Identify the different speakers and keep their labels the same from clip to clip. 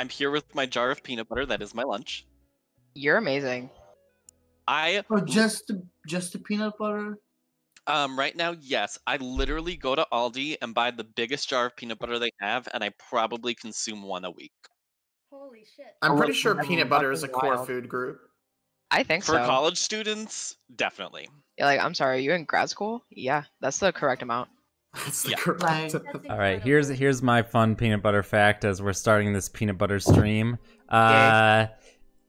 Speaker 1: I'm here with my jar of peanut butter. That is my lunch.
Speaker 2: You're amazing.
Speaker 1: I
Speaker 3: Or just the, just the peanut butter?
Speaker 1: um right now, yes, I literally go to Aldi and buy the biggest jar of peanut butter they have, and I probably consume one a week.
Speaker 4: Holy shit.
Speaker 5: I'm pretty sure peanut butter is a core
Speaker 2: wild.
Speaker 5: food group.
Speaker 2: I think so.
Speaker 1: For
Speaker 2: so.
Speaker 1: college students, definitely.
Speaker 2: You're like, I'm sorry, are you in grad school? Yeah, that's the correct amount.
Speaker 5: That's the
Speaker 1: Yeah.
Speaker 5: correct.
Speaker 3: Right.
Speaker 4: That's
Speaker 6: All right, here's here's my fun peanut butter fact as we're starting this peanut butter stream. Uh,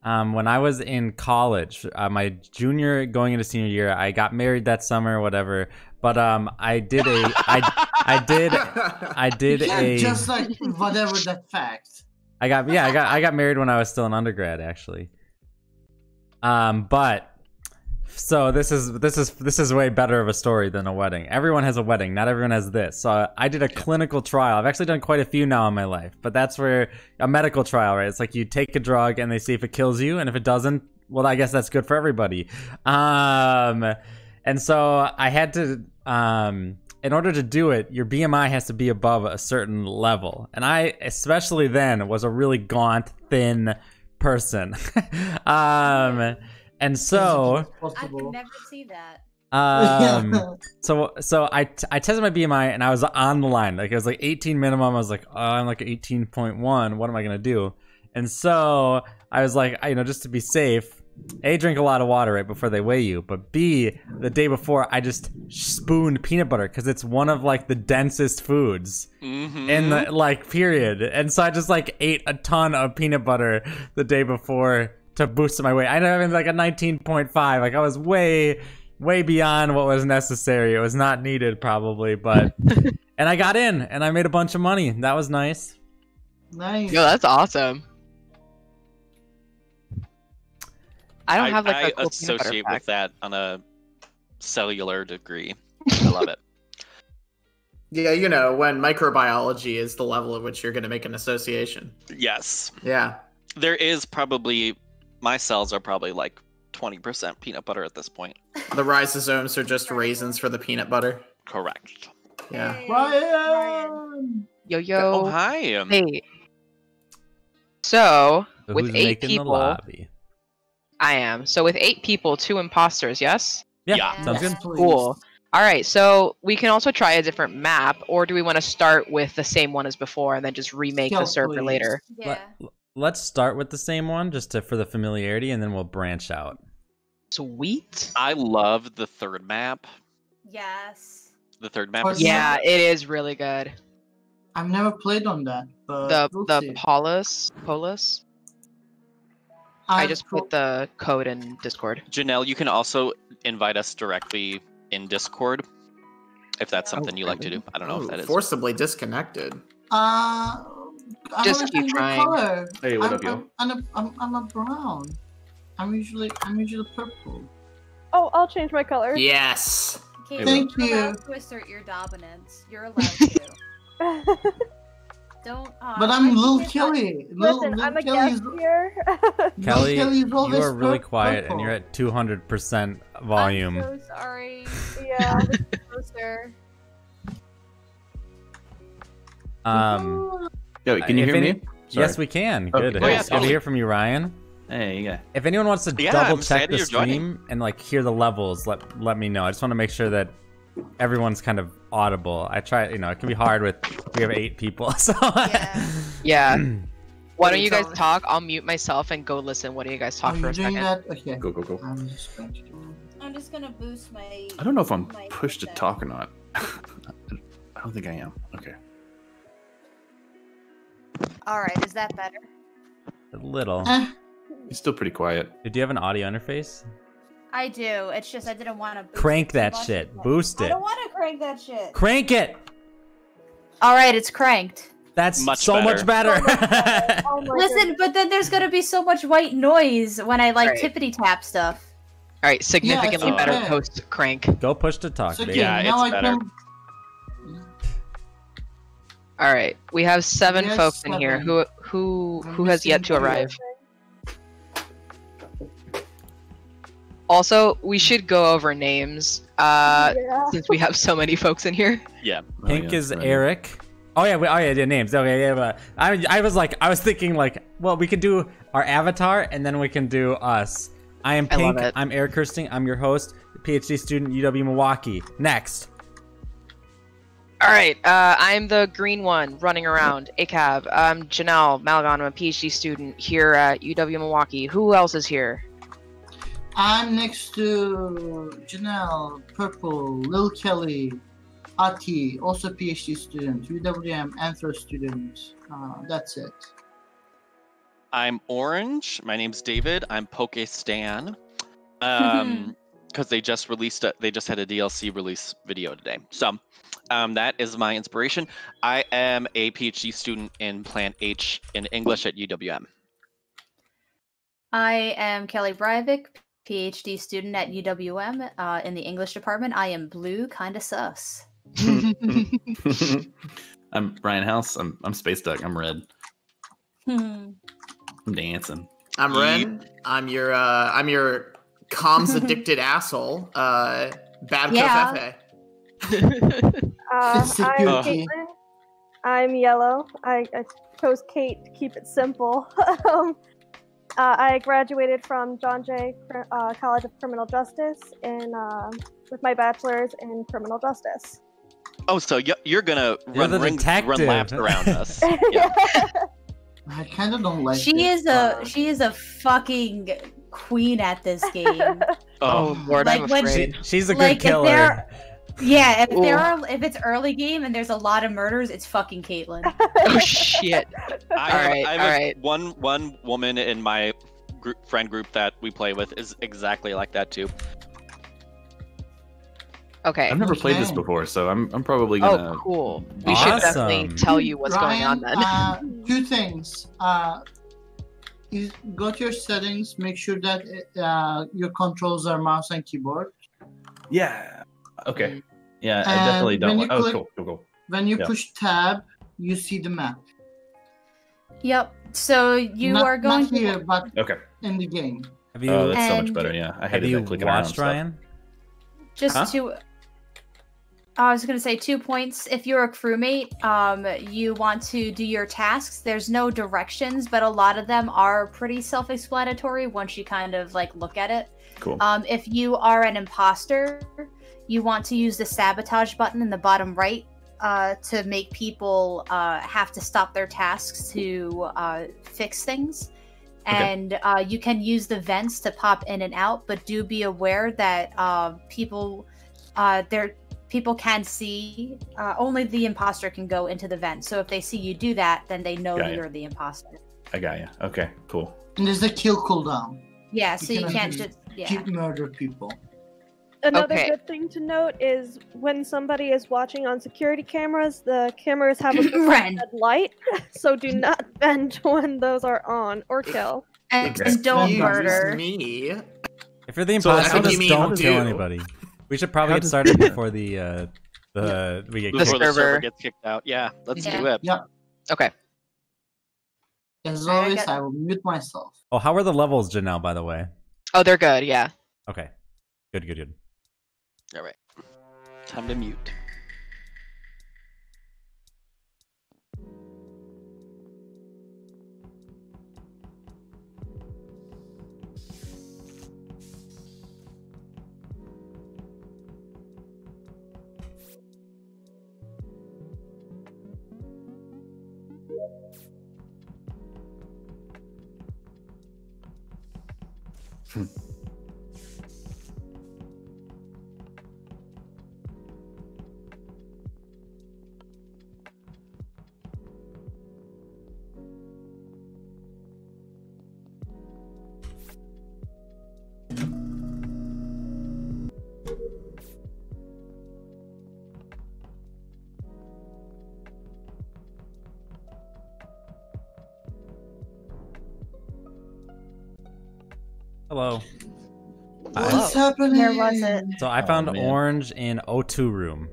Speaker 6: um, when I was in college, uh, my junior going into senior year, I got married that summer, whatever. But um, I did a I I did I did
Speaker 3: you can't
Speaker 6: a
Speaker 3: just like whatever the fact.
Speaker 6: I got yeah, I got I got married when I was still an undergrad actually. Um, but so this is this is this is way better of a story than a wedding. Everyone has a wedding, not everyone has this. So I did a clinical trial. I've actually done quite a few now in my life, but that's where a medical trial, right? It's like you take a drug and they see if it kills you, and if it doesn't, well, I guess that's good for everybody. Um, and so I had to um in order to do it, your BMI has to be above a certain level. And I, especially then, was a really gaunt, thin person. um, and so,
Speaker 4: I
Speaker 3: Possible.
Speaker 4: could never see that.
Speaker 6: um, so, so I, t- I tested my BMI and I was on the line. Like it was like 18 minimum. I was like, oh, I'm like 18.1. What am I gonna do? And so I was like, you know, just to be safe, a, drink a lot of water right before they weigh you, but B, the day before, I just spooned peanut butter because it's one of like the densest foods
Speaker 1: Mm-hmm.
Speaker 6: in the like period. And so I just like ate a ton of peanut butter the day before to boost my weight. I ended up in like a 19.5. Like I was way, way beyond what was necessary. It was not needed probably, but and I got in and I made a bunch of money. That was nice.
Speaker 3: nice.
Speaker 2: Yo, that's awesome. I don't
Speaker 1: I,
Speaker 2: have like
Speaker 1: I
Speaker 2: a cool peanut butter
Speaker 1: associate
Speaker 2: fact.
Speaker 1: with that on a cellular degree. I love it.
Speaker 5: yeah, you know, when microbiology is the level at which you're going to make an association.
Speaker 1: Yes,
Speaker 5: Yeah.
Speaker 1: there is probably my cells are probably like 20% peanut butter at this point.
Speaker 5: The ribosomes are just raisins for the peanut butter.
Speaker 1: Correct.
Speaker 5: Yeah.
Speaker 4: Hey,
Speaker 3: Ryan!
Speaker 2: Yo
Speaker 1: Oh
Speaker 2: yo.
Speaker 1: hi. um,
Speaker 2: Hey. So
Speaker 6: So
Speaker 2: with eight people,
Speaker 6: the lobby?
Speaker 2: I am. So with eight people, two imposters. Yes.
Speaker 6: Yeah,
Speaker 1: Yeah.
Speaker 6: sounds
Speaker 3: Yes,
Speaker 6: good.
Speaker 2: Cool. All right. So we can also try a different map, or do we want to start with the same one as before and then just remake the server
Speaker 3: please.
Speaker 2: later?
Speaker 4: Yeah.
Speaker 6: Let, let's start with the same one just to for the familiarity, and then we'll branch out.
Speaker 2: Sweet.
Speaker 1: I love the third map.
Speaker 4: Yes.
Speaker 1: The third map
Speaker 3: Or
Speaker 1: is
Speaker 2: Yeah, it is really good.
Speaker 3: I've never played on that, but
Speaker 2: The
Speaker 3: we'll
Speaker 2: the
Speaker 3: see.
Speaker 2: Paulus Polus. I
Speaker 3: I've
Speaker 2: just put the code in Discord.
Speaker 1: Janelle, you can also invite us directly in Discord if that's
Speaker 2: Oh,
Speaker 1: something you like to do. I don't know
Speaker 5: Ooh,
Speaker 1: if that is.
Speaker 5: Forcibly disconnected.
Speaker 3: Uh, I
Speaker 2: Just
Speaker 3: haven't
Speaker 2: keep trying.
Speaker 3: Color.
Speaker 7: Hey, what
Speaker 3: I'm,
Speaker 7: up, yo?
Speaker 3: I'm, I'm, a, I'm, I'm a brown. I'm usually I'm usually purple.
Speaker 8: Oh, I'll change my color.
Speaker 5: Yes.
Speaker 4: Caleb,
Speaker 3: Thank
Speaker 4: you're allowed to assert your dominance. You're allowed to. Don't. Uh,
Speaker 3: But I'm
Speaker 4: I
Speaker 3: Lil
Speaker 4: think
Speaker 3: Kelly. Lil,
Speaker 8: Listen,
Speaker 3: Lil
Speaker 8: I'm a
Speaker 3: Kelly's,
Speaker 8: guest here.
Speaker 6: Kelly,
Speaker 3: Kelly's
Speaker 6: you
Speaker 3: always
Speaker 6: are really
Speaker 3: pur-
Speaker 6: quiet, and you're at 200% volume.
Speaker 4: I'm so sorry.
Speaker 8: yeah.
Speaker 4: Closer.
Speaker 6: Um,
Speaker 7: Yo, can you
Speaker 6: if
Speaker 7: hear
Speaker 6: any-
Speaker 7: me?
Speaker 6: yes, we can.
Speaker 7: Okay.
Speaker 6: Good.
Speaker 7: Oh,
Speaker 6: Hey,
Speaker 1: yeah,
Speaker 6: it's good to hear from you, Ryan.
Speaker 7: Hey, yeah.
Speaker 6: If anyone wants to
Speaker 1: Yeah,
Speaker 6: double
Speaker 1: I'm
Speaker 6: check the
Speaker 1: you're joining.
Speaker 6: stream and like hear the levels, let let me know. I just want to make sure that everyone's kind of audible. I try, you know, it can be hard with we have eight people, so
Speaker 4: Yeah.
Speaker 2: Yeah. Why don't you
Speaker 3: you
Speaker 2: guys talk? I'll mute myself and go listen. What do you guys talk
Speaker 3: Are
Speaker 2: for
Speaker 3: you
Speaker 2: a
Speaker 3: doing
Speaker 2: second?
Speaker 3: that? Okay.
Speaker 7: Go, go, go.
Speaker 3: I'm just going to
Speaker 4: I'm just gonna boost my.
Speaker 7: I don't know if I'm
Speaker 4: my
Speaker 7: pushed to talk or not. I don't think I am. Okay.
Speaker 4: All right, is that better?
Speaker 6: a little.
Speaker 3: Uh.
Speaker 7: It's still pretty quiet.
Speaker 6: Do you have an audio interface?
Speaker 4: I do. It's just I didn't want to
Speaker 6: Crank that shit. Boost it.
Speaker 4: I don't want to crank that shit.
Speaker 6: Crank it.
Speaker 4: All right, it's cranked.
Speaker 6: That's
Speaker 1: Much
Speaker 6: so much better.
Speaker 8: Oh, oh
Speaker 4: Listen,
Speaker 8: goodness.
Speaker 4: but then there's gonna be so much white noise when I like
Speaker 2: Right.
Speaker 4: tippity tap stuff.
Speaker 2: All right, significantly
Speaker 1: it's
Speaker 2: better
Speaker 3: okay.
Speaker 2: post crank.
Speaker 6: Go push to talk,
Speaker 3: it's okay.
Speaker 6: baby.
Speaker 1: Yeah,
Speaker 3: now
Speaker 1: it's
Speaker 3: I
Speaker 1: better.
Speaker 3: can.
Speaker 2: All right, we have seven
Speaker 3: Yes,
Speaker 2: folks in here. Who who who has yet to arrive? Also, we should go over names uh,
Speaker 8: yeah.
Speaker 2: since we have so many folks in here.
Speaker 1: Yeah.
Speaker 7: Oh,
Speaker 6: Pink
Speaker 7: yeah,
Speaker 6: is
Speaker 7: right.
Speaker 6: Eric. Oh yeah, we, oh yeah, yeah, names. Okay, yeah, but I, I was like, I was thinking like, well, we could do our avatar and then we can do us. I am
Speaker 2: I love
Speaker 6: Pink.
Speaker 2: it.
Speaker 6: I'm Eric Kirsting. I'm your host, PhD student, UW Milwaukee. Next.
Speaker 2: All right, uh, I'm the green one running around. ACAB. I'm Janelle Malagon. I'm a PhD student here at UW Milwaukee. Who else is here?
Speaker 3: I'm next to Janelle, Purple, Lil Kelly, Ati, also PhD student, UWM Anthro student. Uh, that's it.
Speaker 1: I'm Orange. My name's David. I'm Poke Stan. Um, because they just released a, they just had a DLC release video today. So, um, that is my inspiration. I am a PhD student in Plant H in English at UWM.
Speaker 4: I am Kelly Breivik, PhD student at UWM uh, in the English department. I am blue, kind of sus.
Speaker 7: I'm Brian House. I'm I'm Space Duck. I'm red. I'm dancing.
Speaker 5: I'm Ren. I'm your uh I'm your comms addicted asshole. Uh bad
Speaker 4: Yeah.
Speaker 5: Fefe.
Speaker 8: Uh, I'm
Speaker 3: security.
Speaker 8: Caitlin. I'm yellow. I, I chose Kate to keep it simple. um, uh, I graduated from John Jay uh, College of Criminal Justice in uh, with my bachelor's in criminal justice.
Speaker 1: Oh, so y- you're gonna
Speaker 6: You're
Speaker 1: run rings, run laps around us? Yeah.
Speaker 3: I kind of don't like
Speaker 4: She
Speaker 3: this,
Speaker 4: is a she is a fucking queen at this game.
Speaker 2: Oh, Lord, I'm
Speaker 4: Like when she-
Speaker 6: She's a good
Speaker 4: Like, if
Speaker 6: killer.
Speaker 4: They're- yeah, if there are if it's early game and there's a lot of murders, it's fucking Caitlyn.
Speaker 2: oh shit!
Speaker 1: I have,
Speaker 2: Alright,
Speaker 1: I have a-
Speaker 2: alright.
Speaker 1: one one woman in my group, friend group that we play with is exactly like that too.
Speaker 2: Okay.
Speaker 7: I've never played this before, so I'm I'm probably gonna.
Speaker 2: Oh, cool. We should definitely tell you what's going on then.
Speaker 3: Uh, two things. Uh, is go to your settings. Make sure that uh, your controls are mouse and keyboard.
Speaker 7: Yeah. Okay. Yeah, I definitely don't.
Speaker 3: when
Speaker 7: want-
Speaker 3: you
Speaker 7: Oh,
Speaker 3: click-
Speaker 7: cool, cool, cool.
Speaker 3: When you
Speaker 7: Yeah.
Speaker 3: push tab, you see the map.
Speaker 4: Yep. So you
Speaker 3: not,
Speaker 4: are going
Speaker 3: not
Speaker 4: to
Speaker 3: here, but
Speaker 7: Okay.
Speaker 3: in the game.
Speaker 6: Have you
Speaker 7: Oh, that's so much better. Yeah, I
Speaker 6: have
Speaker 7: hated
Speaker 6: you
Speaker 7: that clicking around.
Speaker 6: watched
Speaker 7: stuff.
Speaker 6: Ryan?
Speaker 4: just
Speaker 7: Huh?
Speaker 4: to I was going to say two points. If you're a crewmate, um, you want to do your tasks. There's no directions, but a lot of them are pretty self-explanatory once you kind of like look at it.
Speaker 7: Cool.
Speaker 4: Um, if you are an imposter, you want to use the sabotage button in the bottom right uh, to make people uh, have to stop their tasks to uh, fix things.
Speaker 7: Okay.
Speaker 4: And uh, you can use the vents to pop in and out, but do be aware that uh, people, uh, there, people can see. Uh, only the imposter can go into the vent. So if they see you do that, then they know you're the imposter.
Speaker 7: I got you. Okay, cool.
Speaker 3: And there's a kill cooldown.
Speaker 4: Yeah. So you
Speaker 3: cannot
Speaker 4: can't
Speaker 3: do-
Speaker 4: just yeah.
Speaker 3: Keep murder people.
Speaker 8: Another
Speaker 2: Okay.
Speaker 8: good thing to note is when somebody is watching on security cameras, the cameras have a red light, so do not bend when those are on or kill.
Speaker 4: And,
Speaker 5: Excuse
Speaker 4: and don't
Speaker 3: Excuse
Speaker 4: murder.
Speaker 5: me.
Speaker 6: If you're the
Speaker 7: So
Speaker 6: imposter,
Speaker 5: how do you
Speaker 6: just
Speaker 5: mean
Speaker 6: don't
Speaker 5: do?
Speaker 6: kill anybody. We should probably get started before the uh, the we get
Speaker 2: The
Speaker 1: Before the server
Speaker 2: server.
Speaker 1: gets kicked out. Yeah, let's
Speaker 4: Yeah.
Speaker 1: do it. Yeah.
Speaker 2: Okay.
Speaker 3: As
Speaker 4: Alright, I
Speaker 3: always,
Speaker 4: got-
Speaker 3: I will mute myself.
Speaker 6: Oh, how are the levels, Janelle? By the way.
Speaker 2: Oh, they're good. Yeah.
Speaker 6: Okay. Good. Good. Good.
Speaker 1: All right. Time to mute.
Speaker 6: Hello.
Speaker 3: Happening?
Speaker 4: Where was it?
Speaker 6: So I found
Speaker 7: man.
Speaker 6: orange in O2 room.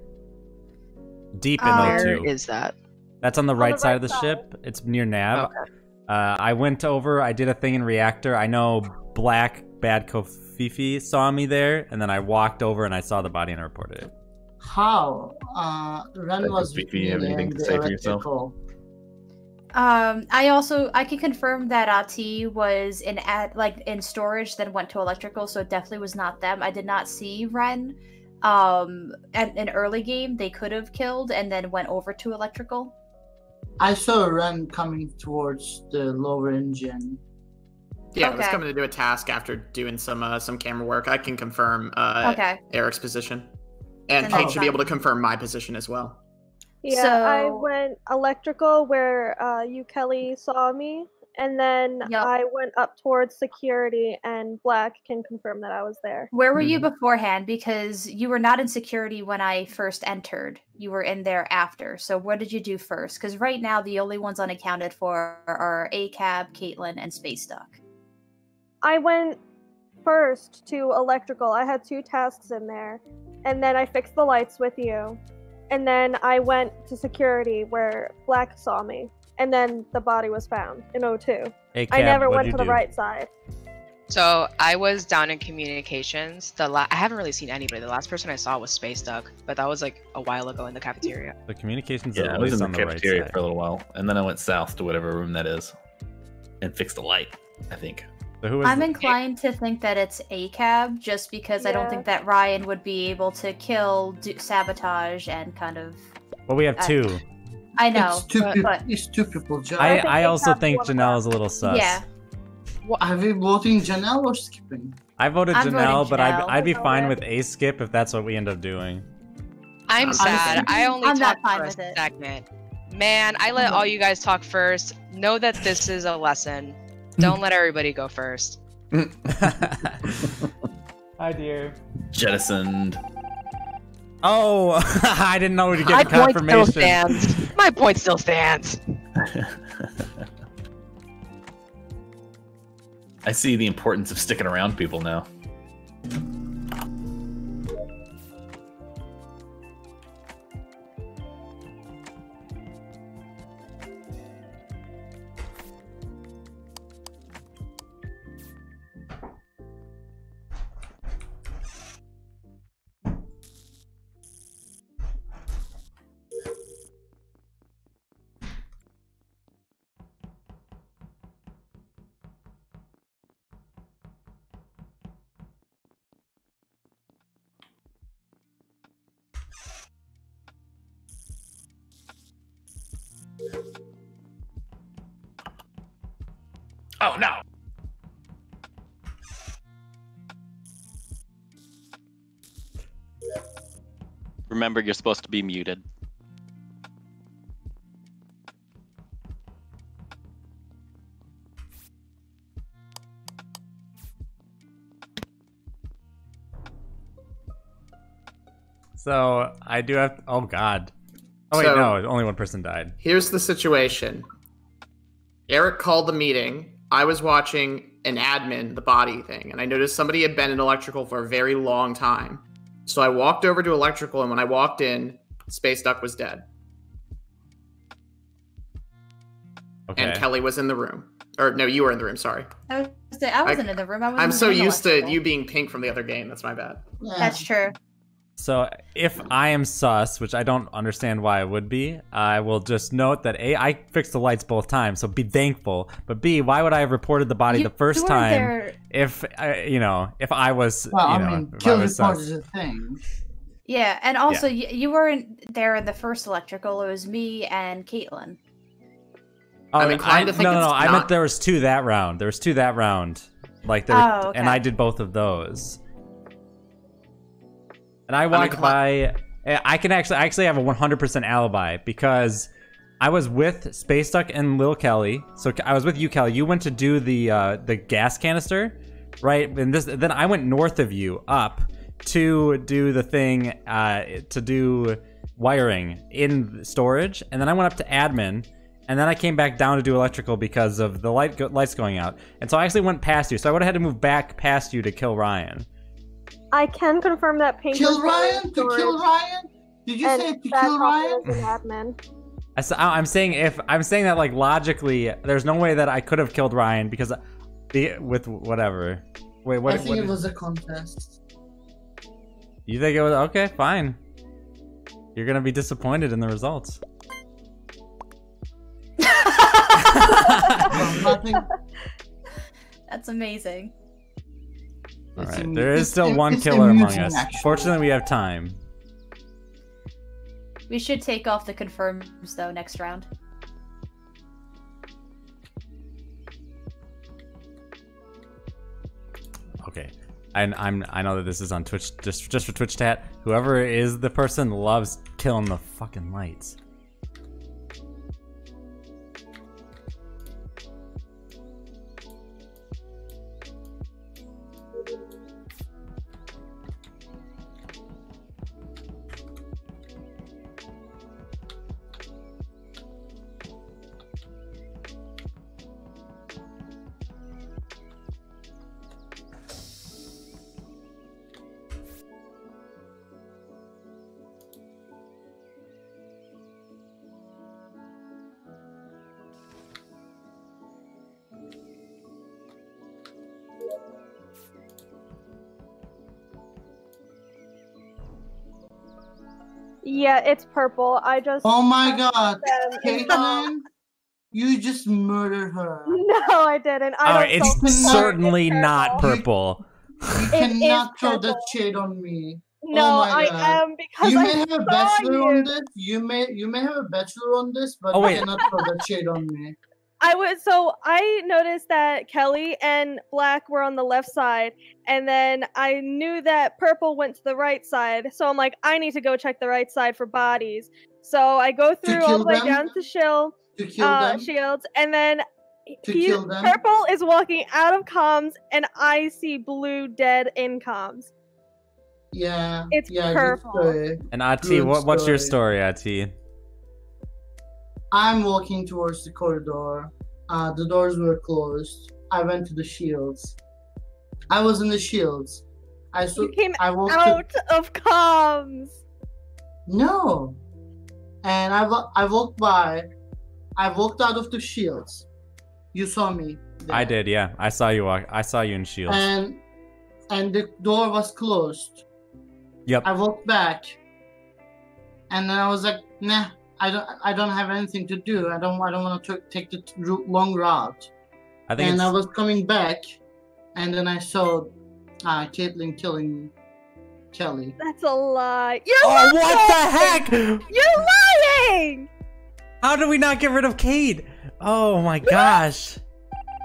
Speaker 6: Deep in
Speaker 4: Oh.
Speaker 2: Where
Speaker 6: O2.
Speaker 2: is that?
Speaker 6: That's on the
Speaker 8: the
Speaker 6: right side
Speaker 8: right
Speaker 6: of the
Speaker 8: side.
Speaker 6: ship. It's near nav.
Speaker 2: Okay.
Speaker 6: Uh, I went over. I did a thing in reactor. I know Black Bad Kofifi saw me there, and then I walked over and I saw the body and I reported it.
Speaker 3: How? Uh, Ren was
Speaker 7: speak
Speaker 3: with
Speaker 7: you, have anything to say for yourself?
Speaker 3: electrical.
Speaker 4: Um, I also I can confirm that Ati was in at like in storage, then went to electrical, so it definitely was not them. I did not see Ren. Um, at an early game, they could have killed and then went over to electrical.
Speaker 3: I saw Ren coming towards the lower engine.
Speaker 5: Yeah, I was coming to do a task after doing some uh, some camera work. I can confirm uh,
Speaker 4: Okay.
Speaker 5: Eric's position, and Kate
Speaker 3: that's
Speaker 5: should be able to confirm my position as well.
Speaker 8: Yeah, I went electrical where uh, you Kelly saw me, and then
Speaker 4: Yup.
Speaker 8: I went up towards security, and Black can confirm that I was there.
Speaker 4: Where were you
Speaker 5: Mhm.
Speaker 4: beforehand? Because you were not in security when I first entered. You were in there after. So what did you do first? Because right now the only ones unaccounted for are ACAB, Caitlin, and Space Duck.
Speaker 8: I went first to electrical. I had two tasks in there, and then I fixed the lights with you, and then I went to security where Black saw me, and then the body was found in O2.
Speaker 6: Hey,
Speaker 8: I never went
Speaker 6: you
Speaker 8: to the right side.
Speaker 2: So I was down in communications. The la- I haven't really seen anybody. The last person I saw was Space Duck, but that was like a while ago in the cafeteria.
Speaker 6: The communications
Speaker 7: Yeah, I was in the
Speaker 6: the
Speaker 7: cafeteria
Speaker 6: side.
Speaker 7: for a little while, and then I went south to whatever room that is, and fixed the light. I think.
Speaker 6: So who is
Speaker 4: I'm
Speaker 6: the-
Speaker 4: inclined to think that it's ACAB just because I don't think that Ryan would be able to kill, do, sabotage, and kind of.
Speaker 6: Well, we have
Speaker 4: I-
Speaker 6: two.
Speaker 4: I know,
Speaker 3: it's two
Speaker 4: but,
Speaker 3: people.
Speaker 4: but
Speaker 3: It's two people. Job.
Speaker 6: I,
Speaker 8: think
Speaker 6: I also think Janelle is a little sus.
Speaker 4: yeah.
Speaker 3: Are we voting Janelle or skipping?
Speaker 6: I voted
Speaker 4: I'm voting
Speaker 6: Janelle, but I'd, I'd be fine with a skip if that's what we end up doing.
Speaker 2: I'm
Speaker 5: I'm
Speaker 2: sad. I only
Speaker 4: I'm
Speaker 2: talked for a
Speaker 4: with it.
Speaker 2: segment. Man, I let all you guys talk first. Know that this is a lesson. Don't let everybody go first.
Speaker 6: Hi, dear.
Speaker 7: Jettisoned.
Speaker 6: Oh, I didn't know to
Speaker 2: My
Speaker 6: get
Speaker 2: point still stands. My point still stands.
Speaker 7: I see the importance of sticking around people now.
Speaker 1: Remember, you're supposed to be muted.
Speaker 6: So I do have. Oh God. Oh wait,
Speaker 5: So-
Speaker 6: no. Only one person died.
Speaker 5: Here's the situation. Eric called the meeting. I was watching an admin, the body thing, and I noticed somebody had been in electrical for a very long time. So I walked over to electrical, and when I walked in, Space Duck was dead,
Speaker 6: Okay.
Speaker 5: and Kelly was in the room. Or no, you were in the room. Sorry.
Speaker 4: I, was, I wasn't in the room. I was.
Speaker 5: I'm so used to you being pink from the other game. That's my bad.
Speaker 3: Yeah.
Speaker 4: That's true.
Speaker 6: So if I am sus, which I don't understand why I would be, I will just note that A, I fixed the lights both times, so be thankful. But B, why would I have reported the body
Speaker 4: You-
Speaker 6: the first time
Speaker 4: there-
Speaker 6: if I, you know if I was
Speaker 3: Well,
Speaker 6: you
Speaker 3: I mean,
Speaker 6: if I
Speaker 3: kill
Speaker 6: was
Speaker 3: report
Speaker 6: sus?
Speaker 3: is a thing.
Speaker 4: Yeah, and also You, you weren't there in the first electrical. It was me and Caitlin.
Speaker 6: Oh,
Speaker 5: I'm inclined to think
Speaker 6: no, no,
Speaker 5: it's
Speaker 6: no. I meant there was two that round. There was two that round, like there,
Speaker 4: Oh,
Speaker 6: and. I did both of those. And I walked
Speaker 5: incli-
Speaker 6: by. eh, I can actually, I actually have a 100% alibi because I was with Space Duck and Lil Kelly. So I was with you, Kelly. You went to do the uh, the gas canister, right? And this, then I went north of you up to do the thing uh, to do wiring in storage, and then I went up to admin, and then I came back down to do electrical because of the light go- lights going out. And so I actually went past you. So I would have had to move back past you to kill Ryan.
Speaker 8: I can confirm that Pink
Speaker 3: Kill
Speaker 8: was there in
Speaker 3: Ryan? To kill Ryan? Did you
Speaker 8: and
Speaker 3: say to kill Ryan?
Speaker 8: was an admin.
Speaker 6: I s- I- I'm saying if I'm saying that like logically, there's no way that I could have killed Ryan because the with whatever. Wait, what?
Speaker 3: I think
Speaker 6: what
Speaker 3: it
Speaker 6: is-
Speaker 3: was a contest.
Speaker 6: You think it was okay? Fine. You're gonna be disappointed in the results.
Speaker 4: That's amazing.
Speaker 6: All
Speaker 3: It's
Speaker 6: right,
Speaker 3: am-
Speaker 6: there is still one killer among us.
Speaker 3: actually.
Speaker 6: Fortunately, we have time.
Speaker 4: We should take off the confirms though next round.
Speaker 6: Okay. And I'm I know that this is on Twitch just just for Twitch chat. Whoever is the person loves killing the fucking lights.
Speaker 8: It's purple. I just.
Speaker 3: Oh my god,
Speaker 8: them
Speaker 3: Caitlin, you just murdered her.
Speaker 8: No, I didn't. I
Speaker 6: Oh,
Speaker 8: don't
Speaker 6: it's
Speaker 3: so-
Speaker 6: certainly
Speaker 8: It's
Speaker 6: not
Speaker 8: purple.
Speaker 6: purple.
Speaker 3: You cannot
Speaker 8: is
Speaker 3: throw that shade on me.
Speaker 8: Oh no,
Speaker 3: my
Speaker 8: I
Speaker 3: God.
Speaker 8: am because
Speaker 3: You
Speaker 8: I
Speaker 3: may have a bachelor
Speaker 8: you.
Speaker 3: on this. You may you may have a bachelor on this, but
Speaker 6: Oh,
Speaker 3: you cannot throw that shade on me.
Speaker 8: I was so I noticed that Kelly and Black were on the left side, and then I knew that Purple went to the right side. So I'm like, I need to go check the right side for bodies. So I go through all the way down to Shill,
Speaker 3: To
Speaker 8: uh. Shields, and then he. Purple is walking out of comms, and I see Blue dead in comms.
Speaker 3: yeah.
Speaker 8: it's
Speaker 3: yeah,
Speaker 8: purple.
Speaker 6: And Ati, what, what's your
Speaker 3: story.
Speaker 6: story, Ati?
Speaker 3: I'm walking towards the corridor. Uh, the doors were closed. I went to the shields. I was in the shields. I saw.
Speaker 8: You came
Speaker 3: I walked. to-
Speaker 8: out of comms.
Speaker 3: No. And I, wa- I walked by. I walked out of the shields. You saw me. there.
Speaker 6: I did, yeah. I saw you walk. I saw you in Shields.
Speaker 3: And and the door was closed.
Speaker 6: Yep.
Speaker 3: I walked back. And then I was like, nah, I don't I don't have anything to do. I don't I don't want to take the t- long route.
Speaker 6: I think
Speaker 3: And
Speaker 6: it's,
Speaker 3: I was coming back and then I saw uh Caitlyn killing Kelly.
Speaker 8: That's a lie. You're
Speaker 6: Oh,
Speaker 8: lying!
Speaker 6: what the heck?
Speaker 8: You're lying!
Speaker 6: How did we not get rid of Kate? Oh my gosh.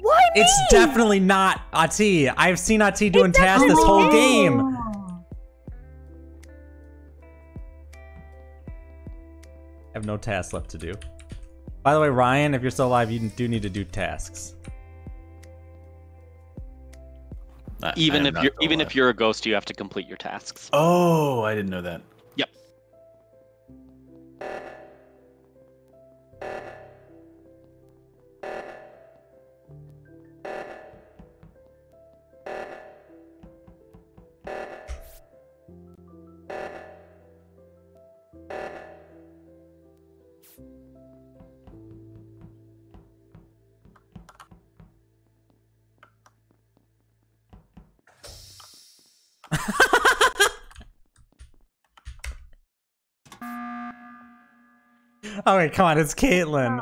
Speaker 8: Why me?
Speaker 6: It's definitely not Ati. I've seen Ati doing tasks this whole game. Have no tasks left to do. By the way, Ryan, if you're still alive, you do need to do tasks.
Speaker 7: I- I
Speaker 1: Even
Speaker 7: am
Speaker 1: if you're even
Speaker 7: lie.
Speaker 1: if you're a ghost, you have to complete your tasks.
Speaker 7: Oh, I didn't know that.
Speaker 1: Yep.
Speaker 6: Oh wait, come on, it's Caitlyn.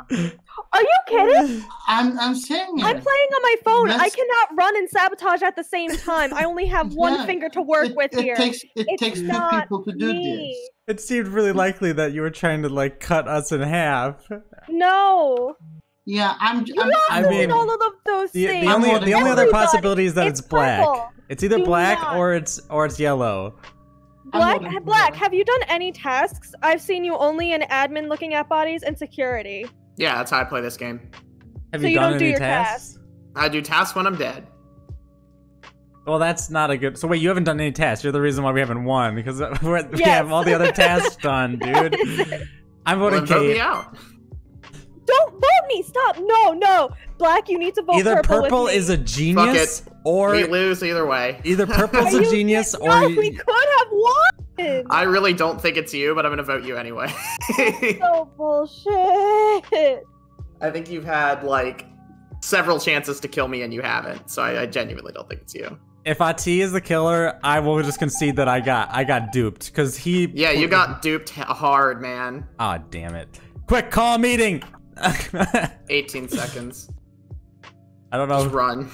Speaker 8: Are you kidding?
Speaker 3: I'm I'm saying it.
Speaker 8: I'm playing on my phone. I cannot run and sabotage at the same time. I only have one
Speaker 3: Yeah,
Speaker 8: finger to work
Speaker 3: it,
Speaker 8: with
Speaker 3: it
Speaker 8: here.
Speaker 3: takes it
Speaker 8: It's
Speaker 3: takes two people to do
Speaker 8: me.
Speaker 3: this.
Speaker 6: It seemed really likely that you were trying to like cut us in half.
Speaker 8: No.
Speaker 3: Yeah, I'm.
Speaker 8: You
Speaker 3: I'm,
Speaker 8: not
Speaker 6: I
Speaker 8: doing
Speaker 6: mean,
Speaker 8: all of the- those
Speaker 6: The,
Speaker 8: things.
Speaker 6: the only
Speaker 3: I'm
Speaker 6: the only other possibility is that it's,
Speaker 8: it's
Speaker 6: black.
Speaker 8: purple.
Speaker 6: It's either black
Speaker 8: not.
Speaker 6: or it's or it's yellow.
Speaker 8: Black, Black, have you done any tasks? I've seen you only in admin looking at bodies and security.
Speaker 5: Yeah, that's how I play this game.
Speaker 6: Have
Speaker 8: So
Speaker 6: you
Speaker 8: you
Speaker 6: done
Speaker 8: don't do
Speaker 6: any
Speaker 8: your
Speaker 6: tasks?
Speaker 5: I do tasks when I'm dead.
Speaker 6: Well, that's not a good. So wait, you haven't done any tasks. You're the reason why we haven't won because we're, we have all the other tasks done, dude. I'm
Speaker 5: Well,
Speaker 6: voting
Speaker 5: then vote me out.
Speaker 8: Don't vote me! Stop! No, no! Black, you need to vote
Speaker 6: Either
Speaker 8: purple.
Speaker 6: purple
Speaker 8: with me.
Speaker 6: is a genius, or
Speaker 5: we lose either way.
Speaker 6: either purple's a genius,
Speaker 8: kidding?
Speaker 6: or
Speaker 8: no,
Speaker 6: you-
Speaker 8: we could have won.
Speaker 5: I really don't think it's you, but I'm gonna vote you anyway.
Speaker 8: so bullshit.
Speaker 5: I think you've had like several chances to kill me and you haven't, so I, I genuinely don't think it's you.
Speaker 6: if Ati is the killer, I will just concede that I got I got duped because he.
Speaker 5: Yeah, you got duped hard, man.
Speaker 6: Ah, damn it! Quick, call meeting. I
Speaker 5: 18 seconds.
Speaker 6: I
Speaker 5: don't
Speaker 6: know.
Speaker 5: Just run.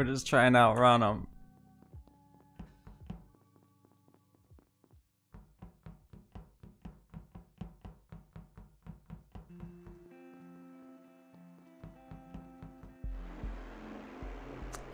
Speaker 6: We're just trying to outrun them.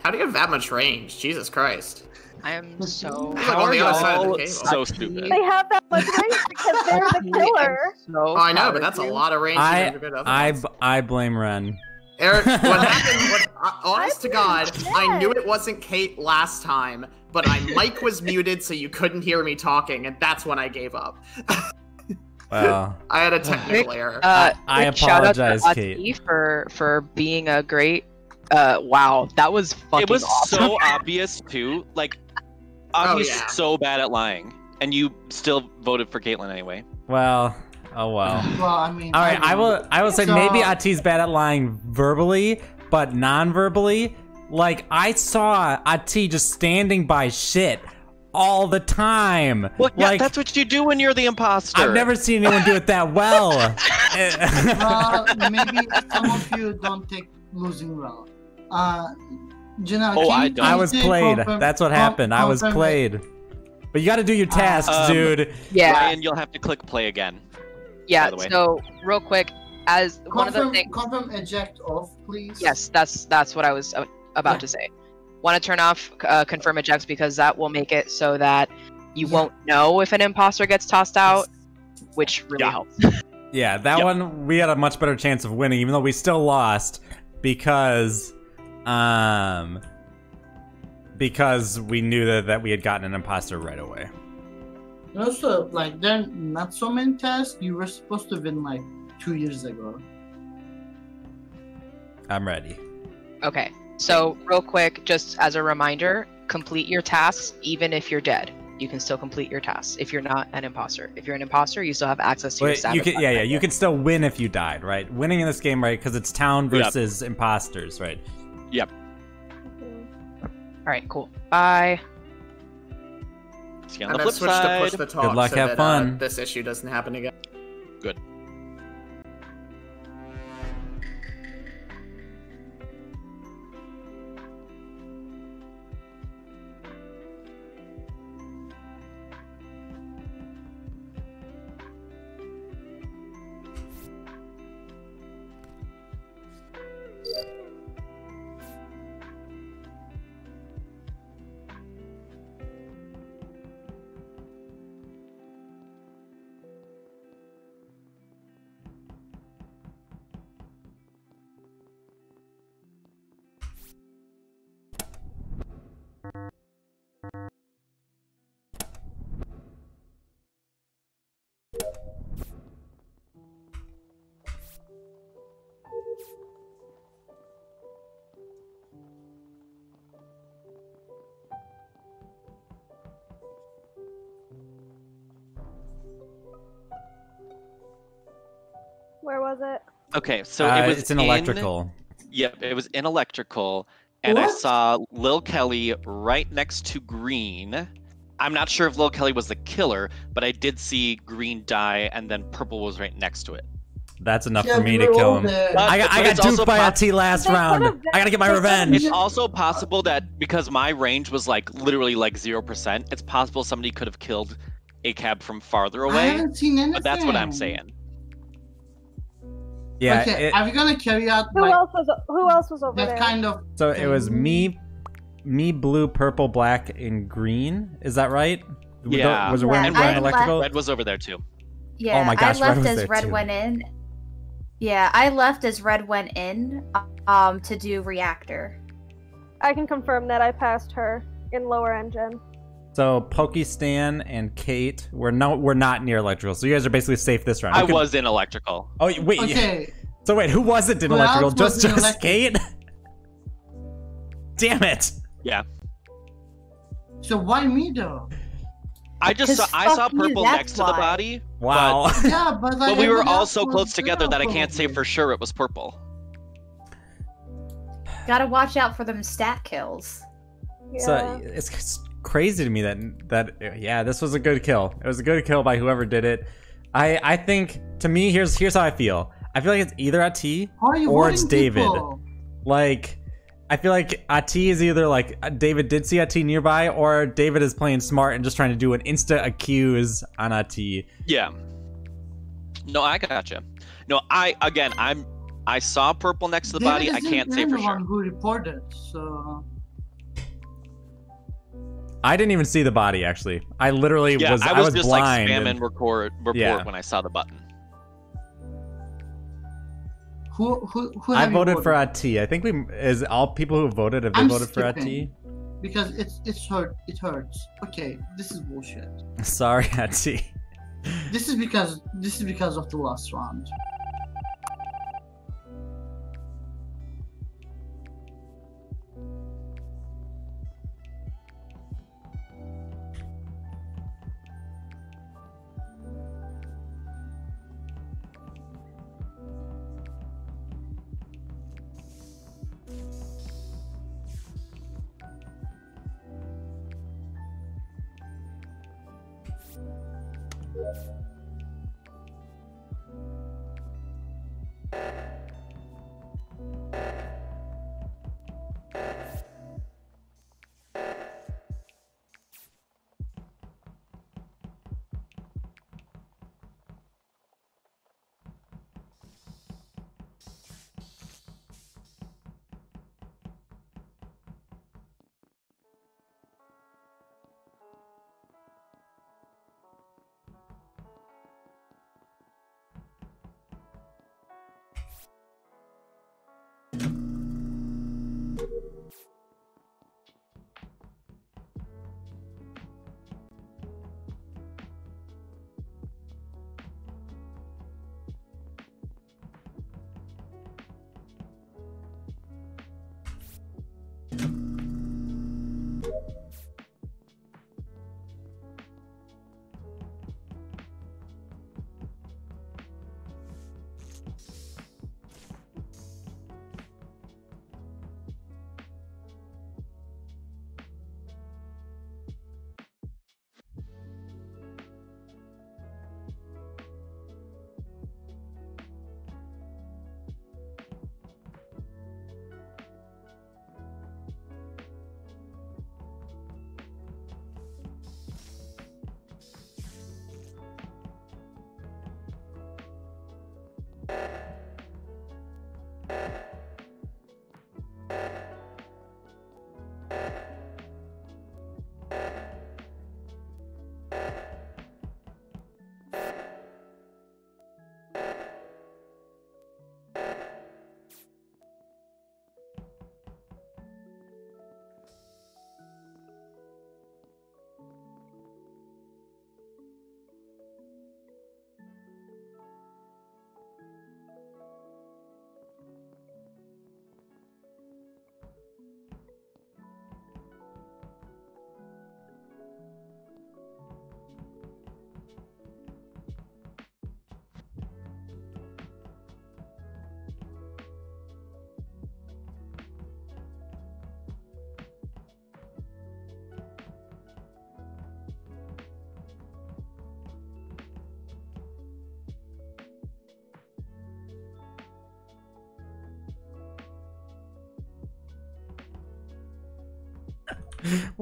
Speaker 5: How do you have that much range? Jesus Christ.
Speaker 2: I am so.
Speaker 5: Like
Speaker 1: How
Speaker 5: on
Speaker 1: are
Speaker 5: the other side of the
Speaker 1: y'all
Speaker 5: table.
Speaker 1: so stupid?
Speaker 8: They have that much range because they're the killer.
Speaker 2: So
Speaker 5: Oh, I know, but that's a lot of range.
Speaker 6: I
Speaker 5: compared to other
Speaker 6: I. I blame Ren.
Speaker 5: Eric, what happened? What, uh, honest to God,
Speaker 8: blame
Speaker 5: I knew it wasn't Kate last time, but my mic was muted, so you couldn't hear me talking, and that's when I gave up.
Speaker 6: Well,
Speaker 5: I had a technical error.
Speaker 2: Uh,
Speaker 6: I
Speaker 2: quick shout out to
Speaker 6: apologize, Kate.
Speaker 2: for for being a great. Uh, wow, that was fucking
Speaker 1: it was
Speaker 2: awesome.
Speaker 1: so obvious too. Like, Ati's
Speaker 5: yeah.
Speaker 1: so bad at lying, and you still voted for Caitlyn anyway.
Speaker 6: well, oh well.
Speaker 3: Well, I mean.
Speaker 6: All right, I will. I will say
Speaker 3: So-
Speaker 6: maybe Ati's bad at lying verbally, but non-verbally. Like I saw Ati just standing by shit all the time.
Speaker 1: Well, yeah,
Speaker 6: like
Speaker 1: that's what you do when you're the imposter.
Speaker 6: I've never seen anyone do it that well.
Speaker 3: Well, maybe some of you don't take losing well. Uh, Janelle,
Speaker 1: Oh, I don't.
Speaker 6: I was played.
Speaker 3: confirm-
Speaker 6: That's what
Speaker 3: con-
Speaker 6: happened. I was played. But you got to do your tasks,
Speaker 1: Um,
Speaker 6: dude.
Speaker 2: yeah,
Speaker 1: Ryan, you'll have to click play again.
Speaker 2: Yeah.
Speaker 1: by the way.
Speaker 2: So real quick, as one of the
Speaker 3: Confirm,
Speaker 2: things.
Speaker 3: confirm eject off, please.
Speaker 2: Yes, that's that's what I was uh, about
Speaker 3: Yeah.
Speaker 2: to say. Want to turn off uh, confirm ejects because that will make it so that you
Speaker 3: Yeah.
Speaker 2: won't know if an imposter gets tossed out, which really
Speaker 1: Yeah.
Speaker 2: helps.
Speaker 6: Yeah, that
Speaker 1: Yep.
Speaker 6: one we had a much better chance of winning, even though we still lost because, um, because we knew that, that we had gotten an imposter right away.
Speaker 3: And also, like, there are not so many tasks. You were supposed to win like two years ago.
Speaker 6: I'm ready.
Speaker 2: Okay, so real quick, just as a reminder, complete your tasks even if you're dead. You can still complete your tasks if you're not an imposter. If you're an imposter, you still have access to your
Speaker 6: Wait, you can, yeah, yeah, you can still win if you died, right? Winning in this game, right? Because it's town
Speaker 1: Yep.
Speaker 6: versus imposters, right?
Speaker 2: Yep all right, cool. Bye.
Speaker 1: See you on
Speaker 5: and
Speaker 1: the
Speaker 5: then
Speaker 1: flip
Speaker 5: switch to push
Speaker 1: side.
Speaker 5: the talk
Speaker 6: luck,
Speaker 5: so
Speaker 6: have
Speaker 5: that,
Speaker 6: fun.
Speaker 5: Uh, this issue doesn't happen again.
Speaker 1: Good. Okay, so
Speaker 6: Uh,
Speaker 1: it was
Speaker 6: it's an
Speaker 1: in-
Speaker 6: electrical.
Speaker 1: Yep, it was in electrical, and I saw Lil Kelly right next to Green. I'm not sure if Lil Kelly was the killer, but I did see Green die, and then Purple was right next to it.
Speaker 6: That's enough
Speaker 3: Yeah,
Speaker 6: for me to kill him.
Speaker 1: But-
Speaker 6: I got, I got duped by
Speaker 1: pos-
Speaker 6: Ati last
Speaker 8: They
Speaker 6: round.
Speaker 8: could've
Speaker 6: I gotta get my revenge.
Speaker 1: It's also possible that because my range was like literally like zero percent, it's possible somebody could have killed ACAB from farther away.
Speaker 3: I
Speaker 1: away.
Speaker 3: haven't seen anything.
Speaker 1: But that's what I'm saying.
Speaker 6: Yeah,
Speaker 3: okay,
Speaker 6: it-
Speaker 3: are we gonna carry out
Speaker 8: Who
Speaker 3: like
Speaker 8: else was Who else was over
Speaker 3: that
Speaker 8: there?
Speaker 3: kind of?
Speaker 6: so it was me, me, blue, purple, black, and green. Is that right? Was-
Speaker 1: Yeah.
Speaker 6: Was it
Speaker 4: Yeah,
Speaker 6: wearing,
Speaker 4: I
Speaker 6: wearing
Speaker 4: left-
Speaker 6: electrical?
Speaker 1: Red was over there too.
Speaker 4: Yeah,
Speaker 6: Oh my gosh,
Speaker 4: I
Speaker 6: Red
Speaker 4: left
Speaker 6: was
Speaker 4: as
Speaker 6: there
Speaker 4: Red
Speaker 6: too.
Speaker 4: went in. Yeah, I left as Red went in um to do reactor.
Speaker 8: I can confirm that I passed her in lower engine.
Speaker 6: So Pokestan and Kate, we're no, we're not near electrical. So you guys are basically safe this round.
Speaker 1: I
Speaker 6: could-
Speaker 1: was in electrical.
Speaker 6: Oh wait.
Speaker 3: Okay,
Speaker 6: So wait, who wasn't in
Speaker 3: Who
Speaker 6: electrical?
Speaker 3: was
Speaker 6: Just
Speaker 3: in
Speaker 6: just
Speaker 3: electric-
Speaker 6: Kate. Damn it! Yeah.
Speaker 3: So why me though?
Speaker 1: I just saw,
Speaker 4: 'Cause
Speaker 1: I saw
Speaker 4: fuck you,
Speaker 1: purple
Speaker 4: that's
Speaker 1: next to the body,
Speaker 6: Wow.
Speaker 3: Yeah, but like
Speaker 1: but we were all so close together that I can't say for sure it was purple.
Speaker 4: Gotta watch out for them stat kills.
Speaker 8: Yeah.
Speaker 6: So it's c- crazy to me that that yeah, this was a good kill. It was a good kill by whoever did it. I I think to me here's here's how I feel. I feel like it's either Ati
Speaker 3: Why are you
Speaker 6: or it's David.
Speaker 3: people?
Speaker 6: Like I feel like Ati is either like uh, David did see Ati nearby or David is playing smart and just trying to do an insta accuse on Ati.
Speaker 1: Yeah. No, I gotcha. No, I again, I'm I saw purple next to the
Speaker 3: David
Speaker 1: body. I can't say for sure.
Speaker 3: who reported, so
Speaker 6: I didn't even see the body actually. I literally
Speaker 1: Yeah,
Speaker 6: was
Speaker 1: I was, just
Speaker 6: blind.
Speaker 1: like spamming
Speaker 6: and-
Speaker 1: record report
Speaker 6: Yeah.
Speaker 1: when I saw the button.
Speaker 3: who who who
Speaker 6: I
Speaker 3: have you
Speaker 6: voted for
Speaker 3: voted?
Speaker 6: Ati. I think we is all people who voted have they
Speaker 3: I'm
Speaker 6: voted for Ati.
Speaker 3: skipping. because it's it's hurt it hurts. Okay, this is bullshit.
Speaker 6: Sorry, Ati.
Speaker 3: This is because this is because of the last round.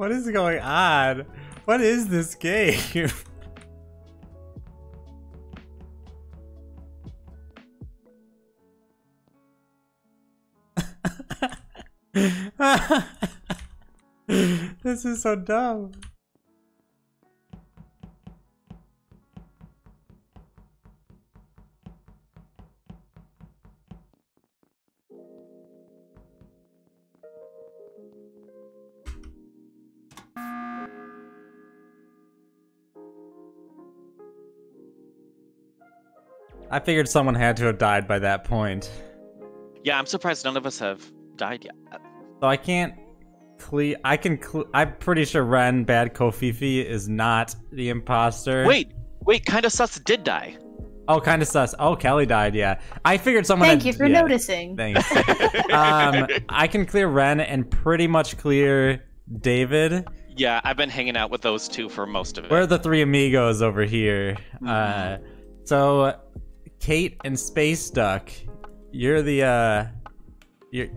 Speaker 6: What is going on? What is this game? this is so dumb. I figured someone had to have died by that point.
Speaker 1: Yeah, I'm surprised none of us have died yet.
Speaker 6: So I can't cle I can cle I'm pretty sure Ren Bad Kofifi is not the imposter.
Speaker 1: Wait, wait, kind of sus did die.
Speaker 6: Oh, kind of sus. Oh, Kelly died, yeah. I figured someone
Speaker 4: Thank
Speaker 6: had-
Speaker 4: you for
Speaker 6: yeah,
Speaker 4: noticing.
Speaker 6: Thanks. um, I can clear Ren and pretty much clear David.
Speaker 1: yeah, I've been hanging out with those two for most of it.
Speaker 6: We're the three amigos over here. Uh,
Speaker 1: Mm-hmm.
Speaker 6: so Kate and Space Duck, you're the uh, you're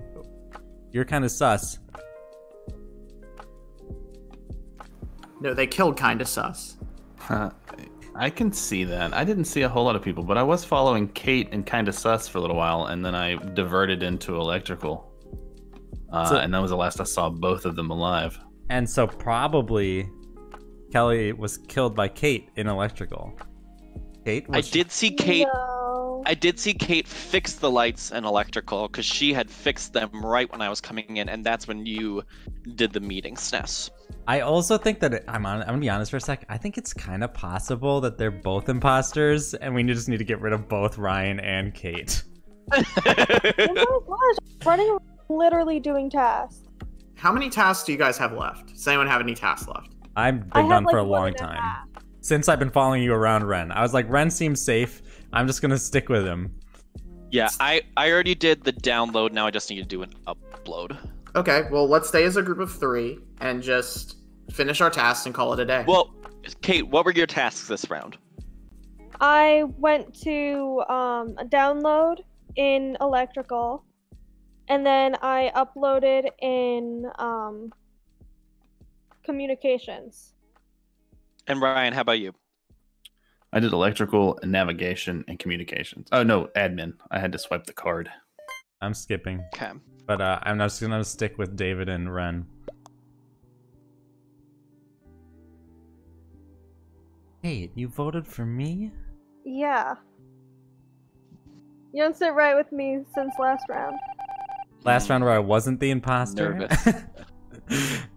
Speaker 6: you're kind of sus.
Speaker 5: No, they killed kinda sus.
Speaker 7: Huh. I can see that. I didn't see a whole lot of people, but I was following Kate and kind of sus for a little while, and then I diverted into electrical. Uh,
Speaker 6: So-
Speaker 7: and that was the last I saw both of them alive.
Speaker 6: And so probably Kelly was killed by Kate in electrical. Kate,
Speaker 1: I did see Kate.
Speaker 8: No.
Speaker 1: I did see Kate fix the lights and electrical because she had fixed them right when I was coming in, and that's when you did the meeting, SNES.
Speaker 6: I also think that it, I'm on. I'm gonna be honest for a sec. I think it's kind of possible that they're both imposters, and we just need to get rid of both Ryan and Kate.
Speaker 8: Oh my gosh, running literally doing tasks.
Speaker 5: How many tasks do you guys have left? Does anyone have any tasks left?
Speaker 6: I've been
Speaker 8: have,
Speaker 6: done
Speaker 8: like,
Speaker 6: for a long
Speaker 8: and a
Speaker 6: time.
Speaker 8: Half.
Speaker 6: Since I've been following you around Ren, I was like, Ren seems safe. I'm just gonna stick with him.
Speaker 1: yeah, I I already did the download. Now I just need to do an upload.
Speaker 5: Okay, well, let's stay as a group of three and just finish our tasks and call it a day.
Speaker 1: Well, Kate, what were your tasks this round?
Speaker 8: I went to um, download in electrical, and then I uploaded in um, communications.
Speaker 1: And Ryan, how about you?
Speaker 7: I did electrical and navigation and communications. Oh no, admin. I had to swipe the card.
Speaker 6: I'm skipping,
Speaker 1: Okay.
Speaker 6: but uh, I'm just gonna stick with David and Ren. Hey, you voted for me?
Speaker 8: Yeah. You don't sit right with me since last round.
Speaker 6: Last round where I wasn't the imposter.
Speaker 1: Nervous.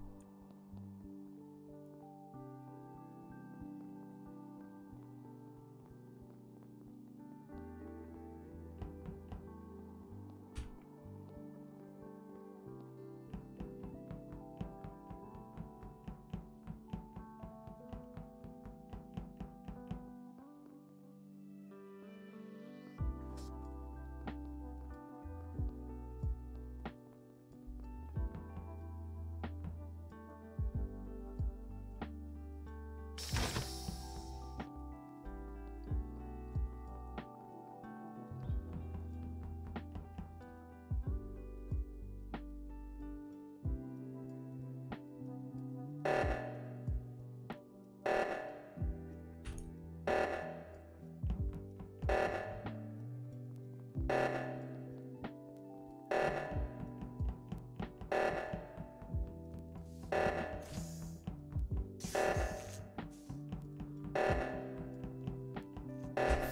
Speaker 1: you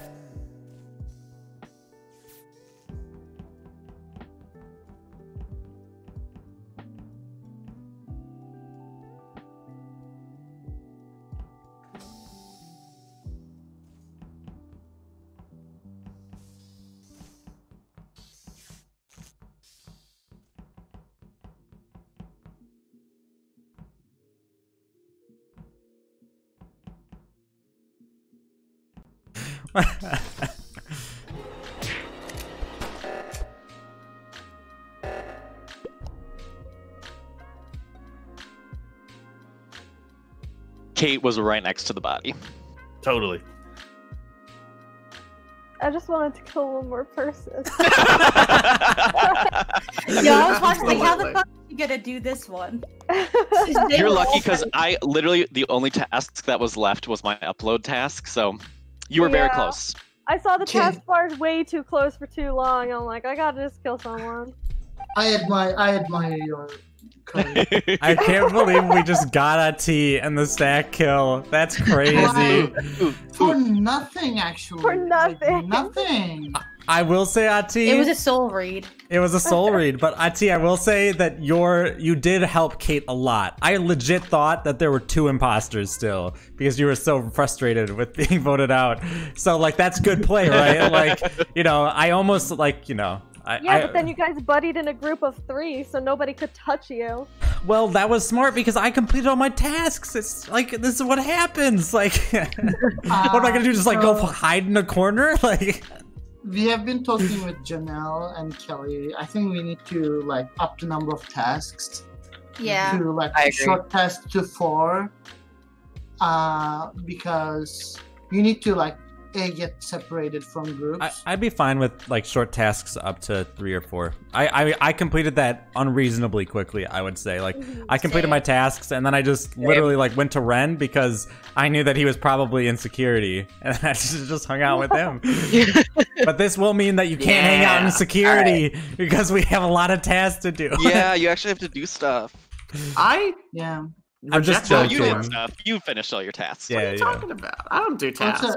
Speaker 1: Kate was right next to the body.
Speaker 7: Totally.
Speaker 8: I just wanted to kill one more person.
Speaker 4: Yeah, I was watching like, how the
Speaker 5: Absolutely.
Speaker 4: fuck are you gonna do this one?
Speaker 1: You're lucky because I literally the only task that was left was my upload task, so you were very close.
Speaker 8: I saw the
Speaker 3: Okay.
Speaker 8: taskbars way too close for too long. I'm like, I gotta just kill someone.
Speaker 3: I admire I admire your
Speaker 6: I can't believe we just got a T and the stack kill. That's crazy.
Speaker 1: Ooh,
Speaker 3: For nothing, actually.
Speaker 8: For
Speaker 3: Like,
Speaker 8: nothing.
Speaker 3: Nothing.
Speaker 6: I will say, Ati,
Speaker 4: It was a soul read.
Speaker 6: It was a soul read, but Ati, I will say that your you did help Kate a lot. I legit thought that there were two imposters still because you were so frustrated with being voted out. So like that's good play, right? like you know, I almost like you know. I,
Speaker 8: Yeah,
Speaker 6: I-
Speaker 8: but then you guys buddied in a group of three, so nobody could touch you.
Speaker 6: well, that was smart because I completed all my tasks. It's like this is what happens. Like, what am I gonna do? Just like go
Speaker 3: Uh,
Speaker 6: hide in a corner? Like,
Speaker 3: We have been talking with Janelle and Kelly. I think we need to like up the number of tasks.
Speaker 4: Yeah.
Speaker 3: To like
Speaker 2: I agree.
Speaker 3: short tasks to four. Uh, because you need to like a get separated from groups.
Speaker 6: I, I'd be fine with like short tasks up to three or four. I, I I completed that unreasonably quickly. I would say like mm-hmm. I completed
Speaker 4: Same.
Speaker 6: my tasks and then I just literally like went to Ren because I knew that he was probably in security and I just just hung out with him. but this will mean that you can't hang out in
Speaker 2: Yeah.
Speaker 6: security because we have a lot of tasks to do.
Speaker 1: Yeah, you actually have to do stuff.
Speaker 5: I
Speaker 3: yeah.
Speaker 6: I'm just
Speaker 5: reject
Speaker 1: No, you did stuff. You finished all your tasks.
Speaker 5: What are you
Speaker 6: yeah.
Speaker 5: talking about? I don't do tasks.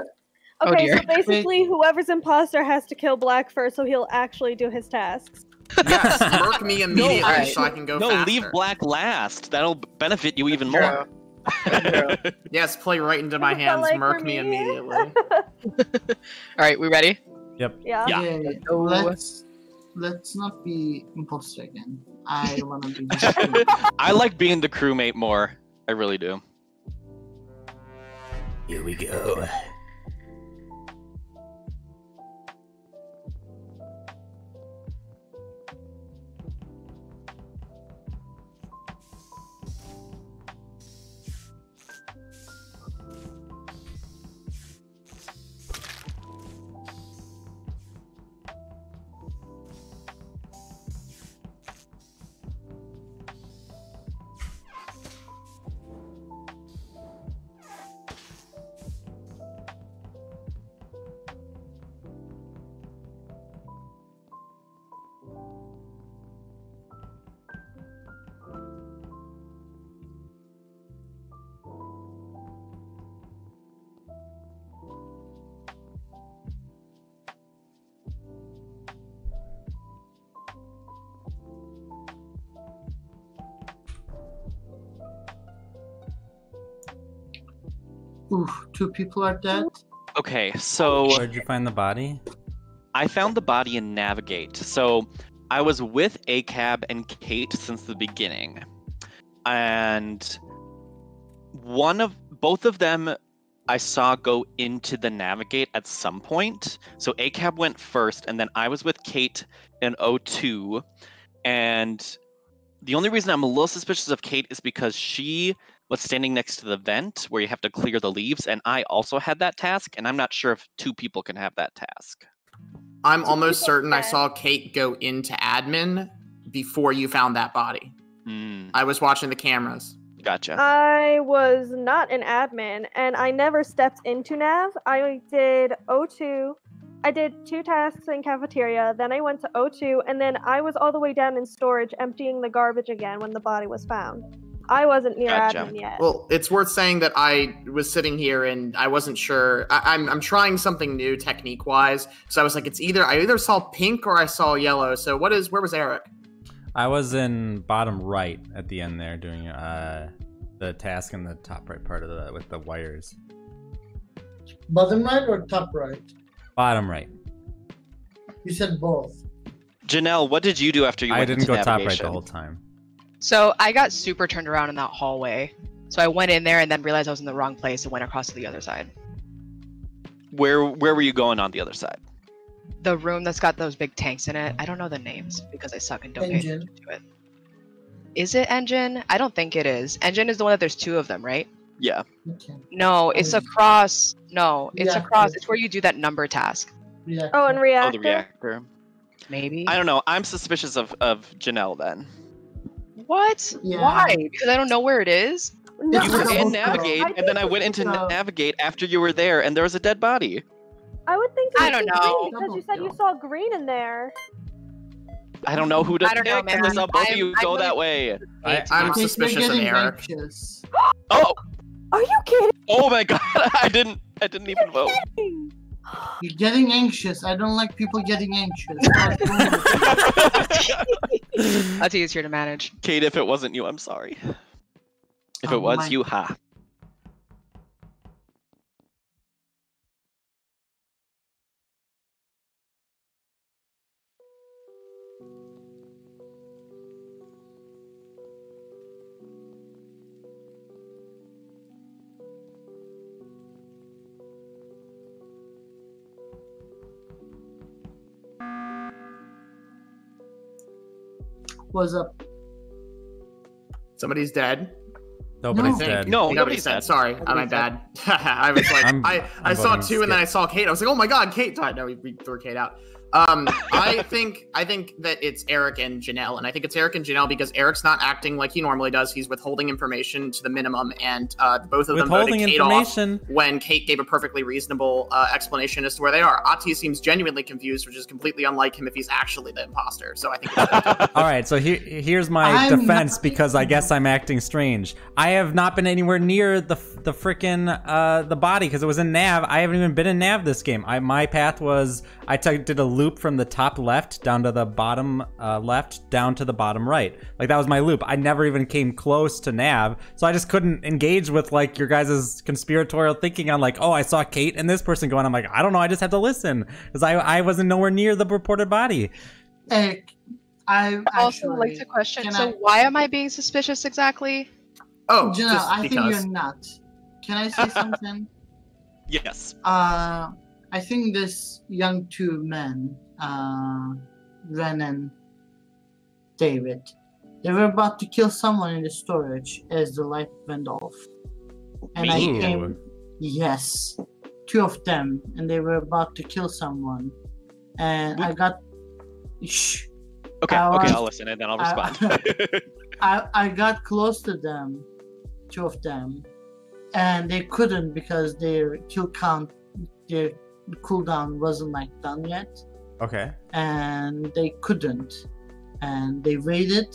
Speaker 3: A,
Speaker 2: Oh,
Speaker 8: Okay,
Speaker 2: dear.
Speaker 8: so basically, whoever's imposter has to kill Black first, so he'll actually do his tasks.
Speaker 5: yes, murk me immediately
Speaker 2: alright.
Speaker 5: so I can go
Speaker 1: no,
Speaker 5: faster.
Speaker 1: leave black last. That'll benefit you even more.
Speaker 5: Yes, play right into my hands.
Speaker 8: like
Speaker 5: murk me
Speaker 8: me?
Speaker 5: immediately.
Speaker 2: All right, we ready?
Speaker 8: Yeah.
Speaker 1: Yeah.
Speaker 3: yeah.
Speaker 2: go.
Speaker 3: Let's let's not be imposter again. I wanna be.
Speaker 1: I like being the crewmate more. I really do.
Speaker 6: Here we go.
Speaker 3: Oof, two people are dead.
Speaker 1: Okay, so
Speaker 6: Where'd you find the body?
Speaker 1: I found the body in Navigate. So I was with ACAB and Kate since the beginning. And one of both of them I saw go into the Navigate at some point. So ACAB went first, and then I was with Kate in O2. And the only reason I'm a little suspicious of Kate is because she was standing next to the vent where you have to clear the leaves, and I also had that task, and I'm not sure if two people can have that task.
Speaker 5: I'm
Speaker 8: So
Speaker 5: almost
Speaker 8: people
Speaker 5: certain I saw Kate go into admin before you found that body.
Speaker 1: Hmm,
Speaker 5: I was watching the cameras.
Speaker 1: gotcha.
Speaker 8: I was not an admin, and I never stepped into Nav. I did O2. I did two tasks in cafeteria, then I went to O2, and then I was all the way down in storage emptying the garbage again when the body was found. I wasn't near
Speaker 1: Gotcha.
Speaker 8: admin yet.
Speaker 5: Well, it's worth saying that I was sitting here and I wasn't sure. I, I'm I'm trying something new technique wise. So I was like, it's either I either saw pink or I saw yellow. So what is where was Eric?
Speaker 6: I was in bottom right at the end there doing uh the task in the top right part of the with the wires.
Speaker 3: Bottom right or top right?
Speaker 6: Bottom right.
Speaker 3: You said both.
Speaker 1: Janelle, what did you do after you
Speaker 6: I
Speaker 1: went
Speaker 6: didn't
Speaker 1: into
Speaker 6: go top right the whole time.
Speaker 2: So I got super turned around in that hallway. So I went in there and then realized I was in the wrong place and went across to the other side.
Speaker 1: Where where were you going on the other side?
Speaker 2: The room that's got those big tanks in it. I don't know the names because I suck and don't pay
Speaker 3: Engine.
Speaker 2: attention to it. Is it engine? I don't think it is. Engine is the one that there's two of them, right?
Speaker 1: Yeah.
Speaker 3: Okay.
Speaker 2: No, it's across. No, it's
Speaker 3: yeah,
Speaker 2: across. It's where you do that number task.
Speaker 3: Yeah.
Speaker 8: oh, and
Speaker 1: Oh,
Speaker 8: reactor.
Speaker 1: the reactor.
Speaker 2: Maybe.
Speaker 1: I don't know. I'm suspicious of of Janelle then.
Speaker 2: What?
Speaker 3: Yeah.
Speaker 2: Why? Because I don't know where it is.
Speaker 8: No,
Speaker 1: You were
Speaker 3: Double
Speaker 1: in. Navigate,
Speaker 8: I
Speaker 1: and then I went into
Speaker 3: it's,
Speaker 1: Navigate after you were there, and there was a dead body.
Speaker 8: I would think
Speaker 2: I don't know.
Speaker 8: green because you said you saw green in there.
Speaker 1: I don't know who to
Speaker 2: I don't
Speaker 1: pick. and I
Speaker 2: man.
Speaker 1: saw both of
Speaker 2: I'm-
Speaker 1: you
Speaker 2: I'm
Speaker 1: go
Speaker 2: really-
Speaker 1: that way.
Speaker 6: I,
Speaker 5: I'm
Speaker 3: I
Speaker 5: suspicious of Eric.
Speaker 3: anxious.
Speaker 1: Oh,
Speaker 8: Are you kidding?
Speaker 1: oh my god! I didn't. I didn't even vote.
Speaker 3: You're getting anxious. I don't like people getting anxious.
Speaker 2: Ati is here to manage.
Speaker 1: Kate, if it wasn't you, I'm sorry. If
Speaker 3: Oh
Speaker 1: it was
Speaker 3: my-
Speaker 1: you, ha.
Speaker 3: What's up?
Speaker 5: Somebody's dead.
Speaker 6: Nobody's
Speaker 3: No.
Speaker 6: dead.
Speaker 1: No,
Speaker 5: Nobody's
Speaker 1: nobody's
Speaker 5: dead.
Speaker 1: dead.
Speaker 5: Sorry, uh, my
Speaker 3: Nobody's
Speaker 5: bad. I was like,
Speaker 6: I'm-
Speaker 5: I, I
Speaker 6: I'm
Speaker 5: saw
Speaker 6: voting
Speaker 5: two, and then I saw Kate. I was like, oh my god, Kate died. No, we, we threw Kate out. Um, I think I think that it's Eric and Janelle, and I think it's Eric and Janelle because Eric's not acting like he normally does. He's withholding information to the minimum, and uh, both of them
Speaker 6: Withholding
Speaker 5: voted Kate off
Speaker 6: information.
Speaker 5: when Kate gave a perfectly reasonable uh, explanation as to where they are. Ati seems genuinely confused, which is completely unlike him if he's actually the imposter. So I think it's
Speaker 6: All right, so here, here's my
Speaker 3: I'm
Speaker 6: defense
Speaker 3: not-
Speaker 6: because I guess I'm acting strange. I have not been anywhere near the the frickin' uh the body because it was in Nav. I haven't even been in Nav this game. I my path was I took did a loop from the top left down to the bottom uh, left down to the bottom right. Like that was my loop. I never even came close to Nav, so I just couldn't engage with like your guys' conspiratorial thinking on like, oh, I saw Kate and this person going. I'm like, I don't know. I just have to listen because I I wasn't nowhere near the reported body.
Speaker 3: Eric, I
Speaker 2: I also like to question. So
Speaker 3: I-
Speaker 2: why am I being suspicious exactly?
Speaker 5: oh,
Speaker 3: Janelle,
Speaker 5: just
Speaker 3: I think you're not. Can I say something?
Speaker 1: Yes.
Speaker 3: Uh, I think this young two men, uh, Ren and David, they were about to kill someone in the storage as the light went off. And I
Speaker 6: Me?
Speaker 3: came, yes, two of them, and they were about to kill someone. And I got, shh,
Speaker 1: Okay.
Speaker 3: I
Speaker 1: Okay.
Speaker 3: was-
Speaker 1: I'll listen and then I'll
Speaker 3: I-
Speaker 1: respond.
Speaker 3: I, I got close to them, two of them, and they couldn't because their kill count, their cooldown wasn't like done yet,
Speaker 6: Okay.
Speaker 3: and they couldn't, and they waited,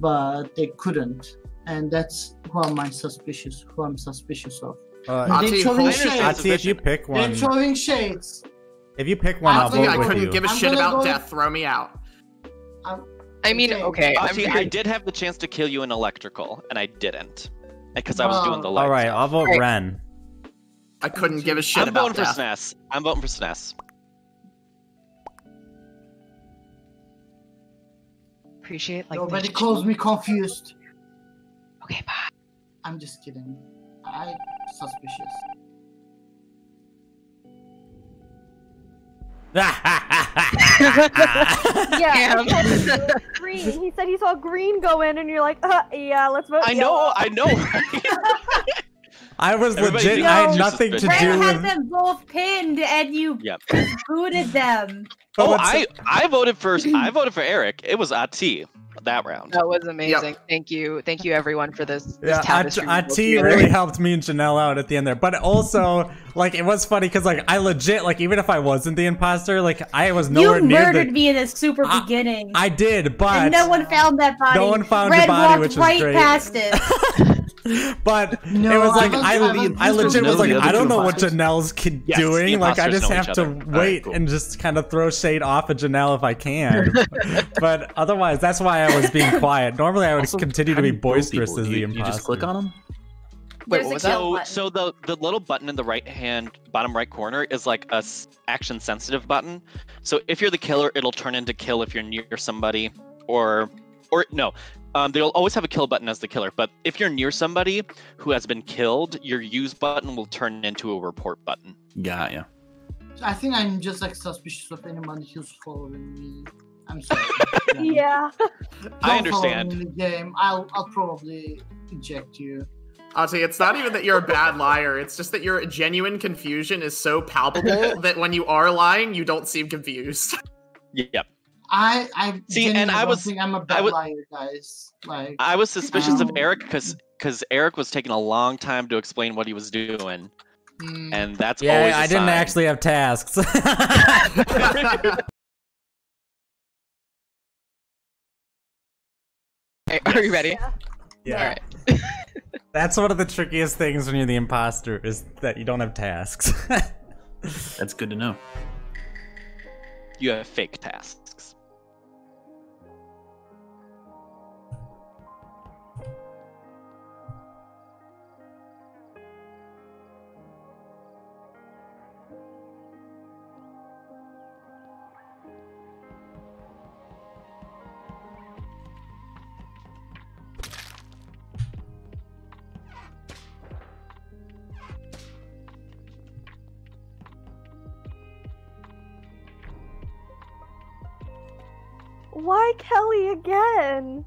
Speaker 3: but they couldn't, and that's who I'm I suspicious? Who I'm suspicious of?
Speaker 6: Uh,
Speaker 3: They're throwing
Speaker 5: hold-
Speaker 1: I understand.
Speaker 3: shades.
Speaker 6: Ati, if you pick one.
Speaker 3: They're
Speaker 6: one,
Speaker 3: throwing shades.
Speaker 6: if you pick one, I'll vote
Speaker 5: I couldn't
Speaker 6: you.
Speaker 5: give a
Speaker 3: I'm
Speaker 5: shit about
Speaker 3: go-
Speaker 5: death. Throw me out.
Speaker 2: I mean,
Speaker 3: Okay.
Speaker 2: okay. I'm
Speaker 1: Actually, I did have the chance to kill you in electrical, and I didn't, because I was doing the
Speaker 3: Wow.
Speaker 1: light.
Speaker 6: All right,
Speaker 1: stuff.
Speaker 6: I'll vote
Speaker 2: Right.
Speaker 6: Ren.
Speaker 5: I couldn't give a shit
Speaker 1: I'm
Speaker 5: about
Speaker 1: voting for
Speaker 5: death.
Speaker 1: SNES. I'm voting for SNES.
Speaker 2: appreciate like
Speaker 3: Nobody
Speaker 2: the-
Speaker 3: calls me confused.
Speaker 2: Okay, bye.
Speaker 3: I'm just kidding. I suspicious.
Speaker 8: Yeah,
Speaker 2: Damn.
Speaker 8: I told you, green. He said he saw green go in, and you're like, uh, yeah, let's vote.
Speaker 1: I
Speaker 8: yellow.
Speaker 1: know. I know.
Speaker 6: I was
Speaker 1: Everybody's
Speaker 6: legit.
Speaker 1: being
Speaker 6: I had nothing to
Speaker 1: suspicious.
Speaker 6: do
Speaker 4: Ren had them both pinned, and you
Speaker 1: Yep.
Speaker 4: booted them.
Speaker 6: But
Speaker 1: oh, I I voted for I voted for Eric. It was Ati that round.
Speaker 2: That was amazing. Thank you. Thank you everyone for this. this
Speaker 6: Yeah,
Speaker 2: tapestry we
Speaker 6: At
Speaker 2: built
Speaker 6: T
Speaker 2: together.
Speaker 6: really helped me and Janelle out at the end there. But also, like, it was funny because, like, I legit, like, even if I wasn't the imposter, like, I was nowhere
Speaker 4: you
Speaker 6: near
Speaker 4: murdered
Speaker 6: the.
Speaker 4: me in the super
Speaker 6: I-
Speaker 4: beginning.
Speaker 6: I did, but
Speaker 4: and no one found that body.
Speaker 6: No one found
Speaker 4: Red
Speaker 6: the body,
Speaker 4: walked
Speaker 6: which was
Speaker 4: right
Speaker 6: great.
Speaker 4: past it.
Speaker 6: but
Speaker 3: No,
Speaker 6: it was like I,
Speaker 3: I
Speaker 6: I legit was like I don't
Speaker 7: two
Speaker 6: know what? Janelle's kid
Speaker 1: Yes,
Speaker 6: doing. Like I just have to
Speaker 1: other.
Speaker 6: wait
Speaker 7: Alright, cool.
Speaker 6: and just kind of throw shade off at Janelle if I can. but otherwise, that's why I was being quiet. Normally, I would
Speaker 7: Also,
Speaker 6: continue to be
Speaker 7: you kill
Speaker 6: boysterous
Speaker 7: people?
Speaker 6: as
Speaker 7: You-
Speaker 6: the
Speaker 7: you,
Speaker 6: imposter.
Speaker 7: just click on them.
Speaker 2: Wait, what was that?
Speaker 1: So so the the little button in the right hand bottom right corner is like a s- action sensitive button. So if you're the killer, it'll turn into kill if you're near somebody, or or no. Um, they'll always have a kill button as the killer, but if you're near somebody who has been killed, your use button will turn into a report button.
Speaker 7: Got ya.
Speaker 3: I think I'm just like suspicious of anyone who's following me. I'm sorry.
Speaker 8: Yeah.
Speaker 1: I
Speaker 3: Don't follow
Speaker 1: understand.
Speaker 3: me in the game. I'll I'll probably eject you.
Speaker 5: I'll tell it's not even that you're a bad liar. It's just that your genuine confusion is so palpable that when you are lying, you don't seem confused.
Speaker 1: Yep.
Speaker 3: I I
Speaker 1: See, and
Speaker 3: genuinely
Speaker 1: I was-
Speaker 3: think I'm a
Speaker 1: I
Speaker 3: bad
Speaker 1: was-
Speaker 3: liar, guys. Like
Speaker 1: I was suspicious of
Speaker 3: Um,
Speaker 1: Eric because because Eric was taking a long time to explain what he was doing,
Speaker 3: mm,
Speaker 1: and that's always.
Speaker 6: yeah,
Speaker 1: I
Speaker 6: I didn't actually have tasks.
Speaker 2: Okay, are you ready?
Speaker 8: Yeah.
Speaker 6: Yeah. That's one of the trickiest things when you're the imposter is that you don't have tasks.
Speaker 7: That's good to know.
Speaker 1: You have fake tasks.
Speaker 8: Again?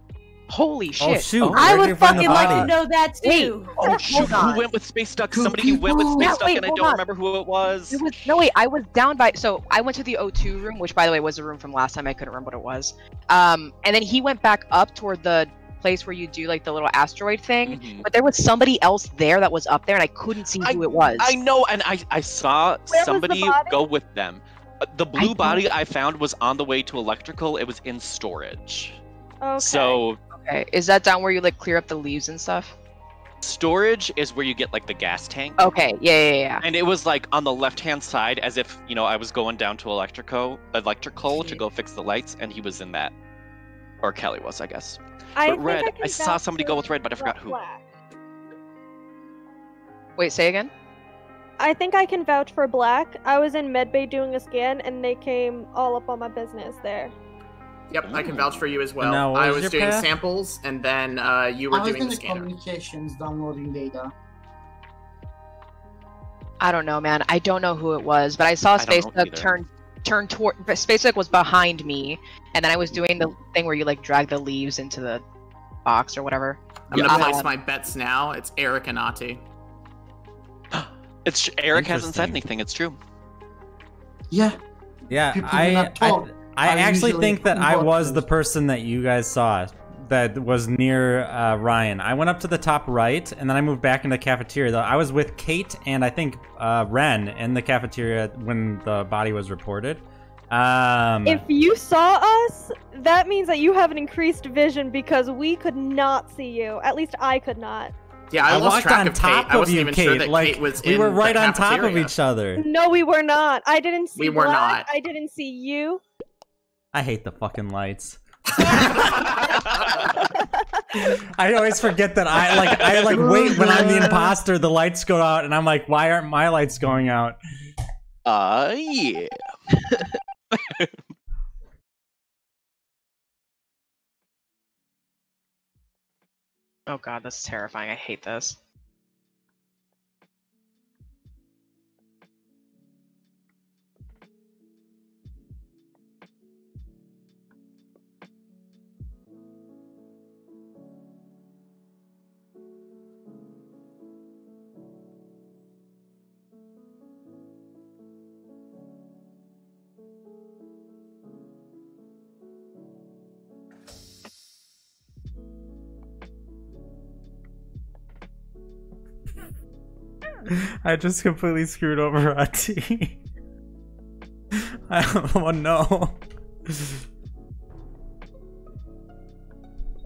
Speaker 2: Holy shit!
Speaker 6: oh shoot!
Speaker 1: Oh.
Speaker 4: I
Speaker 6: where did you
Speaker 4: would fucking like to know that
Speaker 2: Wait.
Speaker 4: too.
Speaker 1: Oh shoot!
Speaker 2: on.
Speaker 1: Who went with Space Duck?
Speaker 3: Two
Speaker 1: Somebody went with. Space
Speaker 2: Yeah,
Speaker 1: Duck,
Speaker 2: wait,
Speaker 1: and I don't
Speaker 2: on.
Speaker 1: remember who it was.
Speaker 2: It was no wait. I was down by so I went to the O2 room, which by the way was the room from last time. I couldn't remember what it was. Um, and then he went back up toward the place where you do like the little asteroid thing.
Speaker 1: Mhm.
Speaker 2: But there was somebody else there that was up there, and I couldn't see who it was.
Speaker 1: I know, and I I saw
Speaker 8: was the
Speaker 1: somebody go with them. Uh, The blue
Speaker 2: don't-
Speaker 1: body I found was on the way to electrical. It was in storage.
Speaker 8: Okay.
Speaker 1: So
Speaker 2: Okay, is that down where you like clear up the leaves and stuff?
Speaker 1: storage is where you get like the gas tank.
Speaker 2: Okay, yeah, yeah, yeah.
Speaker 1: And it was like on the left hand side, as if you know I was going down to electrico, electrical to go fix the lights, and he was in that, or Kelly was, I guess.
Speaker 8: I
Speaker 1: but red,
Speaker 8: can
Speaker 1: I saw somebody go with red, but I forgot who.
Speaker 8: Black.
Speaker 2: Wait, say again.
Speaker 8: I think I can vouch for Black. I was in medbay doing a scan, and they came all up on my business there.
Speaker 5: Yep, I can vouch for you as well.
Speaker 6: now,
Speaker 5: I
Speaker 6: was
Speaker 5: was doing
Speaker 6: path?
Speaker 5: samples, and then uh, you were
Speaker 3: I was
Speaker 5: doing
Speaker 3: in
Speaker 5: the
Speaker 3: the
Speaker 5: scanner.
Speaker 3: communications downloading data.
Speaker 2: I don't know, man. I don't know who it was, but I saw
Speaker 1: I
Speaker 2: Space turn turn toward. but was behind me, and then I was doing the thing where you like drag the leaves into the box or whatever.
Speaker 5: I'm gonna place my bets now. It's Eric and Ati.
Speaker 1: It's Eric hasn't said anything. It's true.
Speaker 3: Yeah,
Speaker 6: Yeah,
Speaker 3: People do
Speaker 6: I,
Speaker 3: not
Speaker 6: I. I actually think that I was the person that you guys saw that was near uh, Ryan. I went up to the top right, and then I moved back into the cafeteria. I was with Kate and I think uh, Ren in the cafeteria when the body was reported. Um,
Speaker 8: If you saw us, that means that you have an increased vision because we could not see you. At least I could not.
Speaker 5: Yeah, I,
Speaker 6: I
Speaker 5: lost
Speaker 6: walked
Speaker 5: track
Speaker 6: on
Speaker 5: of
Speaker 6: top
Speaker 5: Kate. I
Speaker 6: of
Speaker 5: wasn't
Speaker 6: you,
Speaker 5: even
Speaker 6: Kate.
Speaker 5: sure that
Speaker 6: like
Speaker 5: Kate was
Speaker 6: we
Speaker 5: in
Speaker 6: were right on top of each other.
Speaker 8: No, we were not. I didn't see
Speaker 5: We were
Speaker 8: Black.
Speaker 5: not.
Speaker 8: I didn't see you.
Speaker 6: I hate the fucking lights. I always forget that I like I like wait when I'm the imposter, the lights go out, and I'm like, why aren't my lights going out?
Speaker 1: Uh, yeah.
Speaker 2: Oh god, that's terrifying. I hate this.
Speaker 6: I just completely screwed over Ati. I don't know.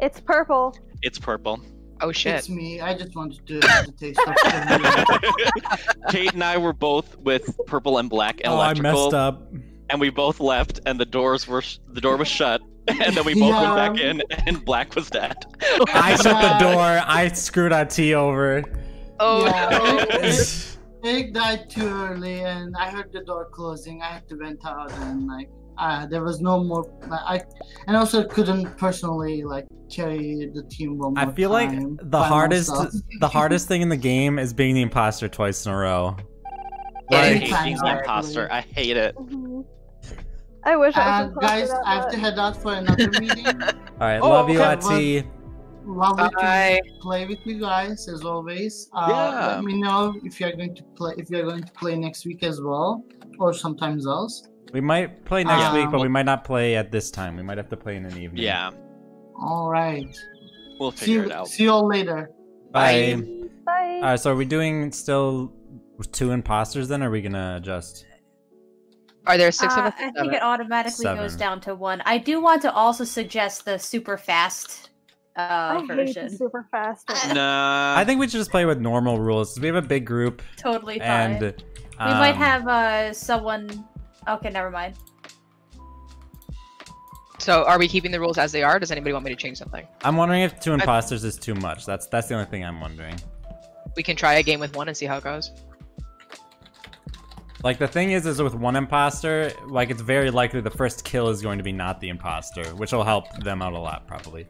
Speaker 8: It's purple.
Speaker 1: It's purple.
Speaker 2: Oh shit.
Speaker 3: it's me. I just wanted to, to taste of the
Speaker 1: Kate and I were both with purple and black
Speaker 6: Oh, I messed up.
Speaker 1: and we both left, and the doors were sh- the door was shut, and then we both went back in, and black was dead.
Speaker 6: I shut the door. I screwed Ati over.
Speaker 2: Oh
Speaker 3: Yeah.
Speaker 2: no.
Speaker 3: Eric died too early, and I heard the door closing. I had to vent out, and like, uh, there was no more. I and also couldn't personally like carry the team one more
Speaker 6: I feel like the hardest
Speaker 3: myself.
Speaker 6: the hardest thing in the game is being the imposter twice in a row.
Speaker 1: I
Speaker 3: Like-
Speaker 1: hate being the imposter. I hate it.
Speaker 8: Mhm. I wish I
Speaker 3: Uh,
Speaker 8: was imposter
Speaker 3: guys,
Speaker 8: that
Speaker 3: I have to head out for another meeting.
Speaker 6: All right,
Speaker 2: Oh,
Speaker 6: love you,
Speaker 3: okay,
Speaker 6: Ati.
Speaker 3: Lovely
Speaker 2: Bye.
Speaker 3: to play with you guys as always. Uh,
Speaker 1: Yeah.
Speaker 3: Let me know if you're going to play if you're going to play next week as well, or sometimes else.
Speaker 6: We might play next
Speaker 3: Um,
Speaker 6: week, but we might not play at this time. We might have to play in an evening.
Speaker 1: Yeah,
Speaker 3: All right.
Speaker 1: we'll
Speaker 3: See
Speaker 1: figure
Speaker 3: you,
Speaker 1: it out.
Speaker 3: see you all later.
Speaker 6: Bye.
Speaker 8: Bye.
Speaker 6: All right, so are we doing still two imposters then? Or are we gonna adjust?
Speaker 2: Are there six
Speaker 4: Uh,
Speaker 2: of us?
Speaker 4: I think it automatically goes down to one. I do want to also suggest the super fast uh,
Speaker 8: I hate
Speaker 4: version.
Speaker 8: super fast. one.
Speaker 1: Nah.
Speaker 6: I think we should just play with normal rules. We have a big group,
Speaker 4: Totally fine.
Speaker 6: and
Speaker 4: we might
Speaker 6: um,
Speaker 4: have uh someone. Okay, never mind.
Speaker 2: So are we keeping the rules as they are? Does anybody want me to change something?
Speaker 6: I'm wondering if two imposters is too much. That's that's the only thing I'm wondering.
Speaker 2: We can try a game with one and see how it goes.
Speaker 6: Like the thing is, is with one imposter, like it's very likely the first kill is going to be not the imposter, which will help them out a lot, probably.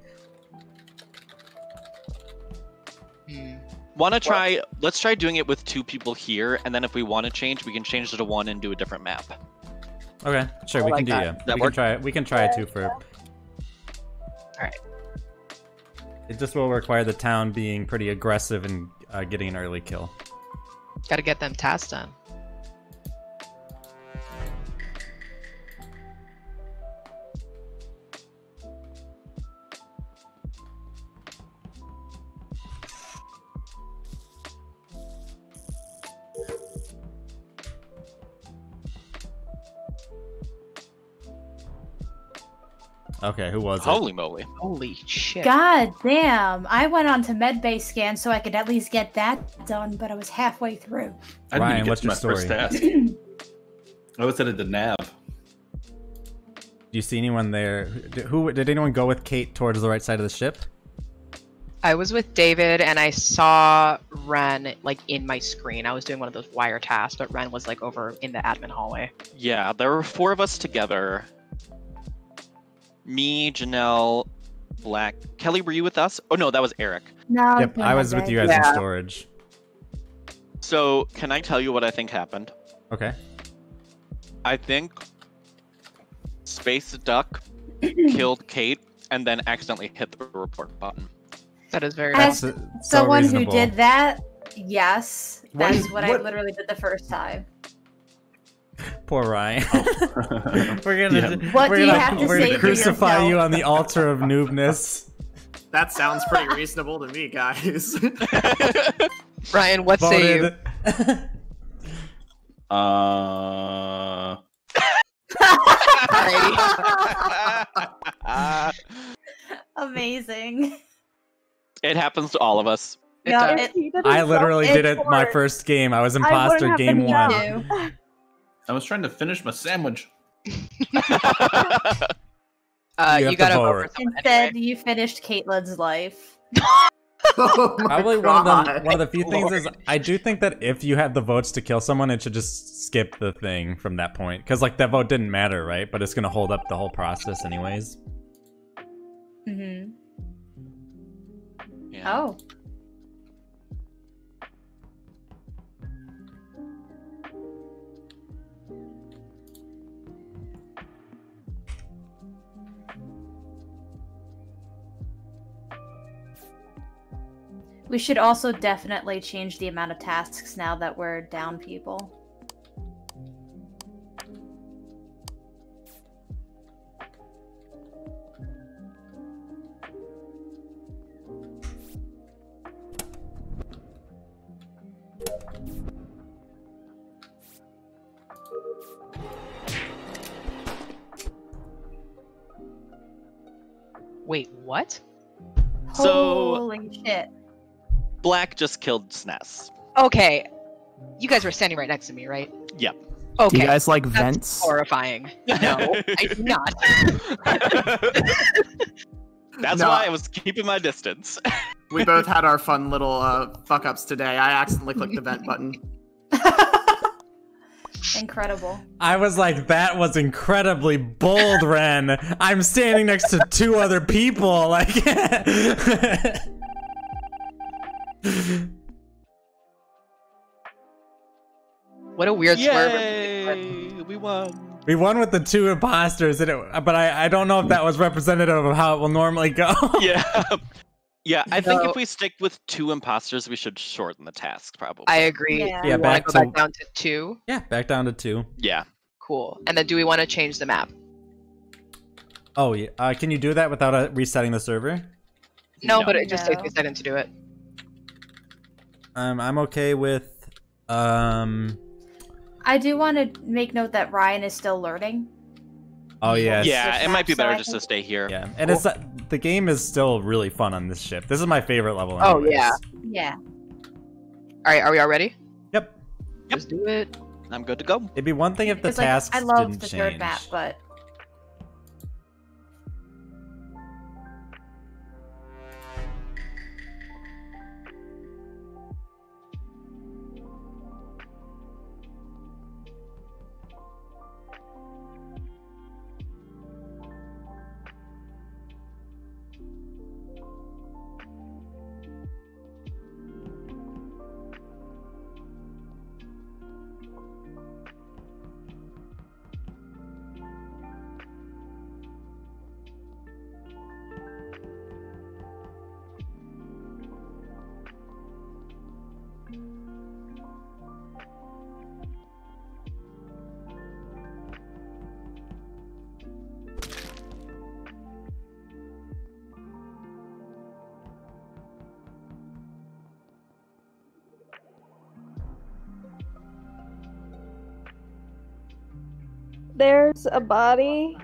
Speaker 1: Want to try? Let's try doing it with two people here, and then if we want to change, we can change it to one and do a different map.
Speaker 6: Okay, sure,
Speaker 2: I
Speaker 6: we
Speaker 2: like
Speaker 6: can do
Speaker 2: that.
Speaker 6: yeah.
Speaker 1: That
Speaker 6: we
Speaker 1: work?
Speaker 6: can try. We can try it too for.
Speaker 2: Alright.
Speaker 6: It just will require the town being pretty aggressive and uh, getting an early kill.
Speaker 2: Gotta get them tasks done.
Speaker 6: Okay, who was it?
Speaker 1: Holy moly!
Speaker 2: Holy shit.
Speaker 4: God damn! I went on to medbay scan so I could at least get that done, but I was halfway through.
Speaker 7: I didn't
Speaker 6: Ryan,
Speaker 7: even get
Speaker 6: what's
Speaker 7: to
Speaker 6: your
Speaker 7: my first
Speaker 6: story?
Speaker 7: task. I was at the nav.
Speaker 6: Do you see anyone there? Who, who did anyone go with Kate towards the right side of the ship?
Speaker 2: I was with David and I saw Ren like in my screen. I was doing one of those wire tasks, but Ren was like over in the admin hallway.
Speaker 1: Yeah, there were four of us together. Me, Janelle, Black, Kelly. Were you with us? Oh no, that was Eric.
Speaker 4: No.
Speaker 6: yep, I was with you guys in storage.
Speaker 1: So can I tell you what I think happened?
Speaker 6: Okay.
Speaker 1: I think Space Duck killed Kate and then accidentally hit the report button.
Speaker 2: That is very
Speaker 4: As
Speaker 6: so
Speaker 4: someone who did that, yes,
Speaker 7: What
Speaker 4: that's
Speaker 7: is-
Speaker 4: what, I literally did the first time.
Speaker 6: Poor Ryan. we're gonna,
Speaker 7: Yeah.
Speaker 4: What
Speaker 6: we're
Speaker 4: do you
Speaker 6: gonna,
Speaker 4: have to
Speaker 6: we're
Speaker 4: say
Speaker 6: gonna
Speaker 4: for
Speaker 6: crucify you on the altar of noobness.
Speaker 5: That sounds pretty reasonable to me, guys.
Speaker 2: Ryan, what say you?
Speaker 7: Uh,
Speaker 4: Amazing.
Speaker 1: it happens to all of us.
Speaker 2: It
Speaker 4: No,
Speaker 2: does.
Speaker 4: it-
Speaker 8: If
Speaker 6: I literally did it my first game. I was imposter
Speaker 8: have
Speaker 6: game one.
Speaker 8: Down.
Speaker 4: Two.
Speaker 7: I was trying to finish my sandwich.
Speaker 2: Uh,
Speaker 6: You
Speaker 2: you, gotta
Speaker 6: vote.
Speaker 2: vote for someone
Speaker 4: Instead,
Speaker 2: anyway.
Speaker 4: you finished Caitlin's life.
Speaker 5: oh my
Speaker 6: Probably one of the one of the few things is I do think that if you have the votes to kill someone, it should just skip the thing from that point because like that vote didn't matter, right? But it's gonna hold up the whole process anyways.
Speaker 4: Mm-hmm.
Speaker 1: Yeah.
Speaker 4: Oh. We should also definitely change the amount of tasks now that we're down people.
Speaker 2: Wait, what?
Speaker 1: So-
Speaker 4: Holy shit.
Speaker 1: Black just killed SNES.
Speaker 2: Okay. You guys were standing right next to me, right?
Speaker 1: Yep.
Speaker 2: Okay.
Speaker 5: Do you guys like
Speaker 2: That's
Speaker 5: vents?
Speaker 2: horrifying. No, I do not.
Speaker 1: That's
Speaker 5: No.
Speaker 1: why I was keeping my distance.
Speaker 5: We both had our fun little uh, fuck ups today. I accidentally clicked the vent button.
Speaker 4: Incredible.
Speaker 6: I was like, that was incredibly bold, Ren. I'm standing next to two other people. Like,
Speaker 2: What a weird swerve.
Speaker 1: We won.
Speaker 6: we won with the two imposters, and it, but I, I don't know if that was representative of how it will normally go.
Speaker 1: Yeah. Yeah, I think if we stick with two imposters, we should shorten the task, probably.
Speaker 2: I agree.
Speaker 4: Yeah.
Speaker 6: Yeah, back
Speaker 2: to go
Speaker 6: to-
Speaker 2: back down to two?
Speaker 6: yeah, back down to two.
Speaker 1: Yeah.
Speaker 2: Cool. And then do we want to change the map?
Speaker 6: Oh, yeah. Uh, can you do that without uh, resetting the server?
Speaker 2: No,
Speaker 1: No.
Speaker 2: but it just takes
Speaker 4: No.
Speaker 2: me a second to do it.
Speaker 6: Um, I'm okay with. Um,
Speaker 4: I do want to make note that Ryan is still learning.
Speaker 6: Oh yeah.
Speaker 1: Yeah,
Speaker 4: Switch
Speaker 1: it might be
Speaker 4: maps, so
Speaker 1: better
Speaker 4: I
Speaker 1: just to stay here.
Speaker 6: Yeah, and it's uh, the game is still really fun on this ship. This is my favorite level.
Speaker 2: Oh, yeah.
Speaker 4: Yeah.
Speaker 2: All right, are we all ready?
Speaker 6: Yep.
Speaker 2: Let's do it.
Speaker 1: I'm good to go.
Speaker 6: It'd be one thing if the
Speaker 4: Because like
Speaker 6: tasks
Speaker 4: I love
Speaker 6: didn't
Speaker 4: the
Speaker 6: change.
Speaker 4: third map, but
Speaker 8: There's a body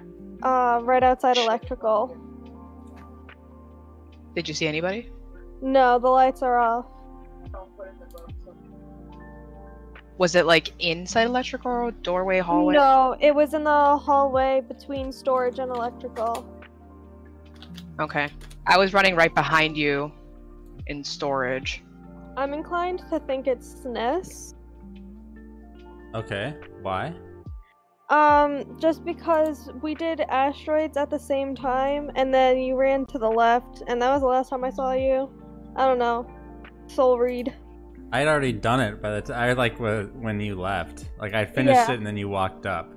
Speaker 8: uh, right outside electrical.
Speaker 2: Did you see anybody?
Speaker 8: No, the lights are off.
Speaker 2: Was it like inside electrical, doorway, hallway?
Speaker 8: No, it was in the hallway between storage and electrical.
Speaker 2: Okay. I was running right behind you in storage.
Speaker 8: I'm inclined to think it's SNES.
Speaker 6: Okay. Why?
Speaker 8: Um, just because we did asteroids at the same time, and then you ran to the left, and that was the last time I saw you. I don't know. Soul read.
Speaker 6: I had already done it by the time I like wh- when you left. Like I finished
Speaker 8: Yeah.
Speaker 6: it and then you walked up.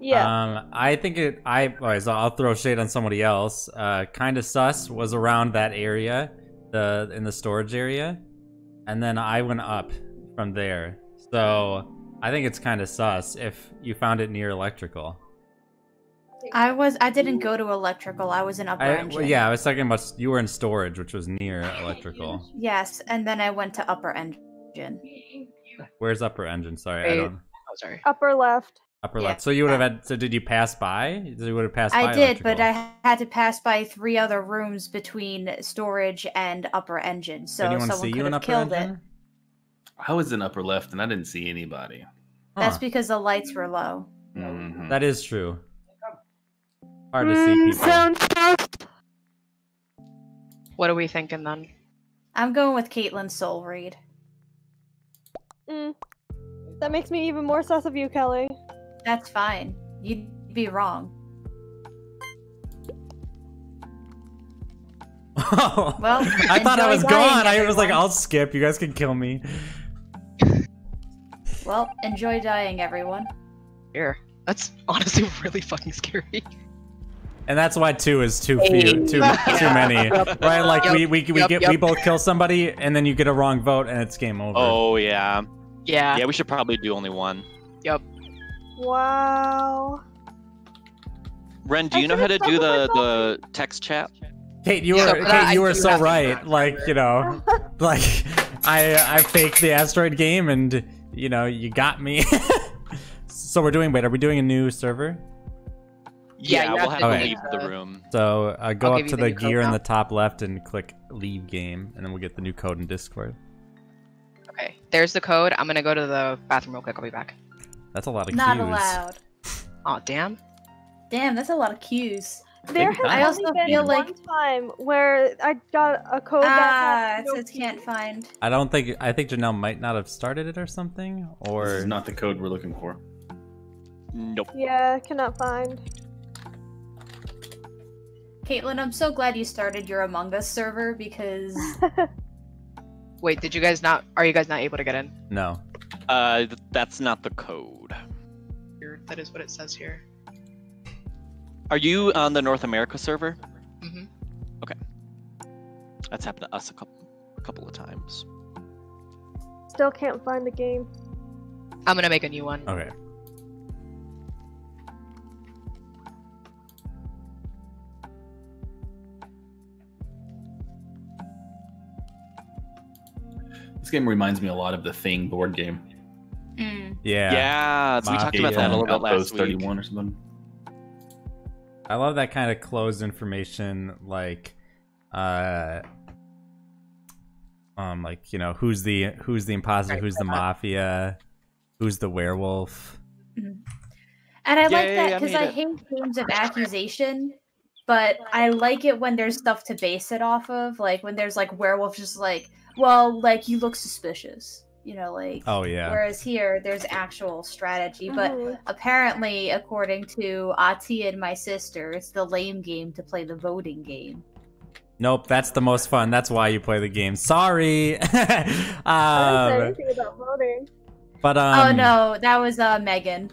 Speaker 8: Yeah.
Speaker 6: Um, I think it. I. alright, so I'll throw shade on somebody else. Uh, kind of sus was around that area, the in the storage area, and then I went up from there. So I think it's kind of sus if you found it near electrical.
Speaker 4: I was I didn't go to electrical. I was in upper
Speaker 6: I,
Speaker 4: engine.
Speaker 6: well, yeah, I was talking about you were in storage, which was near electrical.
Speaker 4: Yes, and then I went to upper engine.
Speaker 6: Where's upper engine? Sorry, I don't.
Speaker 2: Oh, sorry.
Speaker 8: Upper left.
Speaker 6: Upper
Speaker 4: Yeah.
Speaker 6: left. So you would have had. So did you pass by? You would have passed by.
Speaker 4: I did, but. I had to pass by three other rooms between storage and upper engine, so
Speaker 6: Anyone
Speaker 4: someone
Speaker 6: see you
Speaker 4: could
Speaker 6: in
Speaker 4: have
Speaker 6: upper
Speaker 4: killed it.
Speaker 7: I was in upper left and I didn't see anybody.
Speaker 4: That's because the lights were low.
Speaker 7: Mhm.
Speaker 6: that is true. Hard to
Speaker 8: Mm,
Speaker 6: see people.
Speaker 2: What are we thinking then?
Speaker 4: I'm going with Caitlin Soul Read.
Speaker 8: Mm. That makes me even more sus of you, Kelly.
Speaker 4: That's fine. You'd be wrong. Well,
Speaker 6: I thought I was
Speaker 4: dying,
Speaker 6: gone. I was like. I'll skip. You guys can kill me.
Speaker 4: Well, enjoy dying, everyone.
Speaker 2: Here. That's honestly really fucking scary.
Speaker 6: And that's why two is too few, too too many, right? Like we we, we
Speaker 2: Yup,
Speaker 6: get
Speaker 2: yup.
Speaker 6: we both kill somebody, and then you get a wrong vote, and it's game over.
Speaker 1: Oh yeah,
Speaker 2: Yeah.
Speaker 1: yeah. We should probably do only one. Yep.
Speaker 8: Wow.
Speaker 1: Ren, do
Speaker 8: I
Speaker 1: you know how to do the the text chat?
Speaker 6: Kate, you
Speaker 2: Yeah,
Speaker 6: were
Speaker 2: but
Speaker 6: Kate,
Speaker 2: I
Speaker 6: you were so right. Like you know, like I I faked the asteroid game, and you know you got me. so we're doing. Wait, are we doing a new server?
Speaker 2: Yeah,
Speaker 1: Yeah, we'll
Speaker 2: have
Speaker 1: have
Speaker 6: to
Speaker 1: to
Speaker 6: leave
Speaker 1: leave
Speaker 2: the-
Speaker 1: the room.
Speaker 6: So uh, go
Speaker 2: I'll
Speaker 6: up to
Speaker 2: the
Speaker 6: the gear in the top left and click leave game, and then we'll get the new code in Discord.
Speaker 2: Okay. There's the code. I'm gonna go to the bathroom real quick. I'll be back.
Speaker 6: That's a lot of
Speaker 4: Not
Speaker 6: cues.
Speaker 4: Not allowed.
Speaker 2: Oh damn.
Speaker 4: Damn, that's a lot of cues.
Speaker 8: There has.
Speaker 4: I also
Speaker 8: only been
Speaker 4: feel
Speaker 8: one time where I got a code
Speaker 4: Ah,
Speaker 8: that
Speaker 4: it
Speaker 8: no
Speaker 4: says can't find.
Speaker 6: I don't think I think Janelle might not have started it or something,
Speaker 7: This
Speaker 6: or
Speaker 7: is not the code we're looking for.
Speaker 1: Nope.
Speaker 8: Yeah, cannot find.
Speaker 4: Caitlin, I'm so glad you started your Among Us server because
Speaker 2: Wait, did you guys not? Are you guys not able to get in?
Speaker 6: no.
Speaker 1: Uh, th- that's not the code.
Speaker 2: That is what it says here.
Speaker 1: Are you on the North America server?
Speaker 2: Mhm.
Speaker 1: Okay. That's happened to us a couple, a couple of times.
Speaker 8: Still can't find the game.
Speaker 2: I'm gonna make a new one.
Speaker 6: Okay.
Speaker 7: This game reminds me a lot of the Thing board game.
Speaker 4: Mm.
Speaker 6: Yeah.
Speaker 1: Yeah, so we talked about that a little bit last
Speaker 7: Outpost
Speaker 1: week.
Speaker 7: 31 or something.
Speaker 6: I love that kind of closed information, like, uh, um, like you know, who's the who's the imposter, who's the mafia, who's the werewolf.
Speaker 4: And I like that because
Speaker 1: made
Speaker 4: I
Speaker 1: it.
Speaker 4: hate games of accusation, but I like it when there's stuff to base it off of. Like when there's like werewolf, just like, well, like you look suspicious, you know, like.
Speaker 6: Oh yeah.
Speaker 4: Whereas here, there's actual strategy. But
Speaker 8: Mhm.
Speaker 4: apparently, according to Ati and my sister, it's the lame game to play the voting game.
Speaker 6: Nope, that's the most fun. That's why you play the game. Sorry.
Speaker 8: I didn't say
Speaker 6: um,
Speaker 8: anything about voting.
Speaker 6: but um,
Speaker 4: oh no, that was uh Megan.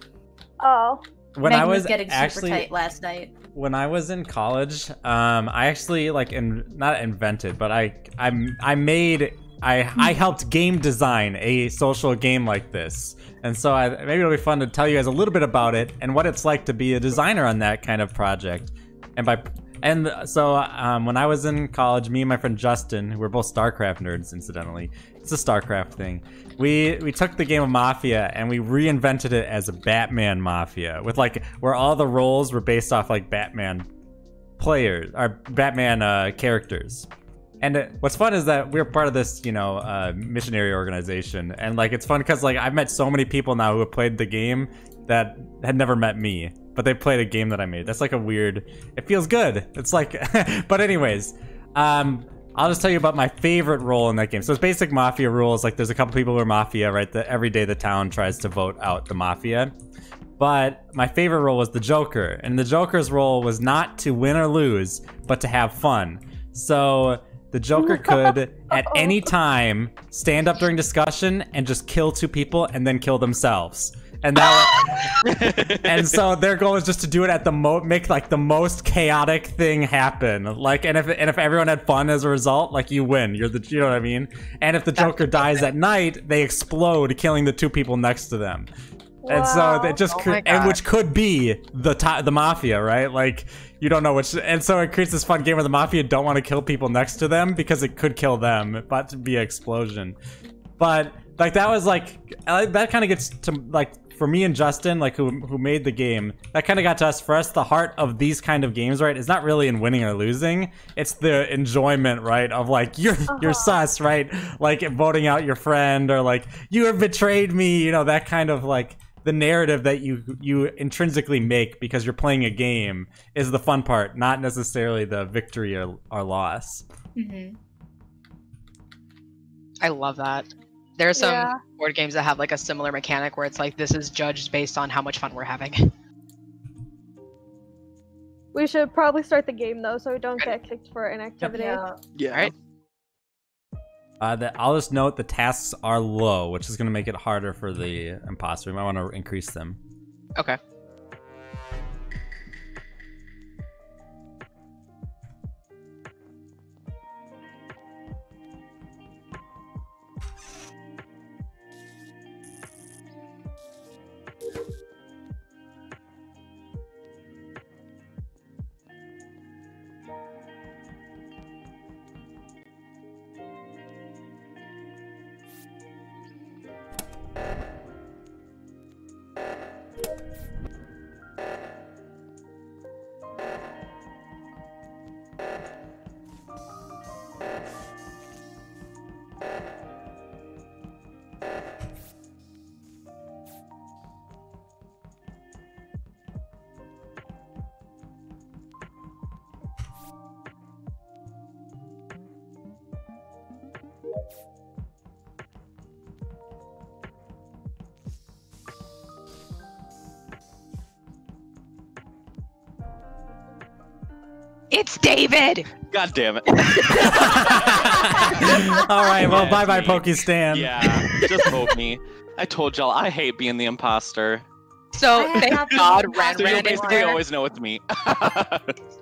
Speaker 8: Oh,
Speaker 6: when
Speaker 4: Megan
Speaker 6: I was,
Speaker 4: getting
Speaker 6: actually
Speaker 4: super tight last night.
Speaker 6: when I was in college, um, I actually like in, not invented, but I I I made I I helped game design a social game like this, and so I, maybe it'll be fun to tell you guys a little bit about it and what it's like to be a designer on that kind of project. And by and so um, when I was in college, me and my friend Justin, who were both StarCraft nerds, incidentally, it's a StarCraft thing. We we took the game of Mafia and we reinvented it as a Batman Mafia with like where all the roles were based off like Batman players or Batman uh, characters. And uh, what's fun is that we're part of this, you know, uh, missionary organization, and like it's fun because like I've met so many people now who have played the game that had never met me, but they played a game that I made. That's like a weird. It feels good. It's like, but anyways, um, I'll just tell you about my favorite role in that game. So it's basic mafia rules. Like there's a couple people who are mafia, right? That every day the town tries to vote out the mafia. But my favorite role was the Joker, and the Joker's role was not to win or lose, but to have fun. So the Joker could, at any time, stand up during discussion and just kill two people and then kill themselves. And that, and so their goal is just to do it at the mo, make like the most chaotic thing happen. Like, and if and if everyone had fun as a result, like you win. You're the, you know what I mean. And if the Joker dies at night, they explode, killing the two people next to them. And so
Speaker 8: Wow.
Speaker 6: it just
Speaker 2: Oh
Speaker 6: and which could be the ti the mafia, right? Like you don't know which, and so it creates this fun game where the mafia don't want to kill people next to them because it could kill them, but to be an explosion. But like that was like that kind of gets to like for me and Justin, like who who made the game, that kind of got to us. For us, the heart of these kind of games, right, is not really in winning or losing. It's the enjoyment, right, of like you're you're
Speaker 8: Uh-huh.
Speaker 6: sus, right, like voting out your friend or like you have betrayed me, you know, that kind of like the narrative that you you intrinsically make because you're playing a game is the fun part, not necessarily the victory or, or loss.
Speaker 4: hmm
Speaker 2: I love that. There are some
Speaker 8: Yeah.
Speaker 2: board games that have like a similar mechanic where it's like this is judged based on how much fun we're having.
Speaker 8: we should probably start the game though, so we don't get kicked for inactivity.
Speaker 4: Yeah.
Speaker 1: Yeah.
Speaker 2: Alright.
Speaker 6: Uh, that I'll just note the tasks are low, which is going to make it harder for the imposter. We might want to increase them.
Speaker 2: Okay. It's David.
Speaker 1: God damn it.
Speaker 6: All right, well, bye bye,
Speaker 1: it's me.
Speaker 6: Pokestan.
Speaker 1: yeah, just vote me. I told y'all I hate being the imposter.
Speaker 2: So
Speaker 4: I have
Speaker 2: thank
Speaker 4: not been
Speaker 2: God
Speaker 4: the
Speaker 2: Ran
Speaker 1: So
Speaker 2: ran
Speaker 1: you'll
Speaker 2: in
Speaker 1: basically
Speaker 2: there.
Speaker 1: always know it's me.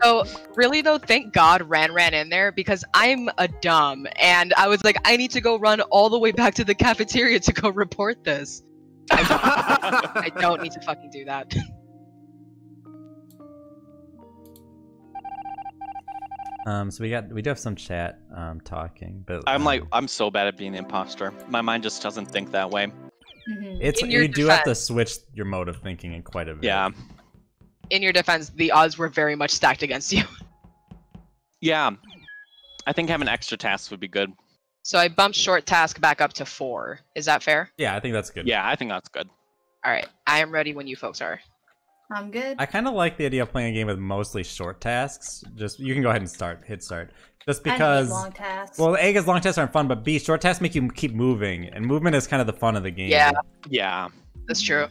Speaker 2: So really though, thank God Ran ran in there because I'm a dumb and I was like, I need to go run all the way back to the cafeteria to go report this. I don't need to fucking do that.
Speaker 6: Um, so we got we do have some chat um talking, but
Speaker 1: I'm like,
Speaker 6: um,
Speaker 1: I'm so bad at being an imposter. My mind just doesn't think that way.
Speaker 4: hmm
Speaker 6: it's
Speaker 2: in your
Speaker 6: you do have to switch your mode of thinking in quite a bit.
Speaker 1: Yeah.
Speaker 2: in your defense, the odds were very much stacked against you.
Speaker 1: Yeah. I think having extra tasks would be good.
Speaker 2: So I bumped short task back up to four. Is that fair?
Speaker 6: Yeah, I think that's good.
Speaker 1: Yeah, I think that's good.
Speaker 2: All right. I am ready when you folks are.
Speaker 4: I'm good.
Speaker 6: I kind of like the idea of playing a game with mostly short tasks. Just you can go ahead and start, hit start. Just
Speaker 4: I hate
Speaker 6: because
Speaker 4: long tasks.
Speaker 6: well, A, is long tasks aren't fun, but B, short tasks make you keep moving, and movement is kind of the fun of the game.
Speaker 2: Yeah.
Speaker 1: Yeah.
Speaker 2: That's true.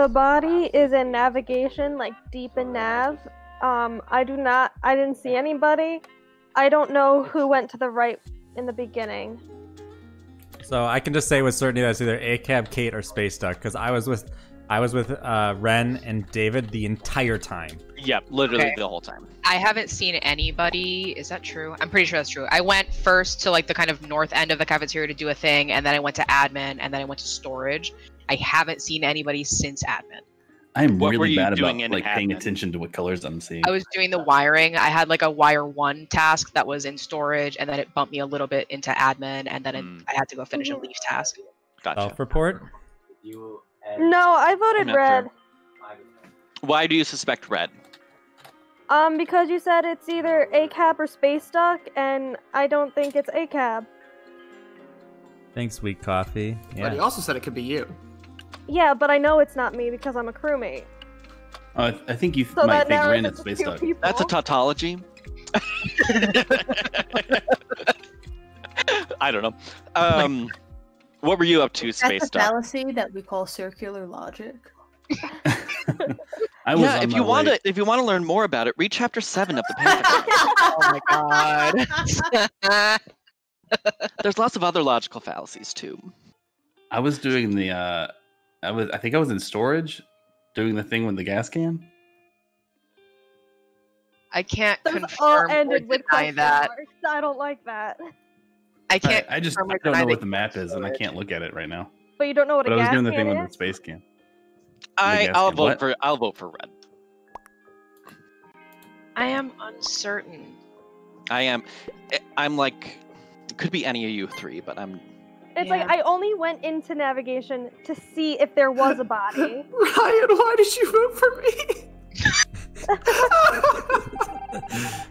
Speaker 8: The body is in navigation, like deep in nav. Um, I do not. I didn't see anybody. I don't know who went to the right in the beginning.
Speaker 6: So I can just say with certainty that's either ACAB, Kate, or Space Duck because I was with, I was with uh, Ren and David the entire time.
Speaker 1: Yep, literally
Speaker 2: Okay.
Speaker 1: the whole time.
Speaker 2: I haven't seen anybody. Is that true? I'm pretty sure that's true. I went first to like the kind of north end of the cafeteria to do a thing, and then I went to admin, and then I went to storage. I haven't seen anybody since admin.
Speaker 7: I'm
Speaker 1: What
Speaker 7: really bad
Speaker 1: doing
Speaker 7: about
Speaker 1: in
Speaker 7: like paying attention to what colors I'm seeing.
Speaker 2: I was doing the wiring. I had like a wire one task that was in storage, and then it bumped me a little bit into admin, and then it,
Speaker 1: Mm.
Speaker 2: I had to go finish a leaf task.
Speaker 1: Gotcha.
Speaker 6: Self report.
Speaker 8: No, I voted
Speaker 1: I'm
Speaker 8: red.
Speaker 1: Why do you suspect red?
Speaker 8: Um, because you said it's either ACAB or Space Duck, and I don't think it's ACAB.
Speaker 6: Thanks, Weak Coffee. Yeah.
Speaker 5: But he also said it could be you.
Speaker 8: Yeah, but I know it's not me because I'm a crewmate.
Speaker 7: Oh, I, I think you
Speaker 8: So
Speaker 7: might
Speaker 8: that
Speaker 7: think
Speaker 8: narrows
Speaker 7: Ren
Speaker 8: it
Speaker 7: is
Speaker 8: to
Speaker 7: Space
Speaker 8: two people.
Speaker 1: That's a tautology. I don't know. Um, what were you up to, Space
Speaker 4: That's a fallacy that we call circular logic.
Speaker 7: I was
Speaker 1: Yeah, if you want to, if you want to learn more about it, read chapter seven of the Panic.
Speaker 2: oh my god.
Speaker 1: There's lots of other logical fallacies too.
Speaker 7: I was doing the. uh I was. I think I was in storage, doing the thing with the gas can.
Speaker 2: I can't
Speaker 8: Those all
Speaker 2: confirm or
Speaker 8: ended with
Speaker 2: deny
Speaker 8: question
Speaker 2: that.
Speaker 8: marks. I don't like that.
Speaker 2: I
Speaker 7: I,
Speaker 2: can't.
Speaker 7: I just
Speaker 2: confirm
Speaker 7: I
Speaker 2: or
Speaker 7: don't know
Speaker 2: that
Speaker 7: what the map is, and I can't look at it right now.
Speaker 8: But you don't know what
Speaker 7: But
Speaker 8: a
Speaker 7: I was
Speaker 8: gas
Speaker 7: doing the
Speaker 8: can
Speaker 7: thing with
Speaker 8: is?
Speaker 7: the space can.
Speaker 1: I,
Speaker 7: gas
Speaker 1: I'll
Speaker 7: can.
Speaker 1: vote
Speaker 7: What?
Speaker 1: for, I'll vote for red.
Speaker 2: I am uncertain.
Speaker 1: I am, I- I'm like, it could be any of you three, but I'm.
Speaker 8: It's like I only went into navigation to see if there was a body.
Speaker 5: Ryan, why did you vote for me?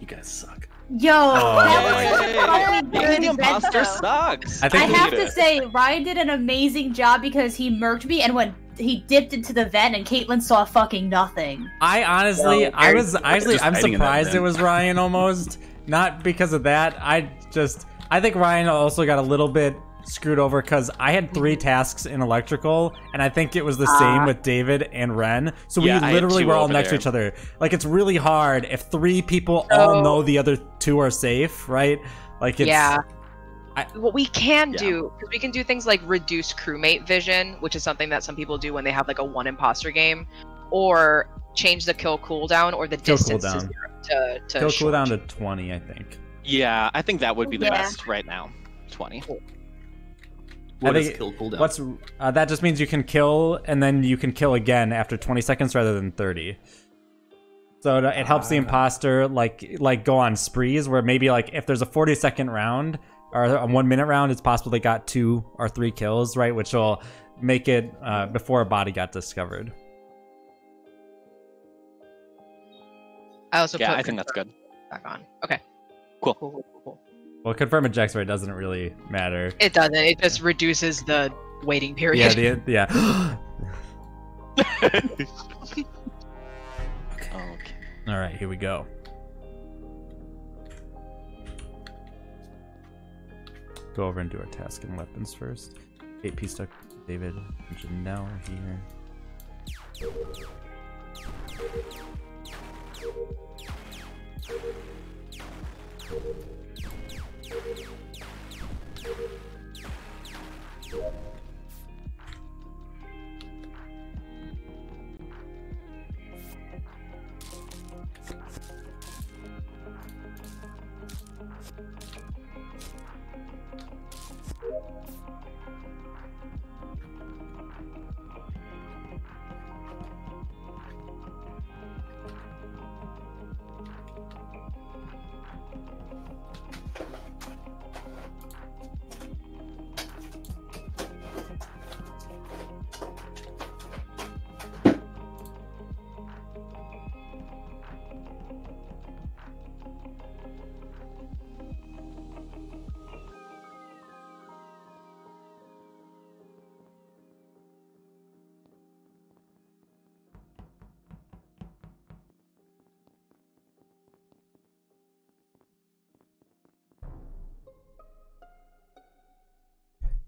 Speaker 7: You guys suck.
Speaker 4: Yo,
Speaker 6: Oh.
Speaker 4: that was
Speaker 1: Yay!
Speaker 4: a fucking good
Speaker 1: the imposter sucks.
Speaker 6: I
Speaker 4: I
Speaker 6: think we-
Speaker 4: have to say, Ryan did an amazing job because he murked me, and when he dipped into the vent, and Caitlyn saw fucking nothing.
Speaker 6: I honestly,
Speaker 2: No,
Speaker 6: I
Speaker 2: very-
Speaker 6: was actually, I'm
Speaker 7: hiding in that
Speaker 6: surprised it was Ryan almost. Not because of that. I just, I think Ryan also got a little bit screwed over because I had three tasks in electrical, and I think it was the same
Speaker 2: Ah.
Speaker 6: with David and Ren. So we literally were all next to each other. Like it's really hard if three people all know the other two are safe, right? Like it's
Speaker 2: yeah.
Speaker 6: I-
Speaker 2: what we can
Speaker 1: Yeah.
Speaker 2: do, because we can do things like reduce crewmate vision, which is something that some people do when they have like a one imposter game, or change the kill cooldown or the
Speaker 6: Kill
Speaker 2: distance to,
Speaker 6: cooldown.
Speaker 2: to, to
Speaker 6: kill
Speaker 2: short.
Speaker 6: cooldown to twenty, I think.
Speaker 1: Yeah, I think that would be the
Speaker 4: Yeah.
Speaker 1: best right now. Twenty.
Speaker 7: What
Speaker 6: think
Speaker 7: is kill cooldown?
Speaker 6: What's uh, that? Just means you can kill and then you can kill again after 20 seconds rather than 30. So it, it helps the
Speaker 7: Ah.
Speaker 6: imposter like like go on sprees where maybe like if there's a 40 second round or a one minute round, it's possible they got two or three kills, right? Which will make it uh, before a body got discovered.
Speaker 2: I also
Speaker 1: Yeah,
Speaker 2: put
Speaker 1: I think that's good.
Speaker 2: back on. Okay.
Speaker 1: Cool.
Speaker 2: Cool, cool, cool.
Speaker 6: Well, confirm ejects right doesn't really matter.
Speaker 2: It doesn't. It just reduces the waiting period.
Speaker 6: Yeah,
Speaker 2: period.
Speaker 6: the, yeah.
Speaker 1: Okay.
Speaker 6: All right, here we go. Go over and do our task and weapons first. Eight piece stuck David and Janelle Thank you.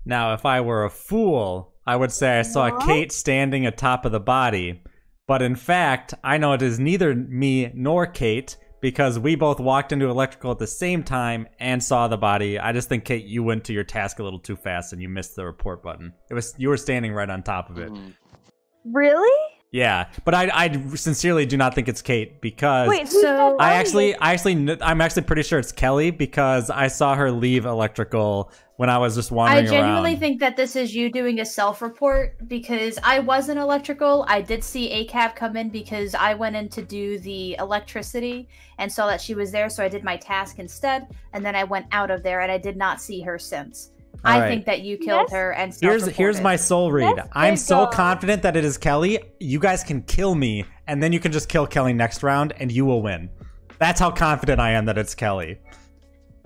Speaker 6: Now, if I were a fool, I would say I saw
Speaker 8: What?
Speaker 6: Kate standing atop of the body. But in fact, I know it is neither me nor Kate because we both walked into electrical at the same time and saw the body. I just think Kate, you went to your task a little too fast and you missed the report button. It was you were standing right on top of it.
Speaker 1: Mhm.
Speaker 8: Really?
Speaker 6: Yeah, but I, I sincerely do not think it's Kate because
Speaker 8: Wait,
Speaker 4: So-
Speaker 6: I actually, I actually I'm actually pretty sure it's Kelly because I saw her leave electrical when I was just wandering I
Speaker 4: genuinely
Speaker 6: around.
Speaker 4: think that this is you doing a self report because I was in electrical. I did see a ACAB come in because I went in to do the electricity and saw that she was there, so I did my task instead. And then I went out of there and I did not see her since. I
Speaker 6: Alright.
Speaker 4: think that you killed
Speaker 8: Yes.
Speaker 4: her and
Speaker 6: Here's here's my soul read.
Speaker 8: Let's
Speaker 6: I'm so
Speaker 8: go.
Speaker 6: confident that it is Kelly. You guys can kill me, and then you can just kill Kelly next round, and you will win. That's how confident I am that it's Kelly.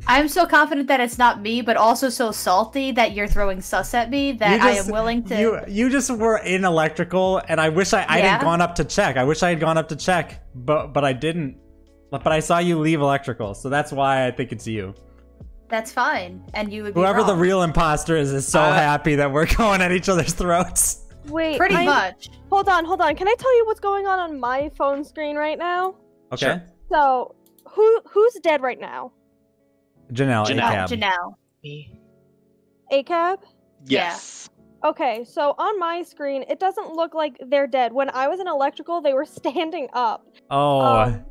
Speaker 4: I'm so confident that it's not me, but also so salty that you're throwing sus at me that
Speaker 6: You
Speaker 4: I am willing to.
Speaker 6: You you just were in electrical, and I wish I I
Speaker 4: Yeah?
Speaker 6: hadn't gone up to check. I wish I had gone up to check, but but I didn't. But but I saw you leave electrical, so that's why I think it's you.
Speaker 4: That's fine, and you would be
Speaker 6: Whoever the real imposter is is so
Speaker 1: Uh,
Speaker 6: happy that we're going at each other's throats.
Speaker 8: Wait,
Speaker 4: Pretty
Speaker 8: I-
Speaker 4: much.
Speaker 8: Hold on, hold on. Can I tell you what's going on on my phone screen right now?
Speaker 6: Okay,
Speaker 1: Sure.
Speaker 8: So, who who's dead right now?
Speaker 6: Janelle,
Speaker 1: Janelle.
Speaker 6: ACAB.
Speaker 4: Janelle.
Speaker 2: Me.
Speaker 8: ACAB?
Speaker 1: Yes.
Speaker 8: Okay, so on my screen, it doesn't look like they're dead. When I was in electrical, they were standing up.
Speaker 6: Oh,
Speaker 8: Um,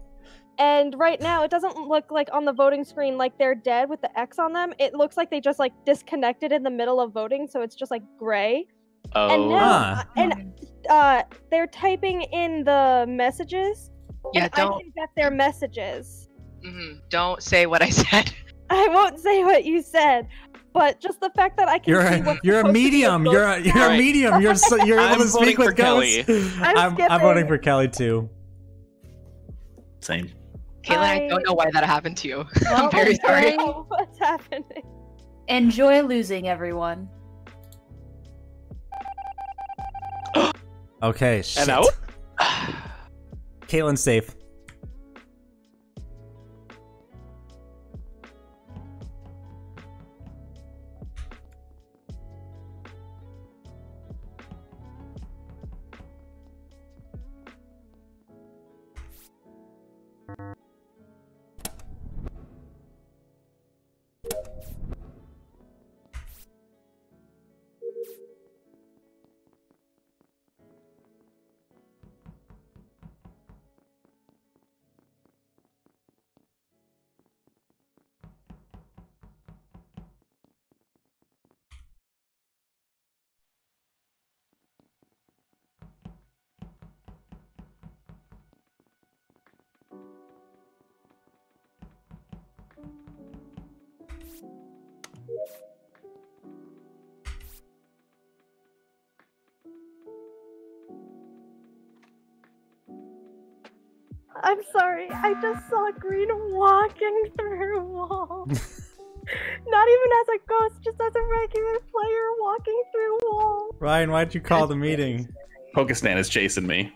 Speaker 8: and right now, it doesn't look like on the voting screen like they're dead with the X on them. It looks like they just like disconnected in the middle of voting, so it's just like gray.
Speaker 1: Oh.
Speaker 8: And now,
Speaker 6: Huh.
Speaker 8: and uh, they're typing in the messages.
Speaker 2: Yeah,
Speaker 8: and I
Speaker 2: don't
Speaker 8: can get their messages.
Speaker 2: mhm, don't say what I said.
Speaker 8: I won't say what you said, but just the fact that I can
Speaker 6: you're
Speaker 8: see
Speaker 6: a,
Speaker 8: what's
Speaker 6: you're a
Speaker 8: supposed to be
Speaker 6: medium. You're a, you're a medium. You're so, you're able to speak with
Speaker 1: Kelly.
Speaker 6: ghosts.
Speaker 8: I'm
Speaker 6: I'm, I'm voting for Kelly too.
Speaker 7: Same.
Speaker 2: Caitlin, I...
Speaker 8: I-
Speaker 2: don't know why that happened to you.
Speaker 4: Well,
Speaker 2: I'm very
Speaker 4: okay.
Speaker 2: sorry.
Speaker 8: What's happening?
Speaker 4: Enjoy losing, everyone.
Speaker 6: Okay, shit.
Speaker 1: And out?
Speaker 6: Caitlin's safe.
Speaker 8: I just saw Green walking through a wall. Not even as a ghost, just as a regular player walking through a wall.
Speaker 6: Ryan, why'd you call the meeting?
Speaker 7: Pokestan is chasing me.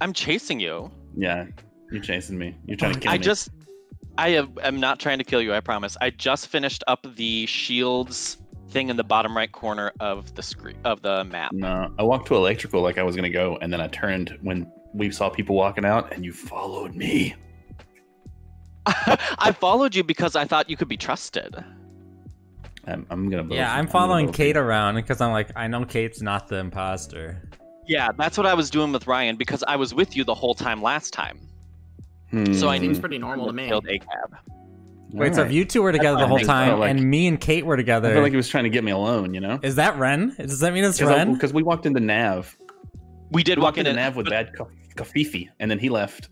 Speaker 1: I'm chasing you.
Speaker 7: Yeah, you're chasing me. You're trying to oh, kill
Speaker 1: I
Speaker 7: me.
Speaker 1: I just, I have, am not trying to kill you. I promise. I just finished up the shields thing in the bottom right corner of the screen of the map.
Speaker 7: No, I walked to electrical like I was gonna go, and then I turned when we saw people walking out, and you followed me.
Speaker 1: I followed you because I thought you could be trusted.
Speaker 7: I'm, I'm gonna. Vote
Speaker 6: Yeah, I'm
Speaker 7: gonna
Speaker 6: following
Speaker 7: vote for
Speaker 6: Kate
Speaker 7: you.
Speaker 6: around because I'm like, I know Kate's not the imposter.
Speaker 1: Yeah, that's what I was doing with Ryan because I was with you the whole time last time. So I
Speaker 7: Hmm.
Speaker 5: Seems pretty normal to me.
Speaker 1: Killed ACAB.
Speaker 6: Wait, so if you two were together the whole time
Speaker 7: like-
Speaker 6: and me and Kate were together.
Speaker 7: I feel like he was trying to get me alone, you know?
Speaker 6: is that Ren? Does that mean it's Ren?
Speaker 7: Because we walked into Nav.
Speaker 1: We did
Speaker 7: We
Speaker 1: walk
Speaker 7: walked
Speaker 1: in
Speaker 7: into Nav with bad Ka- Kafifi, and then he left.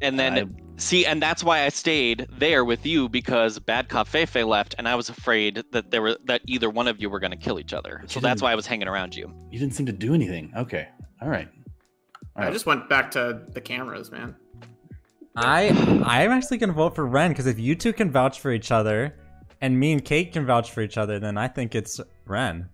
Speaker 1: and then
Speaker 7: I-
Speaker 1: see, and that's why I stayed there with you because Bad Kafefe left, and I was afraid that there were that either one of you were going to kill each other.
Speaker 7: But
Speaker 1: So that's why I was hanging around you.
Speaker 7: You didn't seem to do anything. Okay. All right. All
Speaker 5: I just went back to the cameras, man.
Speaker 6: I I'm actually gonna vote for Ren because if you two can vouch for each other, and me and Kate can vouch for each other, then I think it's Ren.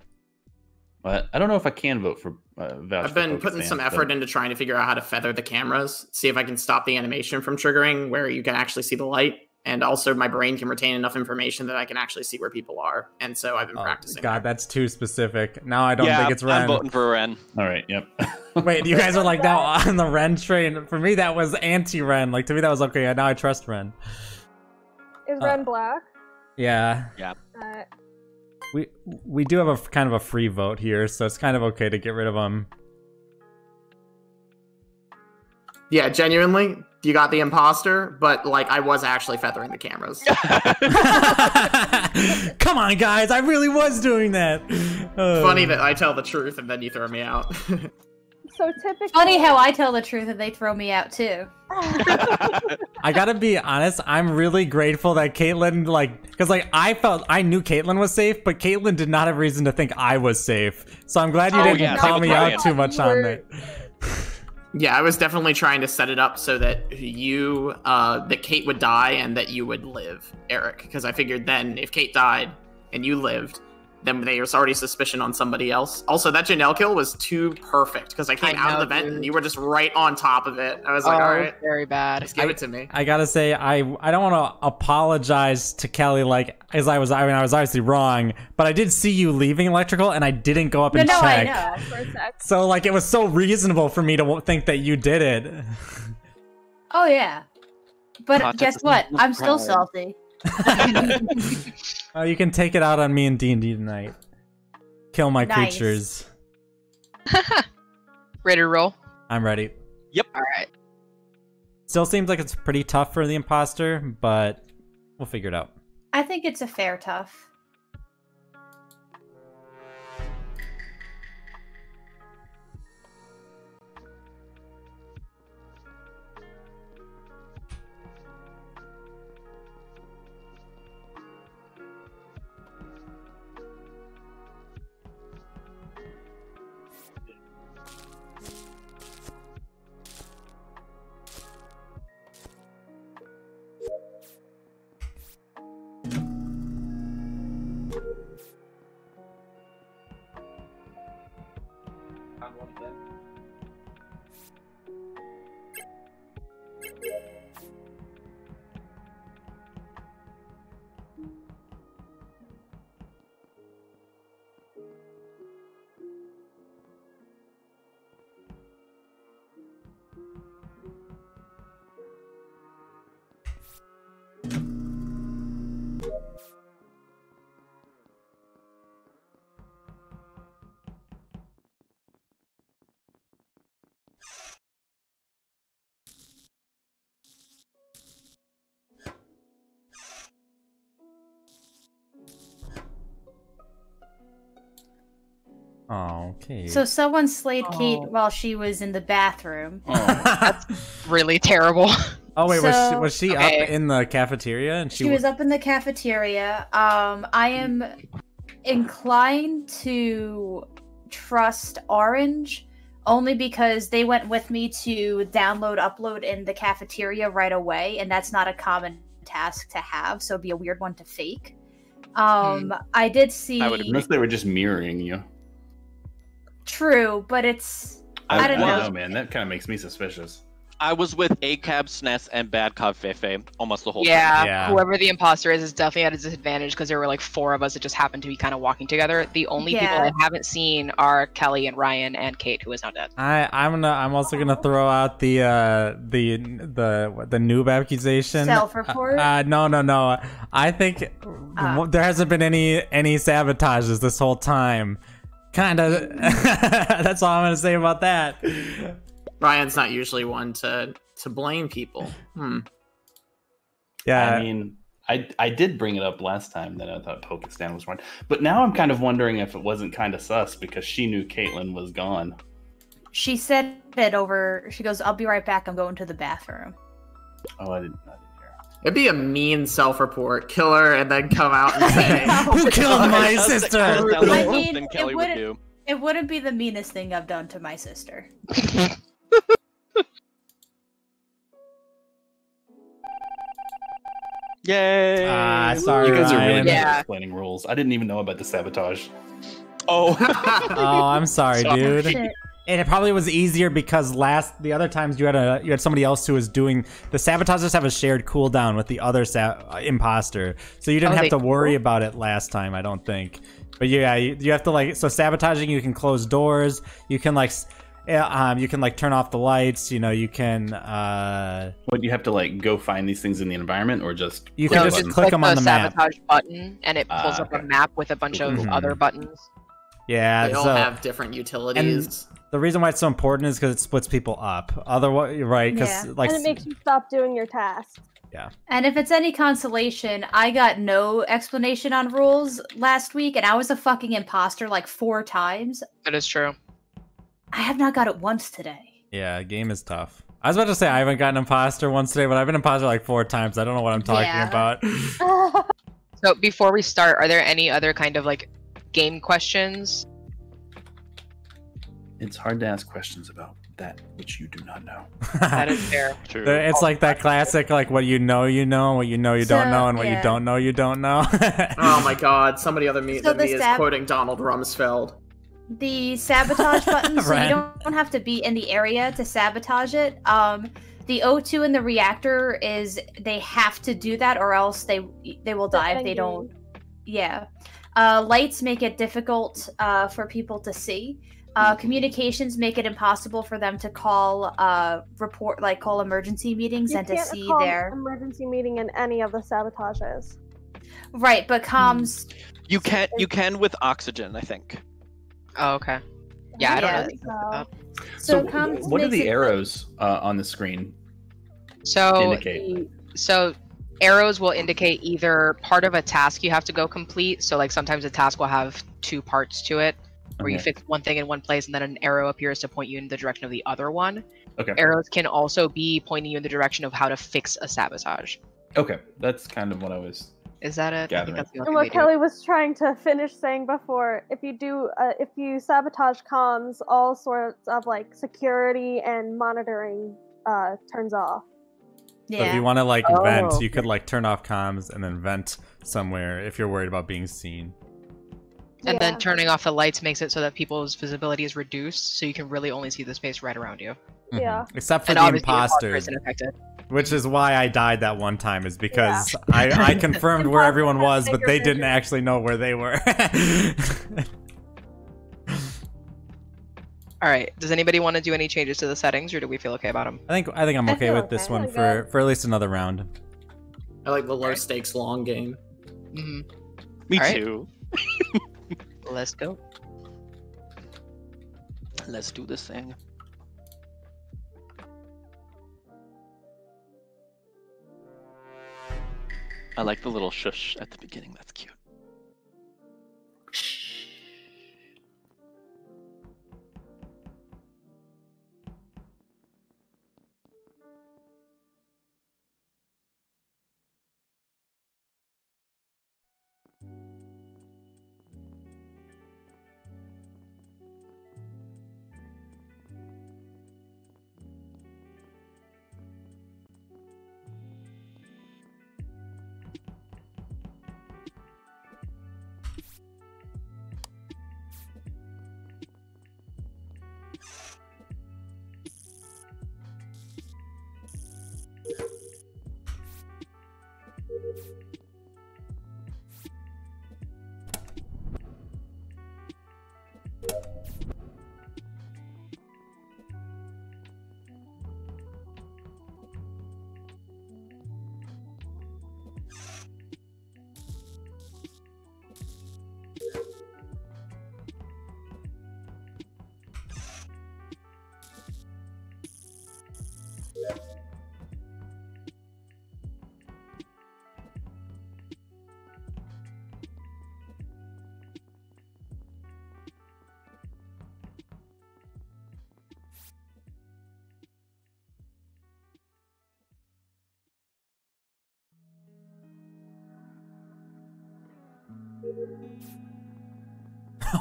Speaker 7: But I don't know if I can vote for. Uh, vouch
Speaker 5: I've been
Speaker 7: Focus
Speaker 5: putting
Speaker 7: Band,
Speaker 5: some
Speaker 7: but-
Speaker 5: effort into trying to figure out how to feather the cameras, see if I can stop the animation from triggering where you can actually see the light. And also, my brain can retain enough information that I can actually see where people are. And so I've been
Speaker 6: Oh,
Speaker 5: practicing.
Speaker 6: God,
Speaker 5: there.
Speaker 6: that's too specific. Now I don't
Speaker 1: yeah,
Speaker 6: think it's Ren.
Speaker 1: I'm voting for Ren.
Speaker 7: All right. Yep.
Speaker 6: Wait, you guys are like now on the Ren train. For me, that was anti-Ren. Like to me, that was okay. Now I trust Ren.
Speaker 8: Is
Speaker 6: Uh,
Speaker 8: Ren black?
Speaker 6: Yeah,
Speaker 8: Uh,
Speaker 6: we we do have a kind of a free vote here, so it's kind of okay to get rid of them.
Speaker 5: Yeah, genuinely, you got the imposter, but like I was actually feathering the cameras.
Speaker 6: Come on, guys! I really was doing that. Uh,
Speaker 5: Funny that I tell the truth and then you throw me out.
Speaker 8: so typically.
Speaker 4: Funny how I tell the truth and they throw me out too.
Speaker 6: I gotta be honest. I'm really grateful that Caitlyn, like, because like I felt I knew Caitlyn was safe, but Caitlyn did not have reason to think I was safe. So I'm glad you
Speaker 1: Oh,
Speaker 6: didn't
Speaker 1: yeah,
Speaker 6: call me out too much
Speaker 8: You
Speaker 6: on
Speaker 8: were-
Speaker 6: that.
Speaker 5: yeah, I was definitely trying to set it up so that you, uh, that Kate would die and that you would live, Eric, because I figured then if Kate died and you lived, then there was already suspicion on somebody else. Also, that Janelle kill was too perfect because I came
Speaker 2: I
Speaker 5: out of the vent
Speaker 2: dude.
Speaker 5: and you were just right on top of it. I was like,
Speaker 2: oh,
Speaker 5: all right,
Speaker 2: very bad.
Speaker 5: just give it to me.
Speaker 6: I gotta say, I I don't want to apologize to Kelly, like as I was. I mean, I was obviously wrong, but I did see you leaving electrical, and I didn't go up
Speaker 4: No,
Speaker 6: and
Speaker 4: no, I
Speaker 6: check.
Speaker 4: know.
Speaker 8: For a sec.
Speaker 6: So like, it was so reasonable for me to think that you did it.
Speaker 4: Oh yeah. But
Speaker 1: Context
Speaker 4: guess what? I'm still
Speaker 1: pride.
Speaker 4: salty.
Speaker 6: Oh, you can take it out on me and D and D tonight. Kill my
Speaker 4: Nice.
Speaker 6: creatures.
Speaker 2: Ready to roll?
Speaker 6: I'm ready. Yep.
Speaker 2: All right.
Speaker 6: Still seems like it's pretty tough for the imposter, but we'll figure it out.
Speaker 4: I think it's a fair tough. one of them.
Speaker 6: Oh, okay.
Speaker 4: So someone slayed Kate
Speaker 2: Oh.
Speaker 4: while she was in the bathroom.
Speaker 7: Oh, That's
Speaker 2: Really terrible.
Speaker 6: oh wait, was she, was she
Speaker 2: Okay.
Speaker 6: up in the cafeteria and she,
Speaker 4: She was up in the cafeteria. Um, I am inclined to trust Orange only because they went with me to download, upload in the cafeteria right away, and that's not a common task to have, so it'd be a weird one to fake. Um, I did see
Speaker 1: I would
Speaker 7: unless they were just mirroring you.
Speaker 4: True, but it's I don't
Speaker 7: I
Speaker 4: know.
Speaker 7: don't know, man. That kind of makes me suspicious.
Speaker 1: I was with ACAB, SNES, and Bad Cop Fefe almost the whole
Speaker 2: Yeah,
Speaker 1: time.
Speaker 6: Yeah.
Speaker 2: whoever the imposter is is definitely at a disadvantage because there were like four of us that just happened to be kind of walking together. The only people
Speaker 4: Yeah.
Speaker 2: I haven't seen are Kelly and Ryan and Kate, who is now dead.
Speaker 6: I I'm gonna I'm also gonna throw out the uh the the the noob accusation.
Speaker 4: Self-report?
Speaker 6: Uh, uh, no no no. I think
Speaker 4: Ah.
Speaker 6: there hasn't been any any sabotages this whole time. Kind of. that's all I'm gonna say about that.
Speaker 5: Ryan's not usually one to to blame people. Hmm.
Speaker 6: Yeah.
Speaker 7: I mean, I I did bring it up last time that I thought Pokistan was one, but now I'm kind of wondering if it wasn't kind of sus because she knew Caitlyn was gone.
Speaker 4: She said it over. She goes, "I'll be right back. I'm going to the bathroom."
Speaker 7: Oh, I didn't. I didn't hear.
Speaker 5: It'd be a mean self-report, kill her, and then come out and say,
Speaker 6: Who killed my sister?
Speaker 4: I mean,
Speaker 1: than
Speaker 4: it
Speaker 1: Kelly would
Speaker 4: wouldn't-
Speaker 1: do.
Speaker 4: It wouldn't be the meanest thing I've done to my sister.
Speaker 1: Yay!
Speaker 6: Ah, sorry,
Speaker 7: You guys are really good
Speaker 2: Yeah.
Speaker 7: at explaining rules. I didn't even know about the sabotage.
Speaker 1: oh,
Speaker 6: Oh, I'm sorry,
Speaker 1: Sorry.
Speaker 6: dude.
Speaker 4: Shit.
Speaker 6: And it probably was easier because last the other times you had a you had somebody else who was doing the sabotagers have a shared cooldown with the other sa- uh, imposter, so you didn't
Speaker 2: Oh,
Speaker 6: have
Speaker 2: they
Speaker 6: to worry
Speaker 2: do?
Speaker 6: about it last time. I don't think, but yeah, you, you have to like so sabotaging. You can close doors. You can like, um, you can like turn off the lights. You know, you can uh,
Speaker 7: What you have to like go find these things in the environment, or just
Speaker 6: You can just
Speaker 7: button?
Speaker 6: them on the map.
Speaker 2: sabotage button, and it pulls up a map with a bunch of
Speaker 6: Mhm.
Speaker 2: other buttons.
Speaker 6: yeah.
Speaker 5: they all
Speaker 6: so
Speaker 5: have different utilities.
Speaker 6: The reason why it's so important is because it splits people up. Otherwise, right? Because
Speaker 4: Yeah.
Speaker 6: like
Speaker 8: and it makes you stop doing your task. Yeah.
Speaker 4: And if it's any consolation, I got no explanation on rules last week, and I was a fucking imposter like four times.
Speaker 2: That is true.
Speaker 4: I have not got it once today.
Speaker 6: Yeah, game is tough. I was about to say I haven't gotten imposter once today, but I've been imposter like four times. I don't know what I'm talking
Speaker 4: Yeah.
Speaker 6: about.
Speaker 2: So before we start, are there any other kind of like game questions?
Speaker 7: It's hard to ask questions about that which you do not know.
Speaker 2: That is fair.
Speaker 1: true.
Speaker 6: it's like that classic, like what you know, you know, what you know, you don't know, and what you don't know, you don't know.
Speaker 5: oh my god, somebody other me
Speaker 4: So
Speaker 5: than me is
Speaker 4: sab-
Speaker 5: quoting Donald Rumsfeld.
Speaker 4: The sabotage button, so
Speaker 6: Right.
Speaker 4: you don't have to be in the area to sabotage it. Um, the O2 in the reactor is they have to do that, or else they they will die if they don't. Yeah. Uh, lights make it difficult uh, for people to see. Uh, communications make it impossible for them to call, uh, report, like call emergency meetings
Speaker 8: You
Speaker 4: and to
Speaker 8: can't
Speaker 4: see
Speaker 8: call
Speaker 4: their
Speaker 8: emergency meeting in any of the sabotages.
Speaker 4: right. But comms,
Speaker 1: you can you can with oxygen, I think.
Speaker 2: Oh, okay. Yeah, I don't
Speaker 4: Yeah,
Speaker 2: know. anything about that.
Speaker 4: so,
Speaker 7: So,
Speaker 4: comms.
Speaker 7: what are the arrows uh, on the screen?
Speaker 2: So,
Speaker 7: Indicate.
Speaker 2: so arrows will indicate either part of a task you have to go complete. So, like sometimes a task will have two parts to it, where you fix one thing in one place, and then an arrow appears to point you in the direction of the other one.
Speaker 7: Okay.
Speaker 2: Arrows can also be pointing you in the direction of how to fix a sabotage.
Speaker 7: Okay, that's kind of what I was.
Speaker 2: Is that it? I
Speaker 7: Gathering.
Speaker 2: think that's the only
Speaker 8: And what. Kelly was trying to finish saying before, if you do, uh, if you sabotage comms, all sorts of like security and monitoring uh, turns off.
Speaker 6: So if you want to like
Speaker 2: Oh,
Speaker 6: vent, you could like turn off comms and then vent somewhere if you're worried about being seen.
Speaker 2: And
Speaker 8: Yeah.
Speaker 2: then turning off the lights makes it so that people's visibility is reduced, so you can really only see the space right around you.
Speaker 6: Mhm.
Speaker 8: Yeah.
Speaker 6: Except for
Speaker 2: and
Speaker 6: the
Speaker 2: imposter
Speaker 6: imposters,
Speaker 2: isn't affected.
Speaker 6: which is why I died that one time, is because I, I confirmed where everyone was, but they didn't actually know where they were.
Speaker 2: All right. Does anybody want to do any changes to the settings, or do we feel okay about them?
Speaker 6: I think I think I'm okay
Speaker 4: feel
Speaker 6: with this
Speaker 4: okay.
Speaker 6: one for for at least another round.
Speaker 5: I like the low stakes long game.
Speaker 2: hmm
Speaker 1: Me
Speaker 2: Alright.
Speaker 1: too.
Speaker 2: Let's go.
Speaker 1: Let's do this thing. I like the little shush at the beginning. That's cute.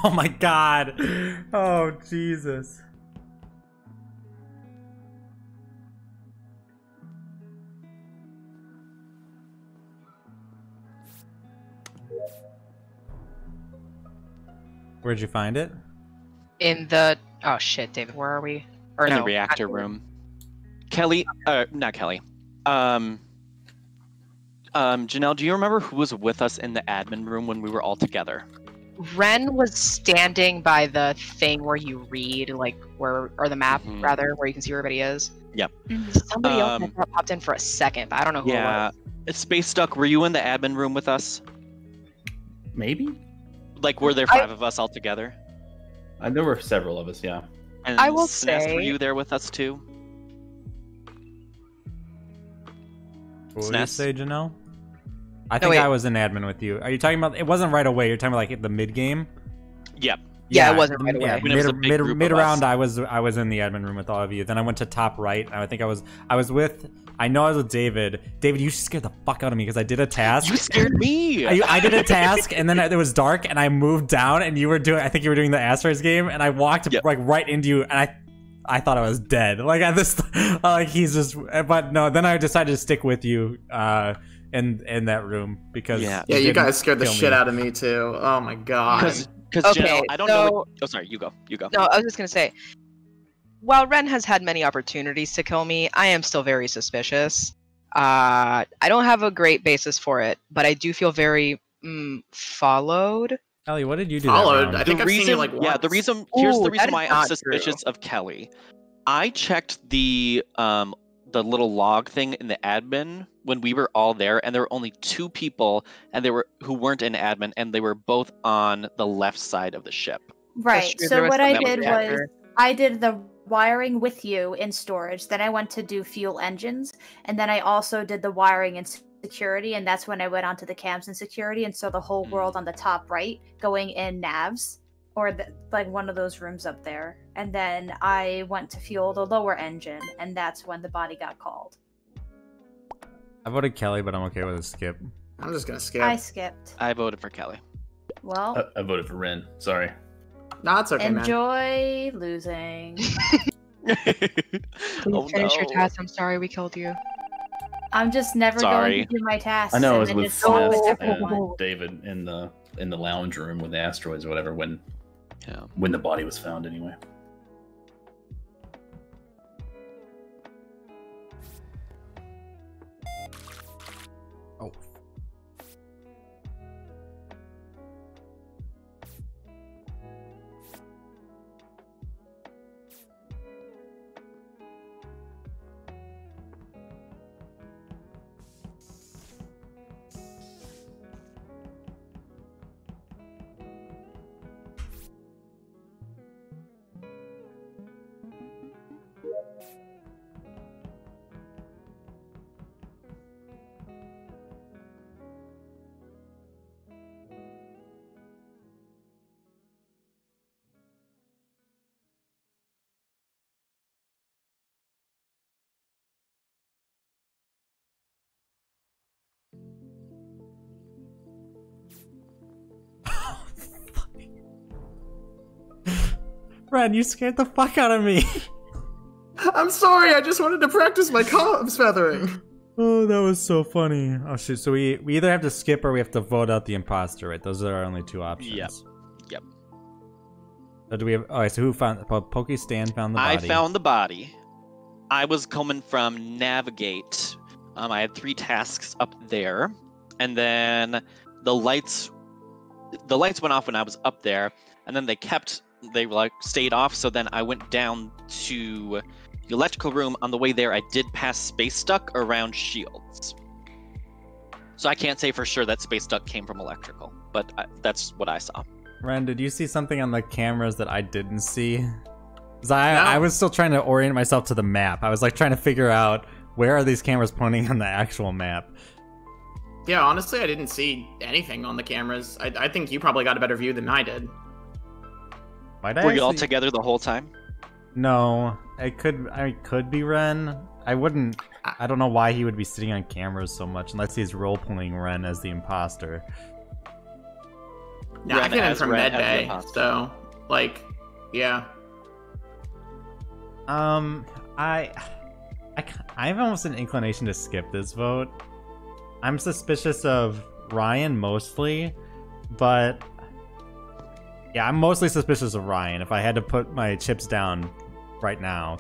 Speaker 6: Oh my god. Oh Jesus. Where'd you find it?
Speaker 2: In the oh shit, David, where are we? Or
Speaker 1: in
Speaker 2: no,
Speaker 1: the reactor room. Kelly, uh, not Kelly. Um, um, Janelle, do you remember who was with us in the admin room when we were all together?
Speaker 2: Ren was standing by the thing where you read, like where or the map
Speaker 1: Mhm.
Speaker 2: rather, where you can see where everybody is.
Speaker 1: Yep.
Speaker 2: Somebody else I
Speaker 1: Um,
Speaker 2: thought popped in for a second, but I don't know who
Speaker 1: Yeah.
Speaker 2: it was.
Speaker 1: Space Duck, were you in the admin room with us?
Speaker 7: Maybe.
Speaker 1: Like, were there
Speaker 2: I-
Speaker 1: five of us all together?
Speaker 7: Uh, there were several of us. Yeah.
Speaker 1: And
Speaker 2: I will
Speaker 1: Snest, were
Speaker 2: say-
Speaker 1: you there with us too?
Speaker 6: What would you say, Janelle? I think
Speaker 2: wait.
Speaker 6: I was in admin with you. Are you talking about? It wasn't right away. You're talking about like the mid game.
Speaker 1: Yep.
Speaker 2: Yeah, it wasn't right
Speaker 6: Yeah,
Speaker 2: away.
Speaker 1: When it was a
Speaker 6: mid
Speaker 1: big
Speaker 6: mid,
Speaker 1: group of
Speaker 6: mid
Speaker 1: us.
Speaker 6: round, I was I was in the admin room with all of you. Then I went to top right. and I think I was I was with. I know I was with David. David, you scared the fuck out of me because I did a task.
Speaker 1: You scared me.
Speaker 6: I, I did a task and then it was dark and I moved down and you were doing I think you were doing the asteroids game and I walked
Speaker 1: Yep.
Speaker 6: like right into you and I I thought I was dead like I just like he's just but no then I decided to stick with you uh in in that room because
Speaker 1: Yeah.
Speaker 5: Yeah, you guys scared the shit
Speaker 6: me.
Speaker 5: out of me too. Oh my god.
Speaker 1: Because, because
Speaker 2: Okay,
Speaker 1: Janelle, I don't know.
Speaker 2: so-
Speaker 1: What, oh, sorry. You go. You go.
Speaker 2: No, I was just gonna say, while Ren has had many opportunities to kill me, I am still very suspicious. Uh, I don't have a great basis for it, but I do feel very mm, followed.
Speaker 6: Kelly, what did you do
Speaker 5: Followed,
Speaker 6: that?
Speaker 5: I think
Speaker 1: the
Speaker 5: I've seen
Speaker 1: reason,
Speaker 5: you, like,
Speaker 1: yeah, the
Speaker 5: once.
Speaker 1: reason here's
Speaker 2: Ooh,
Speaker 1: the reason why I'm suspicious
Speaker 2: true.
Speaker 1: of Kelly. I checked the um the little log thing in the admin when we were all there, and there were only two people, and they were who weren't in admin, and they were both on the left side of the ship.
Speaker 4: Right. So what I did was
Speaker 2: accurate.
Speaker 4: I did the wiring with you in storage. Then I went to do fuel engines, and then I also did the wiring and security. And that's when I went onto the cams and security, and saw the whole world hmm. on the top right going in navs or the, like one of those rooms up there. And then I went to fuel the lower engine, and that's when the body got called.
Speaker 6: I voted Kelly but I'm okay with a skip
Speaker 5: I'm just gonna skip.
Speaker 4: I skipped.
Speaker 1: I voted for Kelly.
Speaker 4: Well,
Speaker 7: I, I voted for Ren. Sorry.
Speaker 5: No, it's okay, man.
Speaker 4: enjoy losing.
Speaker 2: Please
Speaker 1: oh,
Speaker 2: finish your task. I'm sorry we killed you.
Speaker 4: I'm just never
Speaker 1: Sorry.
Speaker 4: going to do my tasks.
Speaker 7: I know I
Speaker 4: and
Speaker 7: was
Speaker 4: then
Speaker 7: with
Speaker 4: just go with
Speaker 7: and David in the in the lounge room with the asteroids or whatever when
Speaker 1: Yeah.
Speaker 7: when the body was found anyway.
Speaker 6: Ren you scared the fuck out of me
Speaker 5: I'm sorry. I just wanted to practice my comms feathering.
Speaker 6: Oh, that was so funny. Oh shoot! So we we either have to skip or we have to vote out the imposter, right? Those are our only two options.
Speaker 1: Yep. Yep.
Speaker 6: So do we have? All right. So who found? Po- Pokey Stan found the body.
Speaker 1: I found the body. I was coming from navigate. Um, I had three tasks up there, and then the lights, the lights went off when I was up there, and then they kept they like stayed off. So then I went down to the electrical room. On the way there, I did pass Space Duck around shields. So I can't say for sure that Space Duck came from electrical, but I, that's what I saw.
Speaker 6: Ren, did you see something on the cameras that I didn't see? 'Cause I,
Speaker 5: No.
Speaker 6: I was still trying to orient myself to the map. I was like trying to figure out where are these cameras pointing on the actual map.
Speaker 5: Yeah, honestly, I didn't see anything on the cameras. I, I think you probably got a better view than I did.
Speaker 6: Might I
Speaker 1: Were you all together the whole time?
Speaker 6: No, I could. I could be Ren. I wouldn't. I don't know why he would be sitting on cameras so much unless he's role playing Ren as the imposter.
Speaker 5: Yeah, I
Speaker 1: Ren
Speaker 5: came in
Speaker 1: as
Speaker 5: from
Speaker 1: Ren
Speaker 5: Med
Speaker 1: as
Speaker 5: Bay, so like, yeah.
Speaker 6: Um, I, I, I have almost an inclination to skip this vote. I'm suspicious of Ryan mostly, but yeah, I'm mostly suspicious of Ryan. If I had to put my chips down right now,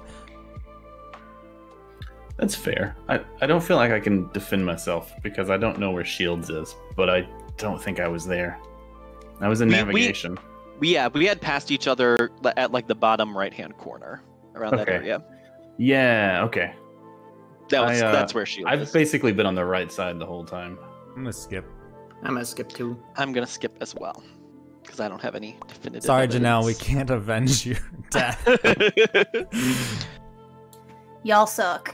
Speaker 7: That's fair. I, I don't feel like I can defend myself because I don't know where Shields is, but I don't think I was there. I was in
Speaker 1: We- we-
Speaker 7: navigation.
Speaker 1: We yeah, we had passed each other at like the bottom right hand corner around that area.
Speaker 7: Yeah, okay.
Speaker 1: That was
Speaker 7: I, uh,
Speaker 1: that's where she
Speaker 7: I've
Speaker 1: was.
Speaker 7: basically been on the right side the whole time.
Speaker 6: I'm gonna skip.
Speaker 5: I'm gonna skip too.
Speaker 1: I'm gonna skip as well because I don't have any definitive.
Speaker 6: Sorry, Janelle, we can't avenge your death.
Speaker 4: Y'all suck.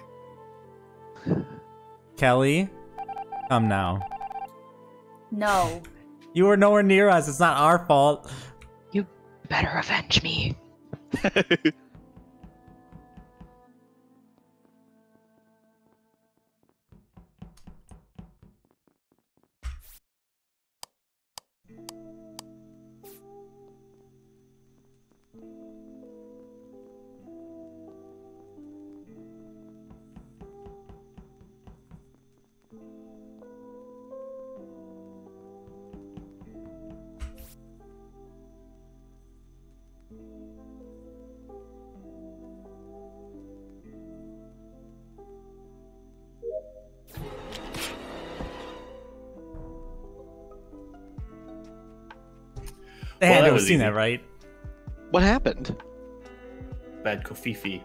Speaker 6: Kelly, come now.
Speaker 4: No.
Speaker 6: You were nowhere near us. It's not our fault.
Speaker 2: You better avenge me.
Speaker 7: That
Speaker 6: to have
Speaker 7: was
Speaker 6: seen
Speaker 7: easy.
Speaker 6: that, right?
Speaker 1: what happened?
Speaker 7: Bad Kofifi.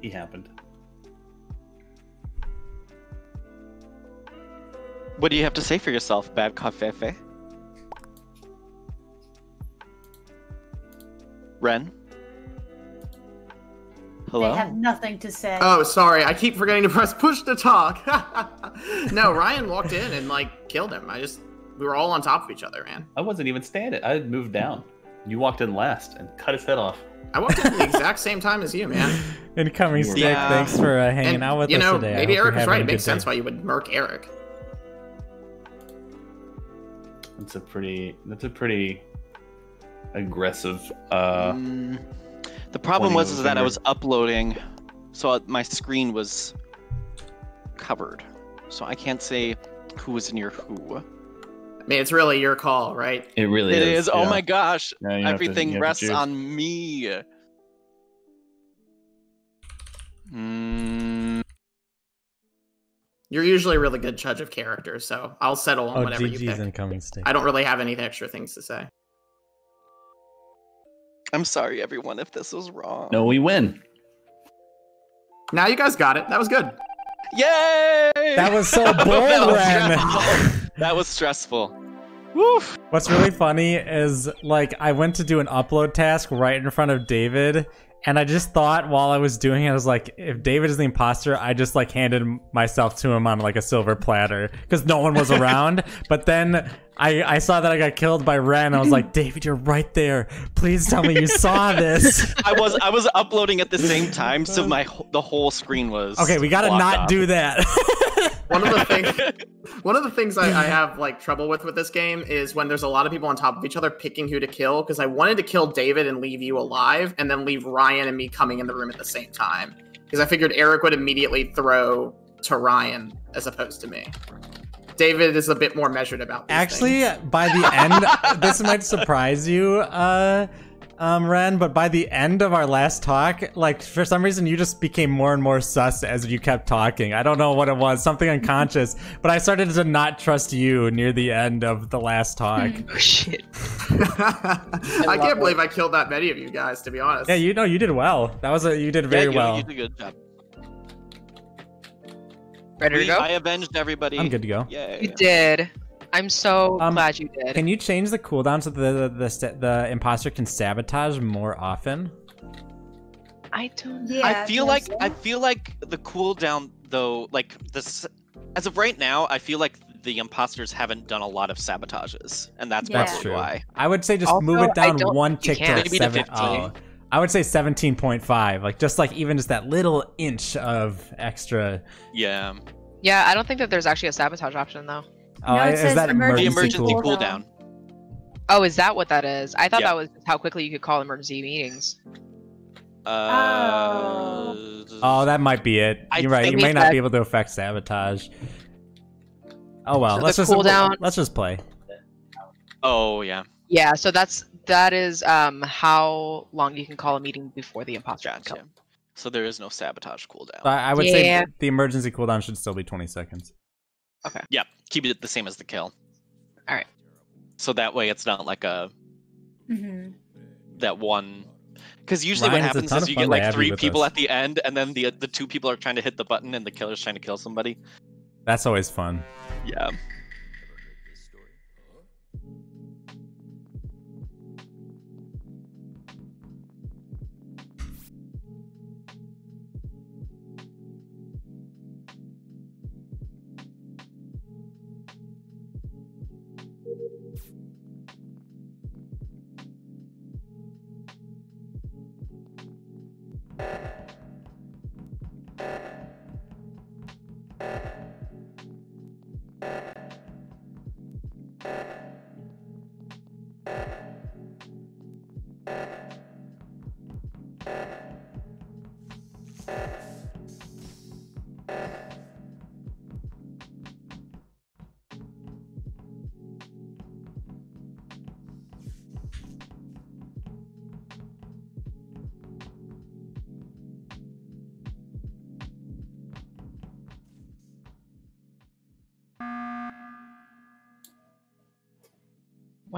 Speaker 7: He happened.
Speaker 1: What do you have to say for yourself, Bad Cafefe? Ren? Hello?
Speaker 4: They have nothing to say.
Speaker 5: Oh, sorry. I keep forgetting to press push to talk. no, Ryan walked in and like killed him. I just we were all on top of each other, man.
Speaker 7: I wasn't even standing. I had moved down. You walked in last and cut his head off.
Speaker 5: I walked in the exact same time as you, man.
Speaker 6: Incoming stick.
Speaker 1: Yeah.
Speaker 6: Thanks for uh, hanging
Speaker 5: and
Speaker 6: out with
Speaker 5: you
Speaker 6: us
Speaker 5: know,
Speaker 6: today.
Speaker 5: Maybe
Speaker 6: hope
Speaker 5: Eric
Speaker 6: you're
Speaker 5: was right. It makes sense
Speaker 6: day.
Speaker 5: why you would murk Eric.
Speaker 7: That's a pretty. That's a pretty aggressive. uh
Speaker 1: Mm, the problem was is that I was uploading, so uh, my screen was covered. So I can't say who was near who.
Speaker 5: I mean, it's really your call, right?
Speaker 7: It really
Speaker 1: It
Speaker 7: is.
Speaker 1: is. Oh my gosh.
Speaker 7: Yeah, you have to-
Speaker 1: Everything
Speaker 7: to
Speaker 1: rests on me. Mm,
Speaker 5: You're usually a really good judge of character, so I'll settle on
Speaker 6: Oh,
Speaker 5: whatever you pick.
Speaker 6: incoming stick.
Speaker 5: I don't really have any extra things to say.
Speaker 1: I'm sorry, everyone, if this was wrong.
Speaker 7: No, we win.
Speaker 5: Now you guys got it. That was good.
Speaker 1: Yay!
Speaker 6: That was so
Speaker 1: that,
Speaker 6: bold,
Speaker 1: was
Speaker 6: Ren.
Speaker 1: stressful. That was stressful. Woof.
Speaker 6: What's really funny is like I went to do an upload task right in front of David, and I just thought while I was doing it, I was like, if David is the imposter, I just like handed myself to him on like a silver platter because no one was around. but then I I saw that I got killed by Ren. I was like, David, you're right there. Please tell me you saw this.
Speaker 1: I was I was uploading at the same time, so my the whole screen was.
Speaker 6: Okay, we gotta not
Speaker 1: off.
Speaker 6: do that.
Speaker 5: One of the things, one of the things I, I have like trouble with with this game is when there's a lot of people on top of each other picking who to kill. Because I wanted to kill David and leave you alive, and then leave Ryan and me coming in the room at the same time. Because I figured Eric would immediately throw to Ryan as opposed to me. David is a bit more measured about.
Speaker 6: Actually,
Speaker 5: things.
Speaker 6: by the end, this might surprise you, uh, um, Ren, but by the end of our last talk, like for some reason you just became more and more sus as you kept talking. I don't know what it was, something unconscious, but I started to not trust you near the end of the last talk.
Speaker 2: Oh shit.
Speaker 5: I can't believe I killed that many of you guys, to be honest.
Speaker 6: yeah, you know you did well. That was a you did very
Speaker 1: yeah, you,
Speaker 6: well.
Speaker 1: You did a good job.
Speaker 2: Ready to go?
Speaker 1: I avenged everybody.
Speaker 6: I'm good to go.
Speaker 1: Yay.
Speaker 2: You did. I'm so
Speaker 6: Um,
Speaker 2: glad you did.
Speaker 6: Can you change the cooldown so the the the, sta- the imposter can sabotage more often?
Speaker 2: I don't.
Speaker 4: Yeah,
Speaker 1: I feel
Speaker 4: there's
Speaker 1: like I feel like the cooldown though, like this, as of right now, I feel like the imposters haven't done a lot of sabotages, and that's
Speaker 4: Yeah.
Speaker 6: That's
Speaker 1: probably
Speaker 6: true.
Speaker 1: why.
Speaker 6: I would say just move it down one tick to
Speaker 1: Maybe to
Speaker 6: seven.
Speaker 1: 15.
Speaker 6: Oh, I would say seventeen point five. Like just like even just that little inch of extra.
Speaker 1: Yeah.
Speaker 2: Yeah, I don't think that there's actually a sabotage option though.
Speaker 6: Oh,
Speaker 4: No, it
Speaker 6: is
Speaker 4: says
Speaker 6: that
Speaker 1: The
Speaker 6: emergency,
Speaker 1: emergency
Speaker 6: cool?
Speaker 1: cooldown.
Speaker 2: Oh, is that what that is? I thought
Speaker 1: Yeah.
Speaker 2: that was how quickly you could call emergency meetings.
Speaker 1: Uh,
Speaker 6: Oh, that might be it. You're right. You may not be able to affect sabotage. Oh well,
Speaker 2: So
Speaker 6: let's just
Speaker 2: cooldown-
Speaker 6: let's just play.
Speaker 1: oh yeah.
Speaker 2: Yeah, so that's that is um how long you can call a meeting before the imposter can
Speaker 1: Gotcha.
Speaker 2: come.
Speaker 1: So there is no sabotage cooldown.
Speaker 6: I, I would say the emergency cooldown should still be twenty seconds.
Speaker 1: Yeah, keep it the same as the kill.
Speaker 2: Alright.
Speaker 1: So that way it's not like a
Speaker 4: hmm
Speaker 1: that one. Because usually
Speaker 6: Ryan,
Speaker 1: what happens
Speaker 6: ton
Speaker 1: is you get like three people
Speaker 6: us.
Speaker 1: at the end, and then the the two people are trying to hit the button, and the killer's trying to kill somebody.
Speaker 6: That's always fun.
Speaker 1: Yeah.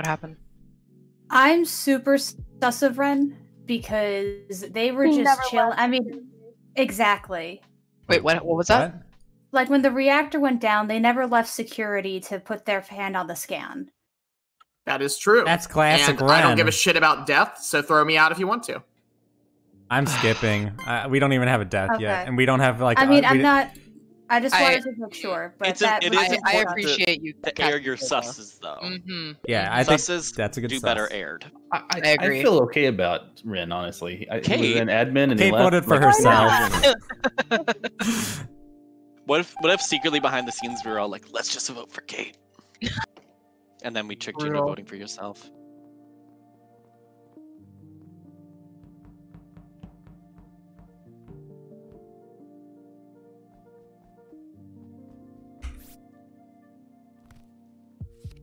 Speaker 2: What happened?
Speaker 4: I'm super sus of Ren because they were
Speaker 8: He
Speaker 4: just chill.
Speaker 8: left.
Speaker 4: I mean, exactly.
Speaker 2: Wait, what what was that?
Speaker 6: What?
Speaker 4: Like when the reactor went down, they never left security to put their hand on the scan.
Speaker 5: That is true.
Speaker 6: That's classic
Speaker 5: and I don't give a shit about death, so throw me out if you want to.
Speaker 6: I'm skipping. uh, we don't even have a death yet, and we don't have like.
Speaker 4: I mean,
Speaker 6: uh,
Speaker 4: I'm
Speaker 6: di-
Speaker 4: not. I just
Speaker 2: I-
Speaker 4: wanted to make sure, but
Speaker 1: It's a-
Speaker 4: that
Speaker 1: it
Speaker 4: was
Speaker 2: I, I
Speaker 1: important to-
Speaker 2: appreciate you.
Speaker 1: To air your susses though.
Speaker 2: Mm-hmm.
Speaker 6: Yeah, I think
Speaker 1: susses
Speaker 6: that's a good
Speaker 1: do
Speaker 6: sus.
Speaker 1: better aired.
Speaker 7: I, I,
Speaker 2: I agree.
Speaker 7: I feel okay about Ren, honestly. I, he
Speaker 1: Kate-
Speaker 7: was an admin and he left,
Speaker 6: voted for
Speaker 7: like,
Speaker 6: herself.
Speaker 1: What if what if secretly behind the scenes we were all like, let's just vote for Kate, and then we tricked you into voting for yourself.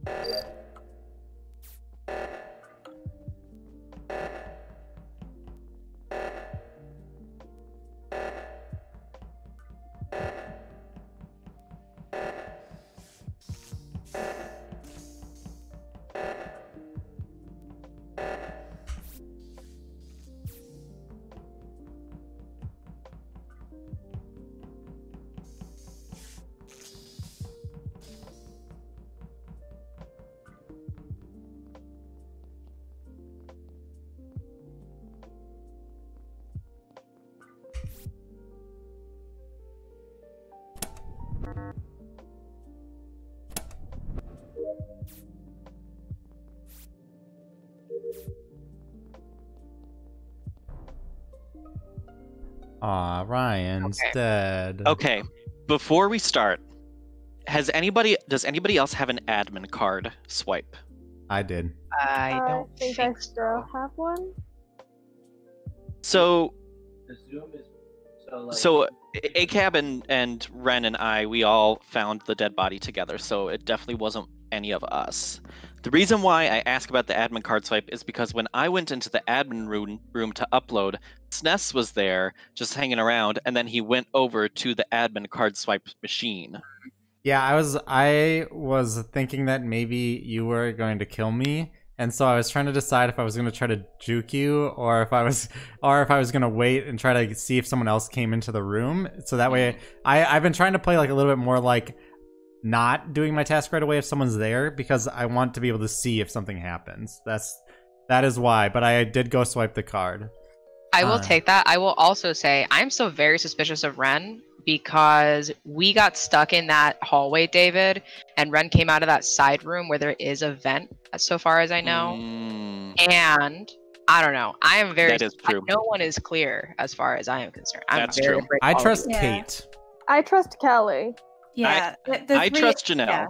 Speaker 6: Aw, Ryan's
Speaker 2: Okay.
Speaker 1: Okay, before we start, has anybody does anybody else have an admin card swipe?
Speaker 6: I did.
Speaker 2: I
Speaker 8: I
Speaker 2: don't
Speaker 8: think,
Speaker 2: think,
Speaker 8: I
Speaker 2: so.
Speaker 8: still have one.
Speaker 1: So
Speaker 9: The Zoom is so like.
Speaker 1: so A- ACAB and and Ren and I we all found the dead body together, so it definitely wasn't any of us. The reason why I ask about the admin card swipe is because when I went into the admin room, room to upload, SNES was there just hanging around, and then he went over to the admin card swipe machine.
Speaker 6: Yeah, I was I was thinking that maybe you were going to kill me, and so I was trying to decide if I was going to try to juke you or if I was or if I was going to wait and try to see if someone else came into the room. So that way mm-hmm. I I've been trying to play like a little bit more like not doing my task right away if someone's there because I want to be able to see if something happens. That's that is why, but I did go swipe the card.
Speaker 2: I will
Speaker 6: Uh.
Speaker 2: take that. I will also say I'm still very suspicious of Ren because we got stuck in that hallway, David, and Ren came out of that side room where there is a vent, so far as I know.
Speaker 1: Mm,
Speaker 2: And I don't know. I am very.
Speaker 1: That is
Speaker 2: I-
Speaker 1: true.
Speaker 2: no one is clear as far as I am concerned. I'm
Speaker 1: That's
Speaker 2: very
Speaker 1: true.
Speaker 6: I trust
Speaker 2: of.
Speaker 4: Yeah.
Speaker 6: Kate.
Speaker 8: I trust Kelly.
Speaker 4: Yeah. the- the
Speaker 1: I
Speaker 4: three-
Speaker 1: trust Janelle.
Speaker 4: yeah.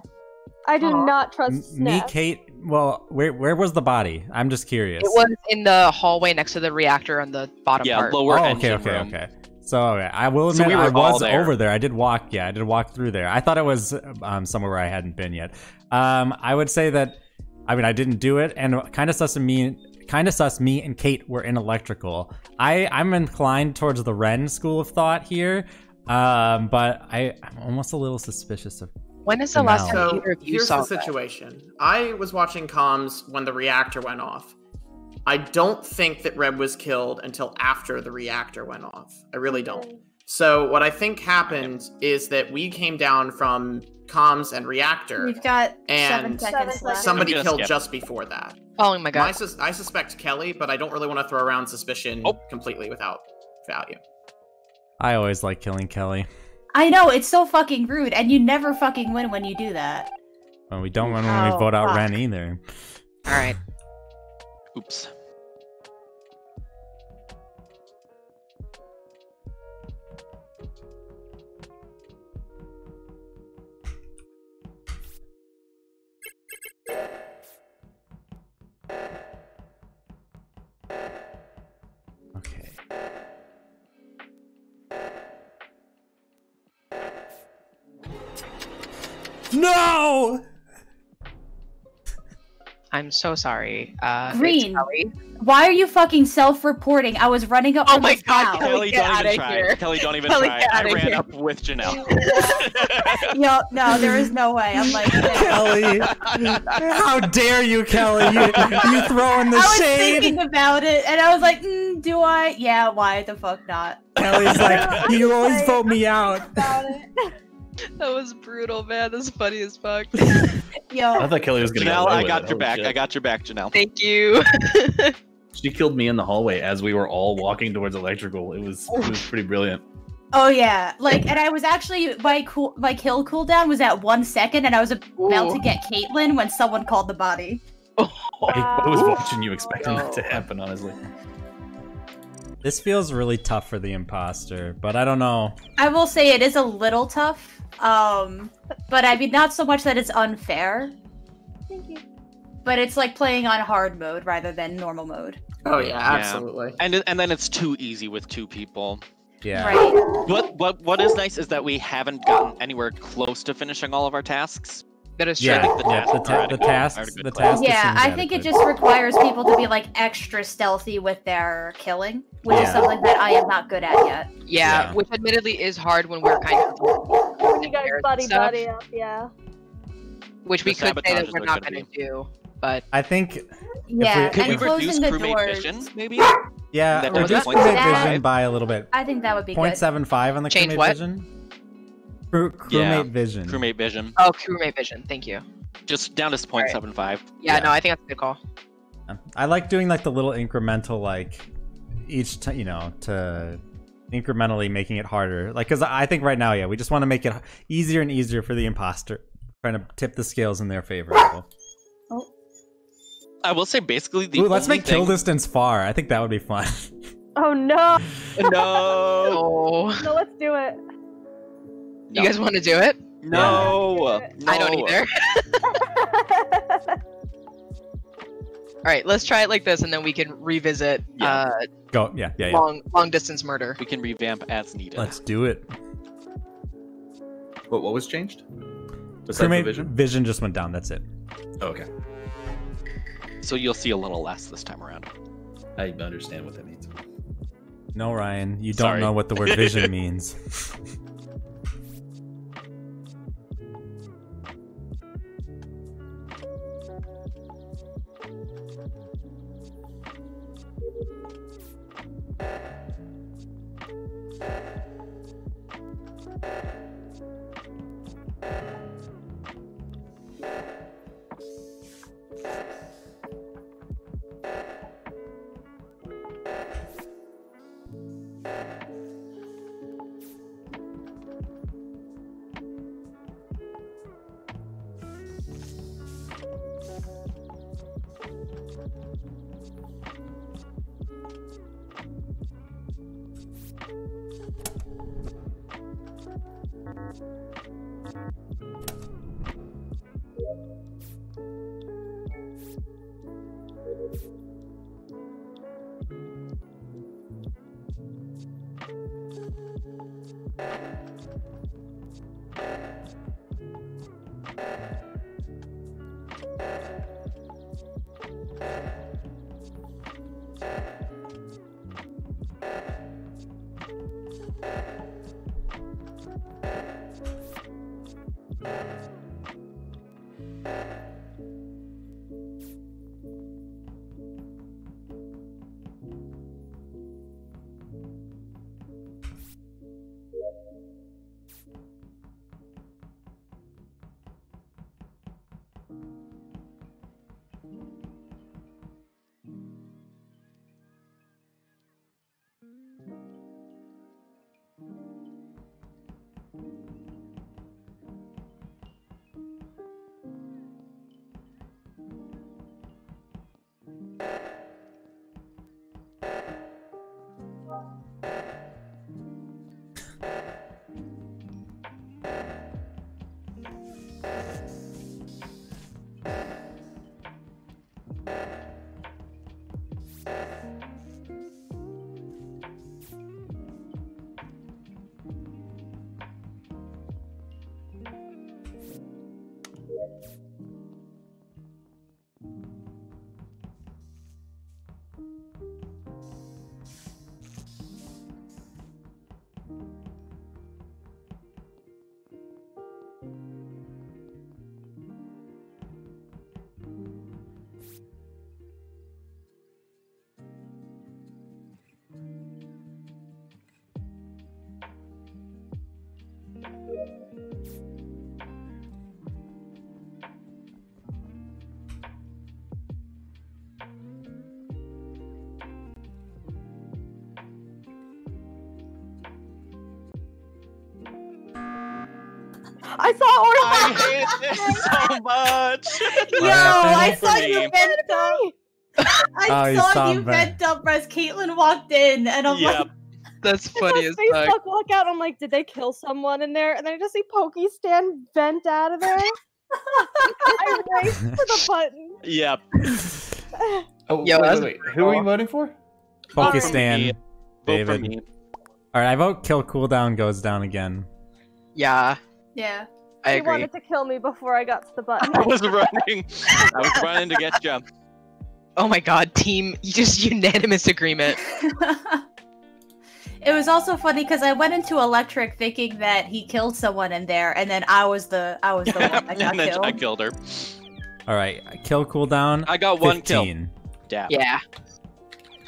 Speaker 8: I do
Speaker 2: Aw.
Speaker 8: not trust
Speaker 6: M- me, Kate. Well, where where was the body? I'm just curious.
Speaker 2: It was in the hallway next to the reactor on the bottom
Speaker 1: Yeah,
Speaker 2: part.
Speaker 1: lower
Speaker 6: oh,
Speaker 1: engine
Speaker 6: okay, okay,
Speaker 1: room.
Speaker 6: okay. So okay, I will
Speaker 1: So
Speaker 6: admit
Speaker 1: we
Speaker 6: I was
Speaker 1: there.
Speaker 6: over there. I did walk. Yeah, I did walk through there. I thought it was um, somewhere where I hadn't been yet. Um, I would say that. I mean, I didn't do it, and kind of sus and me, kind of sus. Me and Kate were in electrical. I I'm inclined towards the Ren school of thought here, um, but I I'm almost a little suspicious of.
Speaker 2: When is the last time
Speaker 5: So
Speaker 2: either of you
Speaker 5: here's
Speaker 2: saw
Speaker 5: the
Speaker 2: that?
Speaker 5: situation. I was watching comms when the reactor went off. I don't think that Reb was killed until after the reactor went off. I really don't. So what I think happened is that we came down from comms and reactor.
Speaker 4: We've got seven
Speaker 5: And
Speaker 4: seconds
Speaker 8: Seven
Speaker 4: left.
Speaker 5: Somebody killed
Speaker 1: skip.
Speaker 5: just before that.
Speaker 2: Oh my
Speaker 5: I,
Speaker 2: god.
Speaker 5: sus- I suspect Kelly, but I don't really want to throw around suspicion
Speaker 1: Oh.
Speaker 5: completely without value.
Speaker 6: I always like killing Kelly.
Speaker 4: I know it's so fucking rude, and you never fucking win when you do that.
Speaker 6: Well, we don't win when we
Speaker 4: Oh,
Speaker 6: vote out
Speaker 4: fuck.
Speaker 6: Ren either.
Speaker 2: All right.
Speaker 1: Oops.
Speaker 6: No!
Speaker 2: I'm so sorry. Uh,
Speaker 4: Green. Why are you fucking self-reporting? I was running up.
Speaker 2: Oh my God. Kelly,
Speaker 1: Kelly, don't even try.
Speaker 2: here.
Speaker 1: Kelly, don't even
Speaker 2: Kelly,
Speaker 1: try. I ran
Speaker 2: here.
Speaker 1: up with Janelle.
Speaker 4: no, no, there is no way. I'm like,
Speaker 6: Kelly! How dare you, Kelly? You, you throwing the
Speaker 4: I was
Speaker 6: shade?
Speaker 4: thinking about it, and I was like, mm, do I? Yeah, why the fuck not?
Speaker 6: Kelly's like, you always vote me out.
Speaker 8: About it.
Speaker 2: That was brutal, man. That's funny as fuck.
Speaker 4: Yo,
Speaker 7: I thought Kelly was gonna. get
Speaker 1: Janelle,
Speaker 7: away
Speaker 1: I got
Speaker 7: it.
Speaker 1: your
Speaker 7: Holy
Speaker 1: back.
Speaker 7: shit.
Speaker 1: I got your back, Janelle.
Speaker 2: Thank you.
Speaker 7: She killed me in the hallway as we were all walking towards electrical. It was it was pretty brilliant.
Speaker 4: oh yeah, like, and I was actually my cool, my kill cooldown was at one second, and I was about
Speaker 2: Ooh.
Speaker 4: to get Caitlyn when someone called the body.
Speaker 7: I, I was watching you, expecting that to oh. happen. Honestly,
Speaker 6: This feels really tough for the imposter, but I don't know.
Speaker 4: I will say it is a little tough, um, but I mean not so much that it's unfair,
Speaker 8: Thank you.
Speaker 4: but it's like playing on hard mode rather than normal mode.
Speaker 5: Oh yeah, absolutely.
Speaker 1: And and then it's too easy with two people.
Speaker 6: Yeah.
Speaker 4: Right.
Speaker 1: What what what is nice is that we haven't gotten anywhere close to finishing all of our tasks.
Speaker 2: That is true.
Speaker 6: Yeah,
Speaker 1: think the
Speaker 6: yeah, the,
Speaker 1: tasks
Speaker 6: ta- the
Speaker 1: adequate-
Speaker 6: tasks,
Speaker 1: are
Speaker 6: the
Speaker 1: adequate.
Speaker 6: tasks.
Speaker 4: Yeah, I think it just requires people to be like extra stealthy with their killing, which is something that I am not good at yet.
Speaker 2: Yeah,
Speaker 6: Yeah.
Speaker 2: which admittedly is hard when we're kind of
Speaker 8: When you guys buddy buddy up, yeah.
Speaker 2: which we
Speaker 1: The
Speaker 2: could say
Speaker 1: sabotage
Speaker 2: that
Speaker 1: is
Speaker 2: we're
Speaker 1: what
Speaker 2: not going
Speaker 1: gonna
Speaker 2: do. But
Speaker 6: I think,
Speaker 4: Yeah,
Speaker 6: Could
Speaker 1: Could we
Speaker 4: and
Speaker 1: reduce
Speaker 4: closing the
Speaker 1: crewmate
Speaker 4: doors.
Speaker 1: vision, maybe?
Speaker 6: yeah,
Speaker 1: That
Speaker 6: reduce
Speaker 1: does
Speaker 6: crewmate
Speaker 1: 0.75?
Speaker 6: vision by a little bit.
Speaker 4: I think that would be good.
Speaker 6: 0.75 on the
Speaker 2: Change
Speaker 6: crewmate
Speaker 2: what?
Speaker 6: vision. Crew, crewmate
Speaker 1: Yeah,
Speaker 6: vision.
Speaker 1: Crewmate vision.
Speaker 2: oh, crewmate vision. Thank you.
Speaker 1: Just down to 0.75.
Speaker 2: Yeah,
Speaker 6: Yeah.
Speaker 2: no, I think that's a good call.
Speaker 6: I like doing like the little incremental, like each time, you know, to incrementally making it harder. Like, because I think right now, yeah, we just want to make it easier and easier for the imposter, trying to tip the scales in their favor. oh.
Speaker 1: I will say basically the
Speaker 6: Ooh, let's
Speaker 1: only
Speaker 6: make kill distance far. I think that would be fun.
Speaker 8: Oh no!
Speaker 1: No.
Speaker 8: No, let's do it.
Speaker 2: You guys want to do it?
Speaker 1: No.
Speaker 2: I don't either. All right, let's try it like this, and then we can revisit
Speaker 1: Yeah.
Speaker 2: uh,
Speaker 6: Go, yeah, yeah, yeah.
Speaker 2: long long distance murder.
Speaker 1: We can revamp as needed.
Speaker 6: Let's do it.
Speaker 7: what what was changed? Besides the
Speaker 6: Crewmate
Speaker 7: vision?
Speaker 6: vision just went down. That's it.
Speaker 7: Oh, okay.
Speaker 1: So you'll see a little less this time around.
Speaker 7: I understand what that means.
Speaker 6: No, Ryan, you don't
Speaker 1: Sorry.
Speaker 6: know what the word vision means.
Speaker 1: much.
Speaker 4: Yo. I saw
Speaker 1: me.
Speaker 4: you vent up. I
Speaker 6: Oh,
Speaker 4: saw,
Speaker 6: saw
Speaker 4: you
Speaker 6: him vent.
Speaker 4: vent up as Caitlyn walked in, and I'm
Speaker 1: Yep.
Speaker 4: like,
Speaker 2: That's
Speaker 8: I
Speaker 2: funny
Speaker 8: saw
Speaker 2: as
Speaker 8: Space
Speaker 2: fuck.
Speaker 8: Duck walk out. I'm like, did they kill someone in there? And then I just see Pokey stand vent out of there. I raced to the button.
Speaker 1: Yep.
Speaker 7: Oh,
Speaker 2: Yo,
Speaker 7: wait, wait, wait. Who are you voting for?
Speaker 6: Focus
Speaker 1: Vote for
Speaker 6: Stan,
Speaker 1: me. Vote for
Speaker 6: David. All right, I vote kill cooldown goes down again.
Speaker 2: Yeah,
Speaker 4: yeah.
Speaker 2: I
Speaker 8: he
Speaker 2: agree.
Speaker 8: wanted to kill me before I got to the button.
Speaker 1: I was running. I was running to get you.
Speaker 2: Oh my god, team, just unanimous agreement.
Speaker 4: it was also funny because I went into electric thinking that he killed someone in there, and then I was the I was the one that got killed.
Speaker 1: I killed her.
Speaker 6: All right, kill cooldown.
Speaker 1: I got one kill.
Speaker 6: 15.
Speaker 1: Dab.
Speaker 2: Yeah.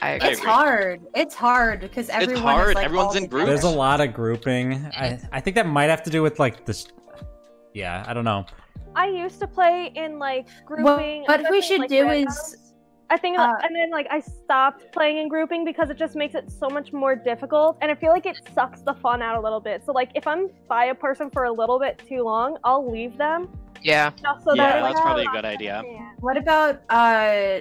Speaker 2: I agree.
Speaker 4: It's hard. It's hard because everyone It's
Speaker 1: hard.
Speaker 4: Is, like,
Speaker 1: Everyone's in
Speaker 4: together.
Speaker 1: groups.
Speaker 6: There's a lot of grouping. I I think that might have to do with like this. Yeah, I don't know.
Speaker 8: I used to play in like grouping.
Speaker 4: what we should
Speaker 8: like,
Speaker 4: do
Speaker 8: randoms.
Speaker 4: is-
Speaker 8: I think,
Speaker 4: uh,
Speaker 8: and then like I stopped playing in grouping because it just makes it so much more difficult, and I feel like it sucks the fun out a little bit. So like, if I'm by a person for a little bit too long, I'll leave them
Speaker 2: Yeah.
Speaker 8: so
Speaker 1: Yeah,
Speaker 8: that
Speaker 1: that's probably a good idea.
Speaker 4: What about uh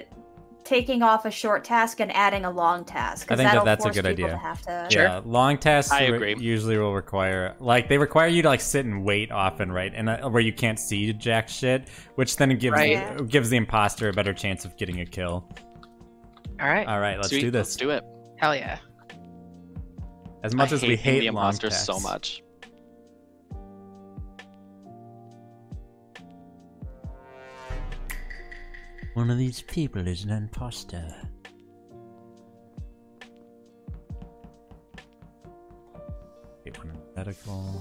Speaker 4: taking off a short task and adding a long task? 'Cause
Speaker 6: I think that
Speaker 4: that'll
Speaker 6: that's a good
Speaker 4: people
Speaker 6: idea.
Speaker 4: To have to...
Speaker 2: Sure.
Speaker 6: Yeah, long tasks
Speaker 1: I
Speaker 6: re-
Speaker 1: agree.
Speaker 6: usually will require like they require you to like sit and wait often, right? And uh, where you can't see jack shit, which then gives
Speaker 2: Right.
Speaker 6: the, gives the imposter a better chance of getting a kill.
Speaker 2: All right.
Speaker 6: All right, let's
Speaker 1: Sweet,
Speaker 6: do this.
Speaker 1: Let's do it.
Speaker 2: Hell yeah.
Speaker 6: As much
Speaker 1: I
Speaker 6: as
Speaker 1: hate
Speaker 6: we hate
Speaker 1: the
Speaker 6: long
Speaker 1: imposters so much.
Speaker 6: One of these people is an imposter. Medical.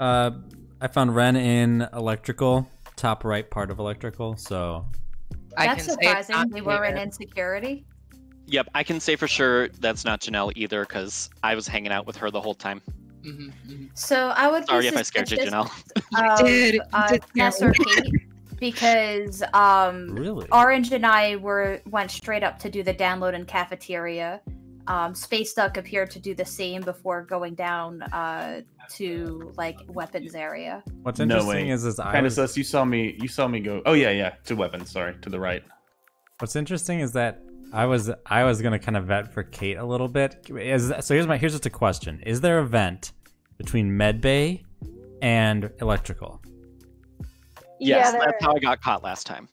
Speaker 6: Uh, I found Ren in electrical, top right part of electrical. So
Speaker 2: I
Speaker 4: That's
Speaker 2: can say
Speaker 4: surprising.
Speaker 2: not
Speaker 4: They were in
Speaker 2: here.
Speaker 4: insecurity.
Speaker 1: Yep, I can say for sure that's not Janelle either because I was hanging out with her the whole time.
Speaker 2: Mhm, mhm.
Speaker 4: So I would. be
Speaker 1: Sorry if I scared you,
Speaker 4: suspicious
Speaker 1: Janelle.
Speaker 4: of,
Speaker 2: did, you
Speaker 4: uh,
Speaker 2: did scare
Speaker 4: Ness or Kate because um,
Speaker 6: really,
Speaker 4: Orange and I were went straight up to do the download in cafeteria. Um, Space Duck appeared to do the same before going down uh, to like weapons area.
Speaker 6: what's interesting
Speaker 7: way.
Speaker 6: is, is I
Speaker 7: Kind of
Speaker 6: was,
Speaker 7: sus. You saw me. You saw me go. Oh yeah, yeah. To weapons. Sorry, to the right.
Speaker 6: what's interesting is that I was I was gonna kind of vet for Kate a little bit. Is so here's my here's just a question: Is there a vent between medbay and electrical?
Speaker 1: Yes,
Speaker 8: yeah,
Speaker 1: that's how I got caught last time.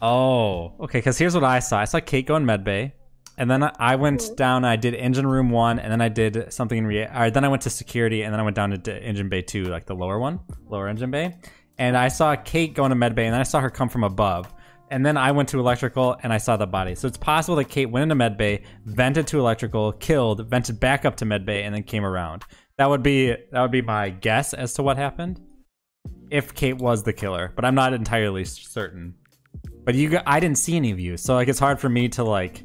Speaker 6: Oh, okay. Because here's what I saw. I saw Kate go in medbay, and then I- I went
Speaker 8: Mhm.
Speaker 6: down. I did engine room one, and then I did something in rea- or then I went to security, and then I went down to d- engine bay two, like the lower one, lower engine bay. And I saw Kate going to med bay, and then I saw her come from above. And then I went to electrical, and I saw the body. So it's possible that Kate went into med bay, vented to electrical, killed, vented back up to med bay, and then came around. That would be that would be my guess as to what happened. If Kate was the killer, but I'm not entirely certain. But you, I didn't see any of you, so like it's hard for me to like.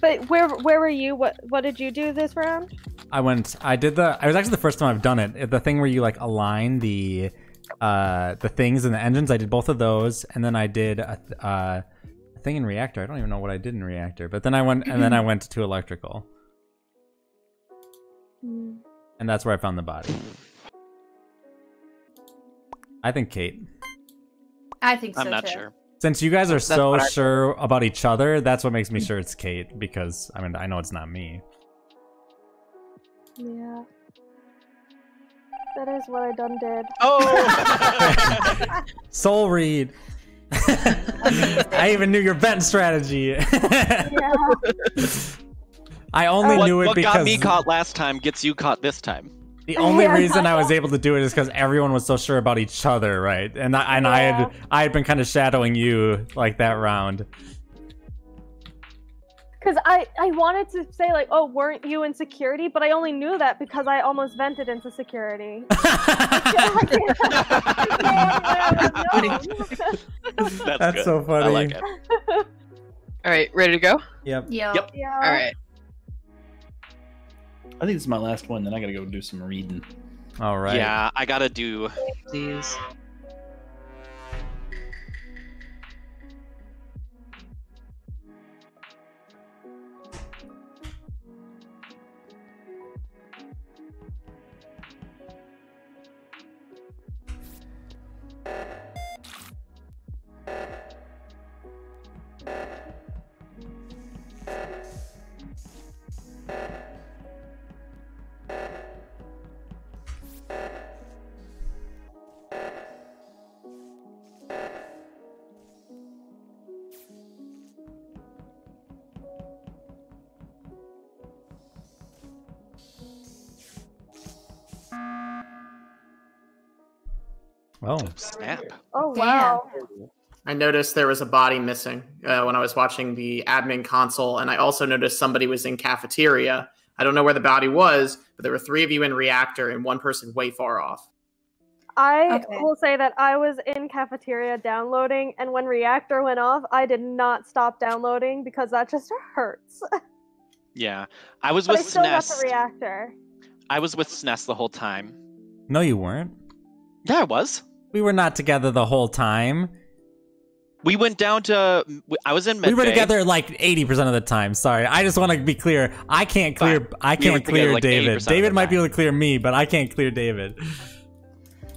Speaker 8: But where where were you? What what did you do this round?
Speaker 6: I went. I did the. I was actually the first time I've done it. The thing where you like align the, uh, the things and the engines. I did both of those, and then I did a, uh, a thing in reactor. I don't even know what I did in reactor. But then I went, and then I went to electrical,
Speaker 8: Hmm.
Speaker 6: and that's where I found the body. I think Kate.
Speaker 4: I think so
Speaker 1: I'm not
Speaker 4: too.
Speaker 1: sure.
Speaker 6: Since you guys are
Speaker 2: That's
Speaker 6: so
Speaker 2: what I-
Speaker 6: sure about each other, that's what makes me sure it's Kate. Because I mean, I know it's not me.
Speaker 8: Yeah. That is what I done did.
Speaker 1: Oh!
Speaker 6: Soul read. I even knew your vent strategy.
Speaker 8: Yeah.
Speaker 6: I only
Speaker 1: what
Speaker 6: knew it
Speaker 1: what
Speaker 6: because
Speaker 1: got me caught last time gets you caught this time.
Speaker 6: The only
Speaker 8: Yeah.
Speaker 6: reason I was able to do it is because everyone was so sure about each other, right? And I, and I had I had been kind of shadowing you like that round.
Speaker 8: Because I, I wanted to say like, oh, weren't you in security? But I only knew that because I almost vented into security.
Speaker 1: That's,
Speaker 6: That's
Speaker 1: good.
Speaker 6: so funny.
Speaker 1: I like it.
Speaker 2: All right, ready to go?
Speaker 6: Yep.
Speaker 4: Yep.
Speaker 1: Yep.
Speaker 8: yeah.
Speaker 2: All right.
Speaker 7: I think this is my last one. Then I gotta go do some reading.
Speaker 6: All right.
Speaker 1: Yeah, I gotta do.
Speaker 2: Please.
Speaker 6: Oh.
Speaker 1: Snap.
Speaker 8: Oh
Speaker 4: Damn.
Speaker 8: wow.
Speaker 5: I noticed there was a body missing uh, when I was watching the admin console, and I also noticed somebody was in cafeteria. I don't know where the body was, but there were three of you in reactor and one person way far off.
Speaker 8: I
Speaker 4: Okay.
Speaker 8: will say that I was in cafeteria downloading, and when reactor went off, I did not stop downloading because that just hurts.
Speaker 1: Yeah, I was
Speaker 8: but I
Speaker 1: with
Speaker 8: still got the reactor.
Speaker 1: I was with Sness the whole time.
Speaker 6: No, you weren't.
Speaker 1: Yeah, I was.
Speaker 6: We were not together the whole time.
Speaker 1: We went down to. I was in.
Speaker 6: Med we were
Speaker 1: Medbay.
Speaker 6: together like eighty percent of the time. Sorry, I just want to be clear. I can't clear.
Speaker 1: Fine.
Speaker 6: I can't
Speaker 1: together,
Speaker 6: clear
Speaker 1: like,
Speaker 6: David. David
Speaker 1: the
Speaker 6: might be able to clear me, but I can't clear David.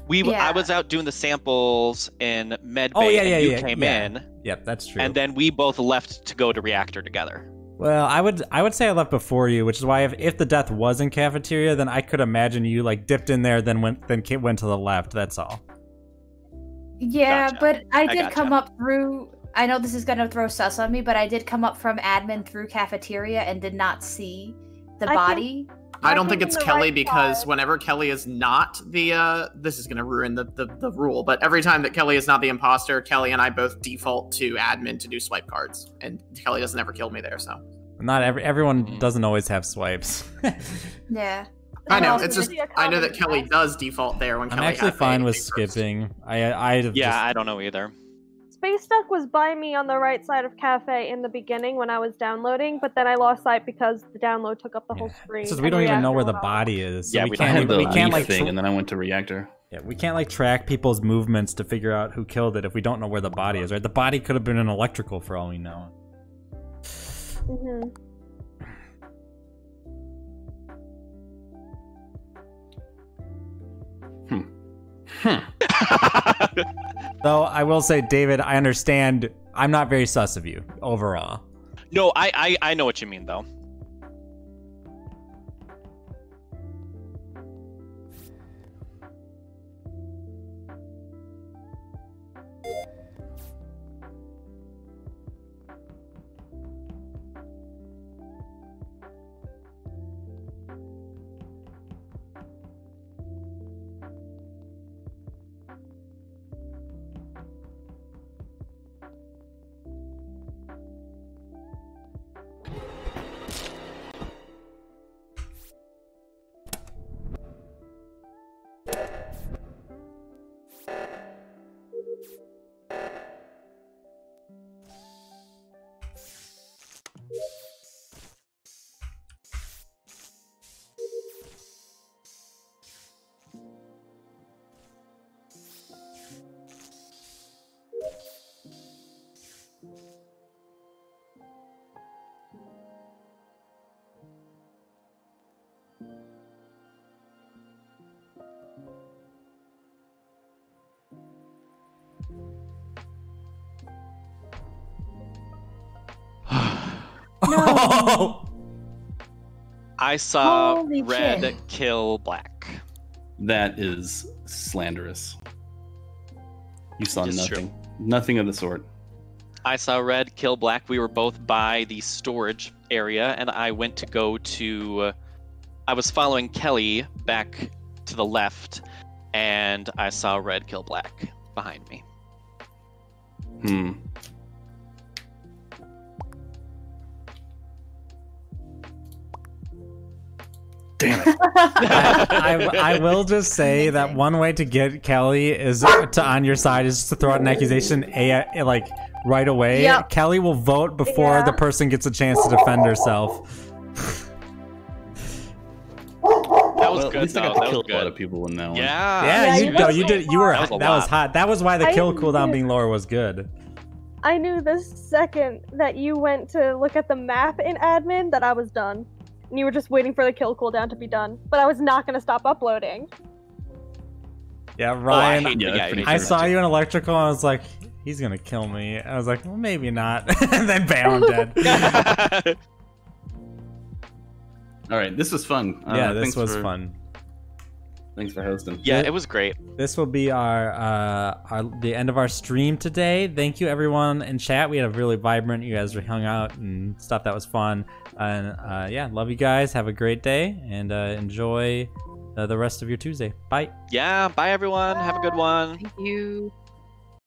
Speaker 1: We.
Speaker 4: Yeah.
Speaker 1: I was out doing the samples in Medbay.
Speaker 6: Oh, yeah,
Speaker 1: and
Speaker 6: yeah,
Speaker 1: you
Speaker 6: yeah,
Speaker 1: came
Speaker 6: yeah.
Speaker 1: in,
Speaker 6: Yep, that's true.
Speaker 1: and then we both left to go to reactor together.
Speaker 6: well, I would I would say I left before you, which is why if, if the death was in cafeteria, then I could imagine you like dipped in there, then went then went to the left. That's all.
Speaker 4: Yeah,
Speaker 1: Gotcha.
Speaker 4: but I
Speaker 1: I
Speaker 4: did
Speaker 1: gotcha.
Speaker 4: come up through. I know this is gonna throw sus on me, but I did come up from admin through cafeteria and did not see the
Speaker 8: I
Speaker 4: body.
Speaker 5: I
Speaker 8: I
Speaker 5: don't
Speaker 8: think
Speaker 5: think it's Kelly
Speaker 8: right
Speaker 5: because
Speaker 8: side.
Speaker 5: whenever Kelly is not the uh this is gonna ruin the, the the rule, but every time that Kelly is not the imposter, Kelly and I both default to admin to do swipe cards. And Kelly doesn't ever kill me there, so
Speaker 6: Not every everyone doesn't always have swipes.
Speaker 4: Yeah.
Speaker 5: I know, it's just I know that Kelly does default there when
Speaker 6: I'm
Speaker 5: Kelly
Speaker 6: actually fine with
Speaker 5: a first.
Speaker 6: skipping. I I
Speaker 1: Yeah, I don't know either.
Speaker 8: Space Duck was by me on the right side of Cafe in the beginning when I was downloading, but then I lost sight because the download took up the whole screen.
Speaker 6: It's just we don't even know where the body is. So
Speaker 1: Yeah,
Speaker 6: we,
Speaker 1: we don't
Speaker 7: I
Speaker 6: can't
Speaker 7: had
Speaker 1: have
Speaker 7: the
Speaker 6: we can't like
Speaker 7: thing,
Speaker 6: tr-
Speaker 7: and then I went to reactor.
Speaker 6: yeah, we can't like track people's movements to figure out who killed it if we don't know where the body is. Right? The body could have been an electrical for all we know.
Speaker 8: Mm-hmm.
Speaker 6: Though I will say, David, I understand. I'm not very sus of you overall.
Speaker 1: no, I, I I know what you mean though.
Speaker 4: No.
Speaker 1: I saw
Speaker 4: Holy
Speaker 1: red
Speaker 4: shit.
Speaker 1: kill black.
Speaker 7: That is slanderous. You saw
Speaker 1: It's
Speaker 7: nothing. Nothing of the sort.
Speaker 1: I saw red kill black. We were both by the storage area, and I went to go to. Uh, I was following Kelly back to the left, and I saw red kill black behind me.
Speaker 7: Hmm. Damn it.
Speaker 6: I, I, I will just say that one way to get Kelly is to on your side is to throw out an accusation a, like right away.
Speaker 8: Yep.
Speaker 6: Kelly will vote before
Speaker 8: Yeah.
Speaker 6: the person gets a chance to defend herself.
Speaker 1: That was
Speaker 7: well,
Speaker 1: good.
Speaker 7: At least I
Speaker 1: though.
Speaker 7: got to
Speaker 1: That
Speaker 7: kill
Speaker 1: was
Speaker 7: a lot of people in that one.
Speaker 1: Yeah.
Speaker 6: yeah,
Speaker 8: yeah,
Speaker 6: you
Speaker 8: you
Speaker 6: no,
Speaker 8: was
Speaker 6: you did. You were
Speaker 1: That was
Speaker 6: that was, hot. That was why the
Speaker 8: I
Speaker 6: kill cooldown
Speaker 8: knew-
Speaker 6: being lower was good.
Speaker 8: I knew the second that you went to look at the map in admin that I was done. And you were just waiting for the kill cooldown to be done. But I was not going to stop uploading.
Speaker 6: Yeah,
Speaker 1: Oh, I
Speaker 6: Ryan.
Speaker 7: Yeah,
Speaker 1: yeah, I
Speaker 7: pretty
Speaker 1: hate
Speaker 6: I
Speaker 7: Sure.
Speaker 1: that
Speaker 6: saw you in electrical and I was like, he's gonna kill me. I was like, well, maybe not. and then bam, I'm dead.
Speaker 7: All right, this was fun. Uh,
Speaker 6: yeah, this
Speaker 7: thanks
Speaker 6: was
Speaker 7: for-
Speaker 6: fun.
Speaker 7: Thanks for hosting.
Speaker 1: yeah, it was great.
Speaker 6: This will be our, uh, our the end of our stream today. Thank you everyone in chat. We had a really vibrant. You guys hung out and stuff. That was fun. And uh, yeah, love you guys. Have a great day and uh, enjoy uh, the rest of your Tuesday. Bye.
Speaker 1: Yeah. Bye, everyone. Have a good one.
Speaker 2: Thank you.